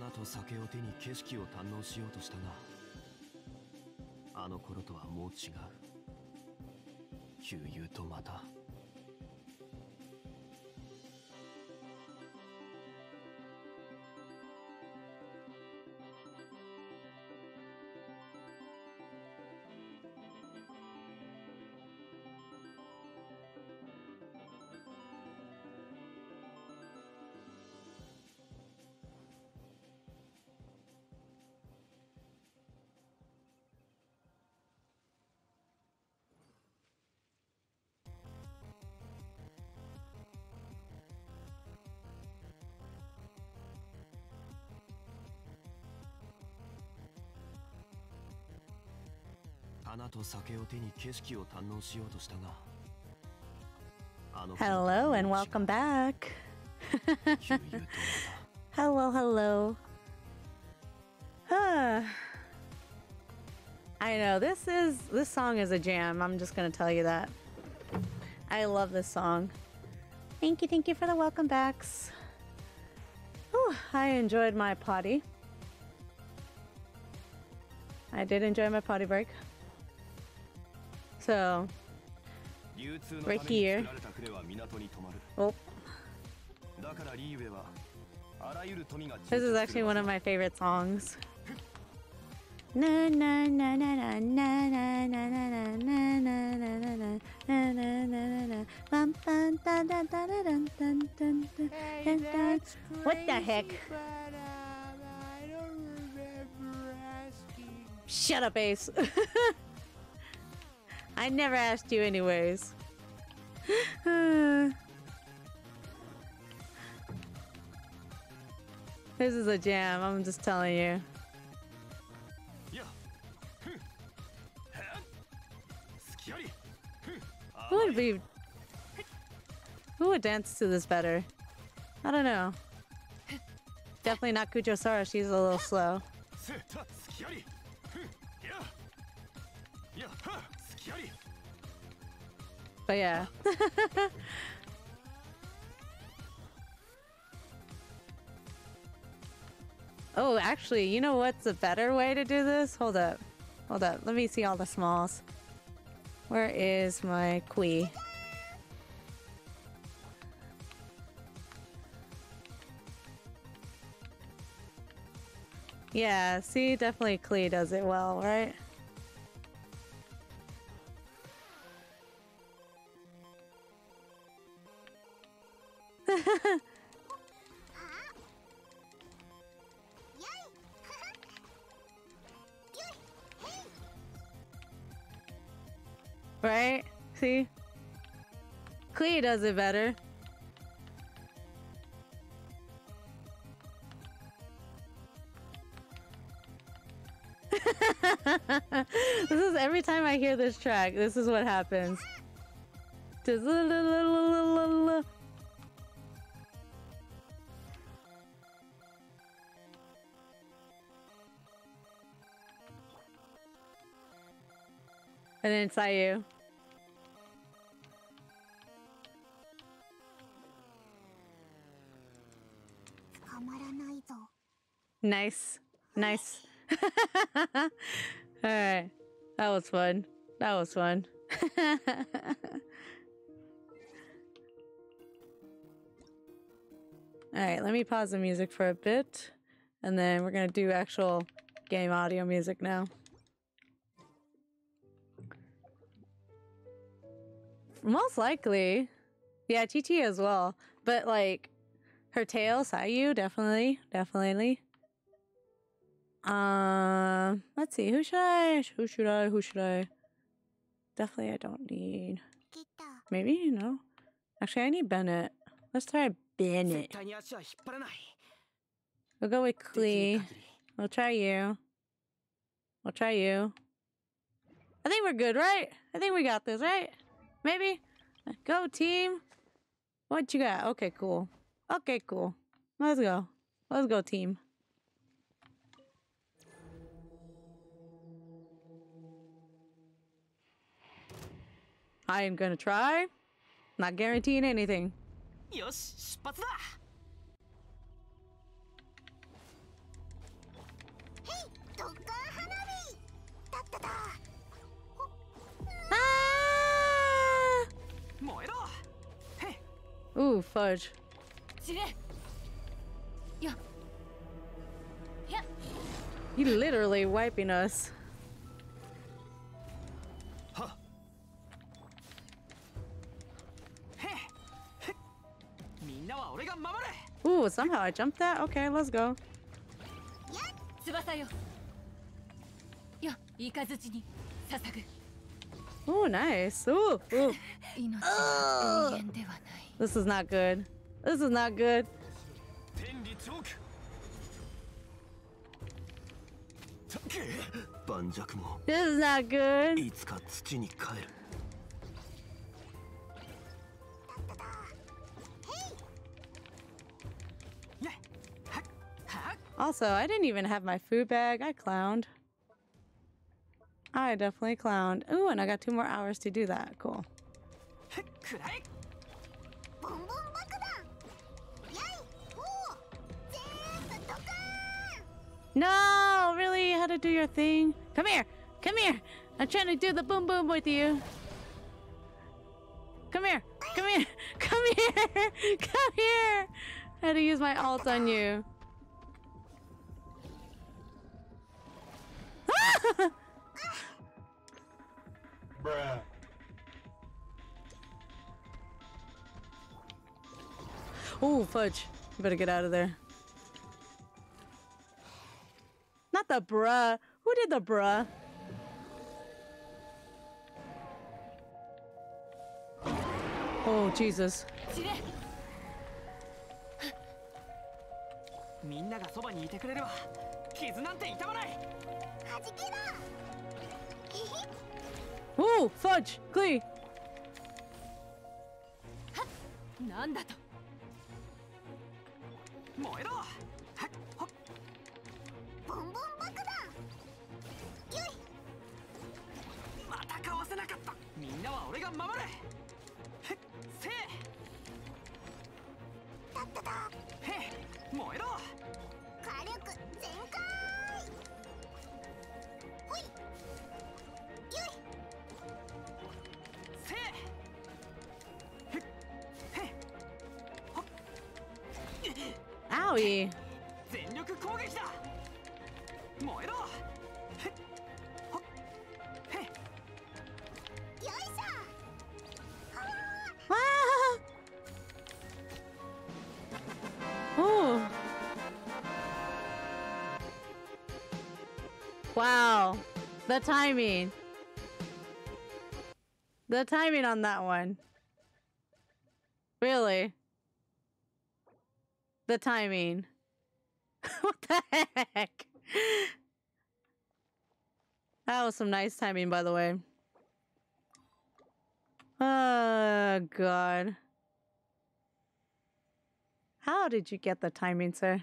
花と酒を手に景色を堪能しようとしたがあの頃とはもう違う。旧友とまた。花と酒を手に景色を堪能しようとしたがあの頃とは Hello もう違 and う welcome back. [laughs] 旧友とまた Hello, hello. Ah. I know this is this song is a jam. I'm just gonna tell you that. I love this song. Thank you, thank you for the welcome backs. Whew, I enjoyed my potty. I did enjoy my potty break. So, right here. Oh. This is actually one of my favorite songs. Na na na na na na na na na na na na na na na na na na bum dun dun dun dun dun dun dun dun dun What the heck? Shut up, Ace. I never asked you, anyways. [sighs] This is a jam, I'm just telling you. Who would be... Who would dance to this better? I don't know. Definitely not Kujou Sara, she's a little slow. [laughs] But yeah. [laughs] oh, actually, you know what's a better way to do this? Hold up. Hold up. Let me see all the smalls. Where is my Kui? Yeah, see, definitely Klee does it well, right? Right? Does it better. [laughs] this is every time I hear this track, this is what happens. And then it's Sayu. Nice. Nice. [laughs] Alright. That was fun. That was fun. [laughs] Alright, let me pause the music for a bit. And then we're gonna do actual game audio music now. Most likely. Yeah, TT as well. But like her tail, Sayu, definitely. Definitely. Um, let's see. Who should I? Who should I? Who should I? Definitely, I don't need. Maybe you know. Actually, I need Bennett. Let's try Bennett. We'll go with Klee. We'll try you. We'll try you. I think we're good, right? I think we got this, right? Maybe. Go team. What you got? Okay, cool. Okay, cool. Let's go. Let's go, team. I am gonna try. Not guaranteeing anything. Yes, but. Ah! Ooh, fudge. He literally wiping us. Ooh, somehow I jumped that? Okay, let's go. Ooh, nice. Ooh, ooh. Oh! This is not good. This is not good. This is not good. Also, I didn't even have my food bag. I clowned. I definitely clowned. Ooh, and I got two more hours to do that. Cool. No, really? How to do your thing? Come here. Come here. I'm trying to do the boom boom with you. Come here. Come here. [laughs] Come here. [laughs] Come here. I had to use my alt on you. Bruh. Oh, fudge. You better get out of there. Not the bruh. Who did the bruh? Oh, Jesus. 傷なんて痛まない。はじけろ。おおファッジクイなんだと。燃えろ。ボンボン爆弾。よい。またかわせなかった。みんなは俺が守る。せえだったたへ燃えろ。力全開!ほい!よいせいへっ!へっ!ほっ! Owie. 全力攻撃だ Wow. The timing. The timing on that one. Really? The timing. [laughs] what the heck? That was some nice timing, by the way. Oh, God. How did you get the timing, sir?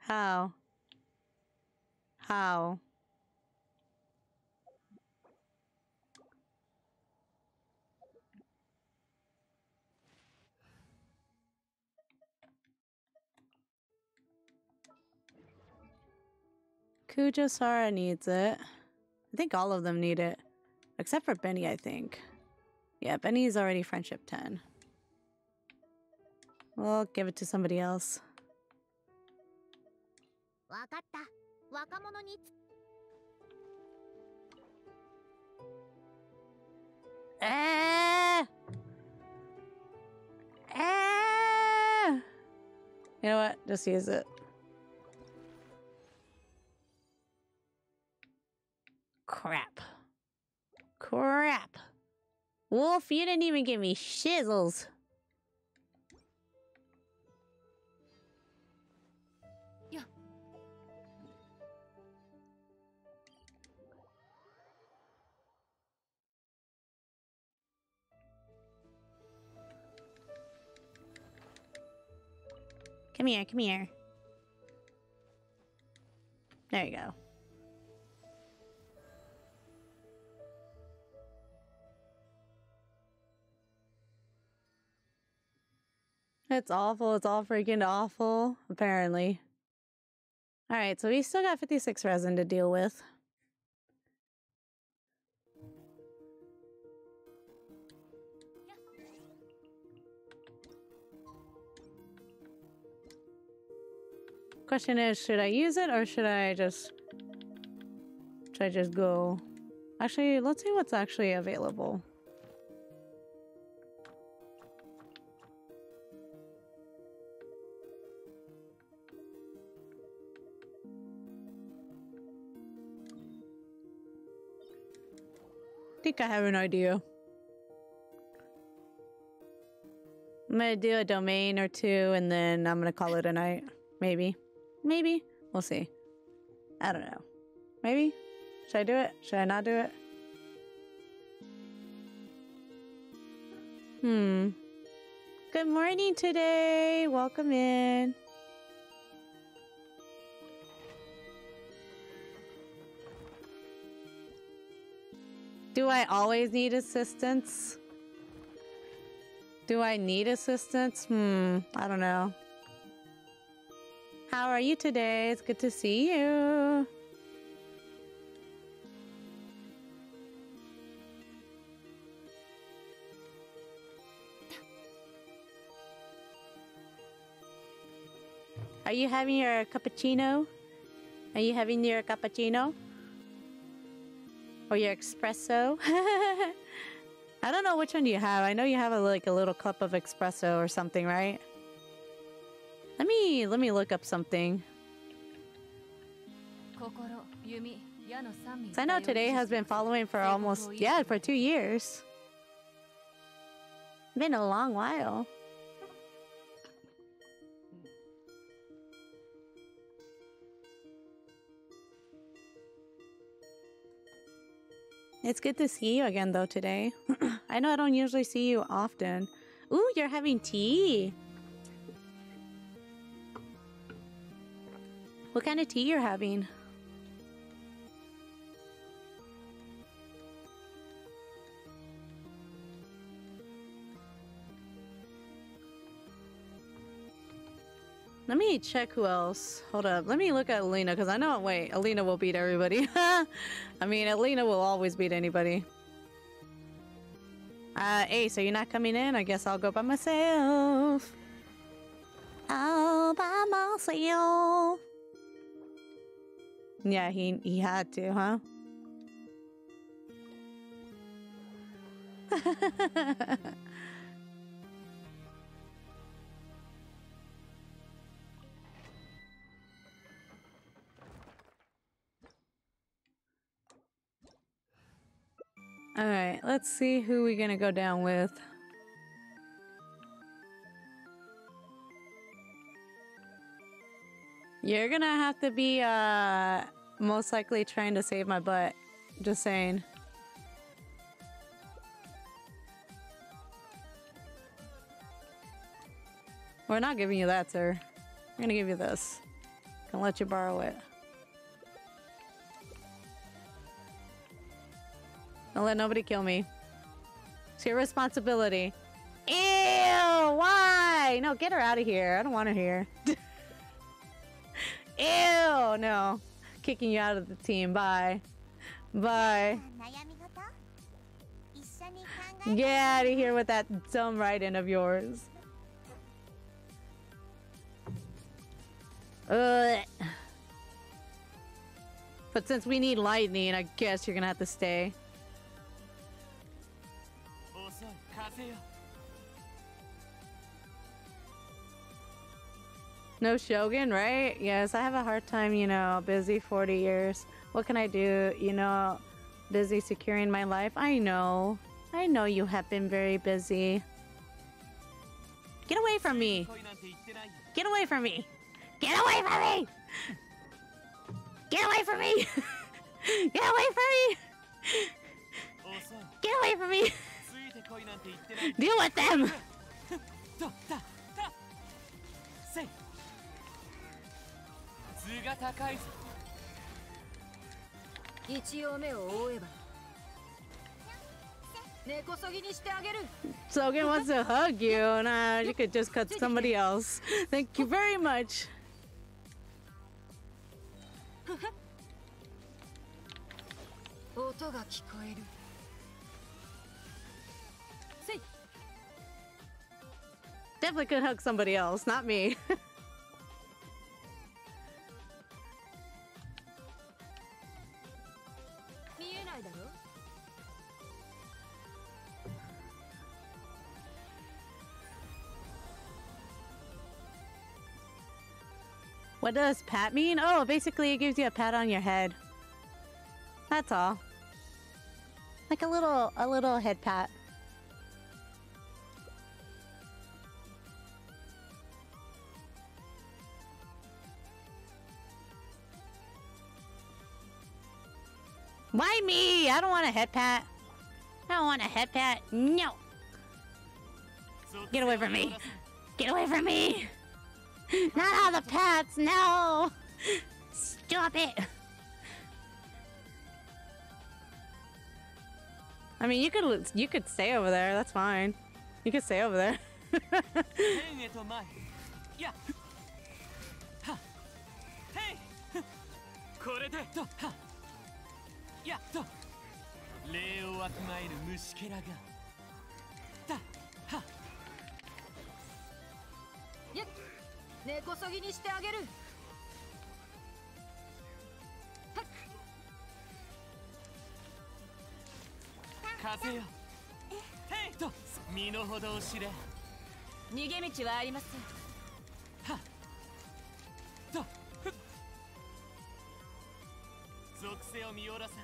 How? How? Kujou Sara needs it. I think all of them need it. Except for Benny, I think. Yeah, Benny's already friendship 10. We'll give it to somebody else. 若者に Ah! Ah! You know what? Just use it. Crap. Crap. Wolf, you didn't even give me shizzles. Come here, come here. There you go. It's awful. It's all freaking awful, apparently. Alright, so we still got 56 resin to deal with. Question is, should I use it or should I just should I just go? Actually, let's see what's actually available. I think I have an idea. I'm gonna do a domain or two and then I'm gonna call it a night. Maybe. Maybe. We'll see. I don't know. Maybe? Should I do it? Should I not do it? Hmm. Good morning today. Welcome in. Do I always need assistance? Do I need assistance? Hmm, I don't know. How are you today? It's good to see you. Are you having your cappuccino? Are you having your cappuccino? Or your espresso? [laughs] I don't know which one do you have. I know you have a, like a little cup of espresso or something, right? Let me let me look up something. I know today has been following for almost yeah for two years. Been a long while. It's good to see you again though today. [clears throat] I know I don't usually see you often. Ooh, you're having tea. What kind of tea you're having? Let me check who else. Hold up. Let me look at Alina because I know. Wait, Alina will beat everybody. [laughs] I mean, Alina will always beat anybody. Uh, Ace, are you not coming in? I guess I'll go by myself. All by myself. Yeah, he he had to, huh? [laughs] All right, let's see who we're gonna go down with. You're gonna have to be uh most likely trying to save my butt. Just saying. We're not giving you that, sir. We're gonna give you this. Gonna let you borrow it. Don't let nobody kill me. It's your responsibility. Ew! Why? No, get her out of here. I don't want her here. [laughs] Ew, no. Kicking you out of the team. Bye. Bye. Get out of here with that dumb writing of yours. Ugh. But since we need lightning, I guess you're gonna have to stay. no Shogun, right? Yes, I have a hard time, you know, busy 40 years. What can I do? You know, busy securing my life. I know. I know you have been very busy. Get away from me! Get away from me! Get away from me! Get away from me! [laughs] Get away from me! Get away from me! [laughs] Deal with them! [laughs] So 質が高いぞ一応目を追えば Shogun wants to hug you. Nah, you could just cut somebody else. Thank you very much. Definitely could hug somebody else, not me. [laughs] What does pat mean? Oh, basically it gives you a pat on your head. That's all. Like a little a little head pat. Why me? I don't want a head pat. I don't want a head pat. No. Get away from me. [laughs] Get away from me. [laughs] Not all the pats. No. Stop it. I mean, you could you could stay over there. That's fine. You could stay over there. [laughs] [laughs] 根こそぎにしてあげる。風よ。へいと身の程を知れ。逃げ道はありません。はっとふっ。属性を見おらせ。ん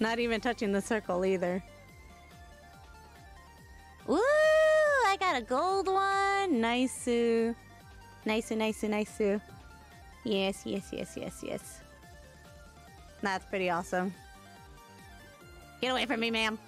Not even touching the circle either. Woo! I got a gold one. Nice. Nice, nice, nice. Yes, yes, yes, yes, yes. That's pretty awesome. Get away from me, ma'am.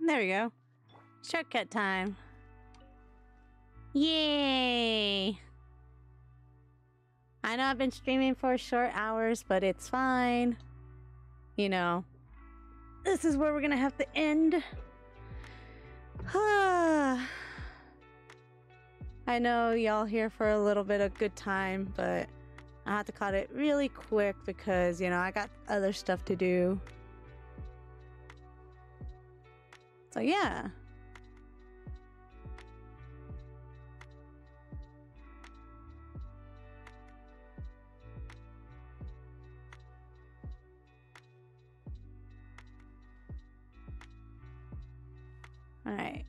There we go. Shortcut time. Yay! I know I've been streaming for short hours, but it's fine. You know, this is where we're gonna have to end. [sighs] [sighs] [sighs] I know y'all here for a little bit of good time, but I have to cut it really quick because, you know, I got other stuff to do. So, yeah. All right.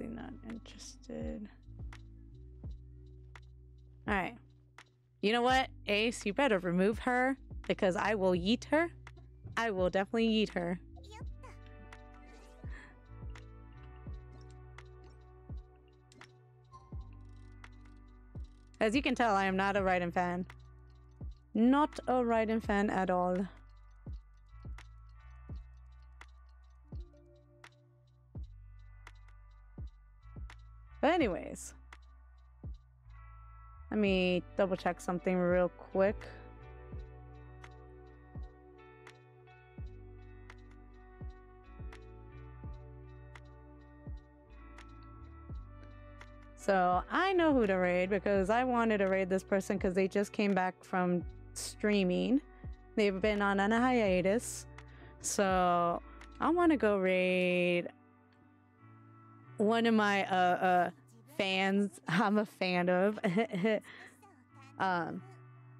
Let's. Not interested. All right. You know what, Ace? You better remove her because I will yeet her. I will definitely yeet her. As you can tell, I am not a Raiden fan. Not a Raiden fan at all. But anyways, let me double check something real quick. So I know who to raid because I wanted to raid this person because they just came back from streaming. They've been on a hiatus. So I want to go raid one of my uh uh fans [laughs] I'm a fan of. [laughs] um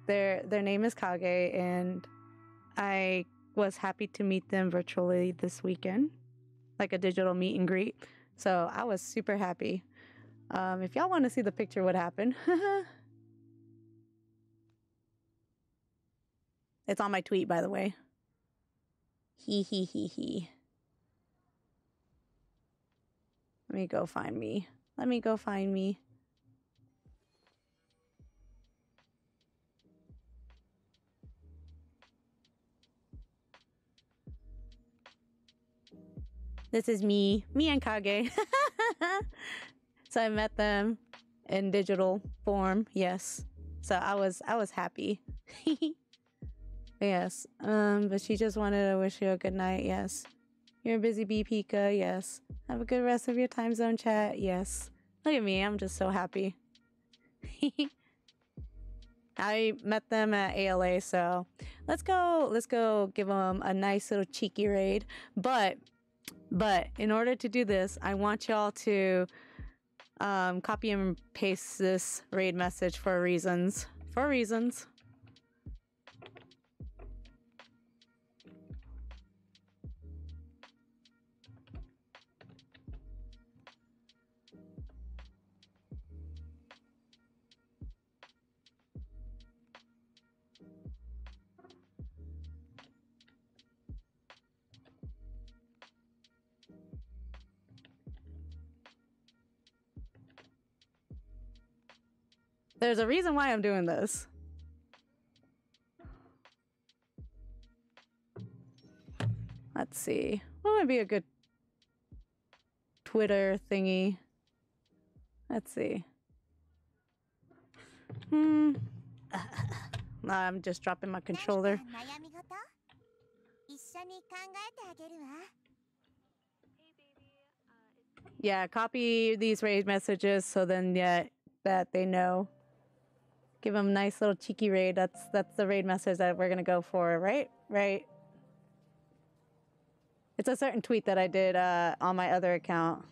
their their name is Kage and I was happy to meet them virtually this weekend. Like a digital meet and greet. So I was super happy. Um if y'all want to see the picture what happened. [laughs] it's on my tweet by the way. Hee hee hee hee. Let me go find me. Let me go find me. This is me, me and Kage. [laughs] so I met them in digital form, yes. So I was I was happy. [laughs] yes. Um, but she just wanted to wish you a good night, yes. You're a busy bee, Pika. Yes. Have a good rest of your time zone chat. Yes. Look at me. I'm just so happy. [laughs] I met them at ALA, so let's go. Let's go give them a nice little cheeky raid. But, but in order to do this, I want y'all to um, copy and paste this raid message for reasons. For reasons. There's a reason why I'm doing this. Let's see. What would be a good Twitter thingy? Let's see. Hmm. [laughs] Nah, I'm just dropping my controller. Yeah, copy these raid messages so then yeah that they know. Give them a nice little cheeky raid. That's that's the raid message that we're gonna go for, right? Right. It's a certain tweet that I did uh, on my other account.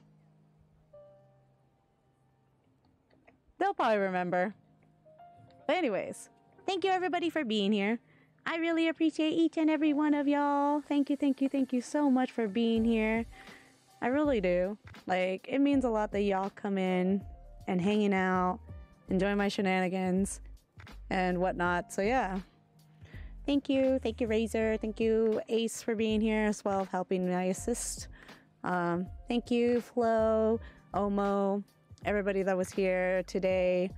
They'll probably remember. But anyways, thank you everybody for being here. I really appreciate each and every one of y'all. Thank you, thank you, thank you so much for being here. I really do. Like, it means a lot that y'all come in and hanging out, enjoy my shenanigans and whatnot. So, yeah. Thank you. Thank you, Razor. Thank you, Ace, for being here as well, helping me assist. Um, thank you, Flo, Omo, everybody that was here today.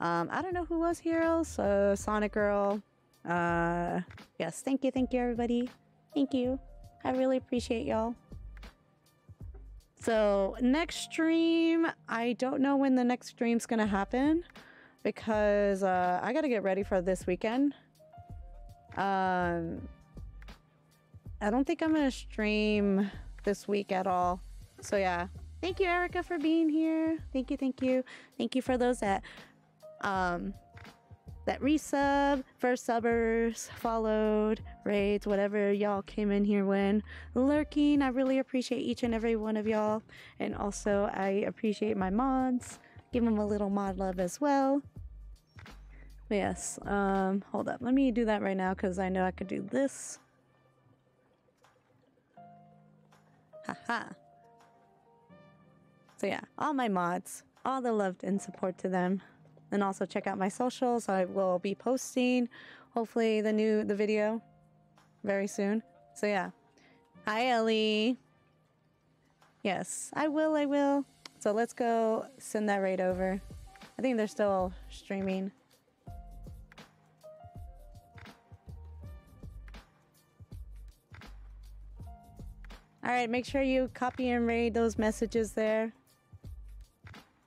Um, I don't know who was here else. Uh, Sonic Girl. Uh, yes, thank you, thank you, everybody. Thank you. I really appreciate y'all. So next stream, I don't know when the next stream's gonna happen because uh, I gotta get ready for this weekend. Um, I don't think I'm gonna stream this week at all. So yeah, thank you, Erica, for being here. Thank you, thank you, thank you for those that um that resub, first subbers, followed, raids, whatever y'all came in here when. Lurking, I really appreciate each and every one of y'all. And also, I appreciate my mods. Give them a little mod love as well. But yes, um, hold up. Let me do that right now because I know I could do this. Haha. So yeah, all my mods, all the love and support to them and also check out my socials. I will be posting hopefully the new the video very soon. So yeah. Hi Ellie. Yes, I will, I will. So let's go send that right over. I think they're still streaming. All right, make sure you copy and raid those messages there.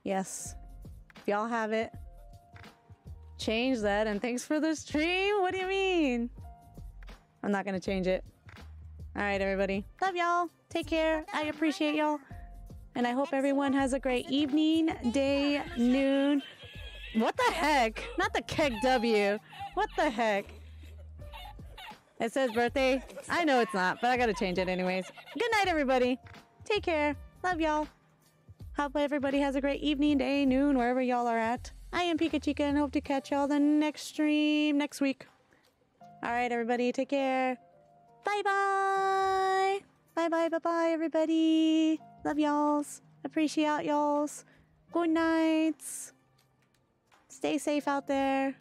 Yes. If y'all have it, change that and thanks for the stream. What do you mean? I'm not gonna change it. All right, everybody. Love y'all. Take care. I appreciate y'all. And I hope everyone has a great evening, day, noon. What the heck? Not the keg W. What the heck? It says birthday. I know it's not, but I gotta change it anyways. Good night, everybody. Take care. Love y'all. Hope everybody has a great evening, day, noon, wherever y'all are at. I am PikaChika and hope to catch y'all the next stream next week. All right, everybody, take care. Bye bye. Bye bye, bye bye, everybody. Love y'alls. Appreciate y'alls. Good nights. Stay safe out there.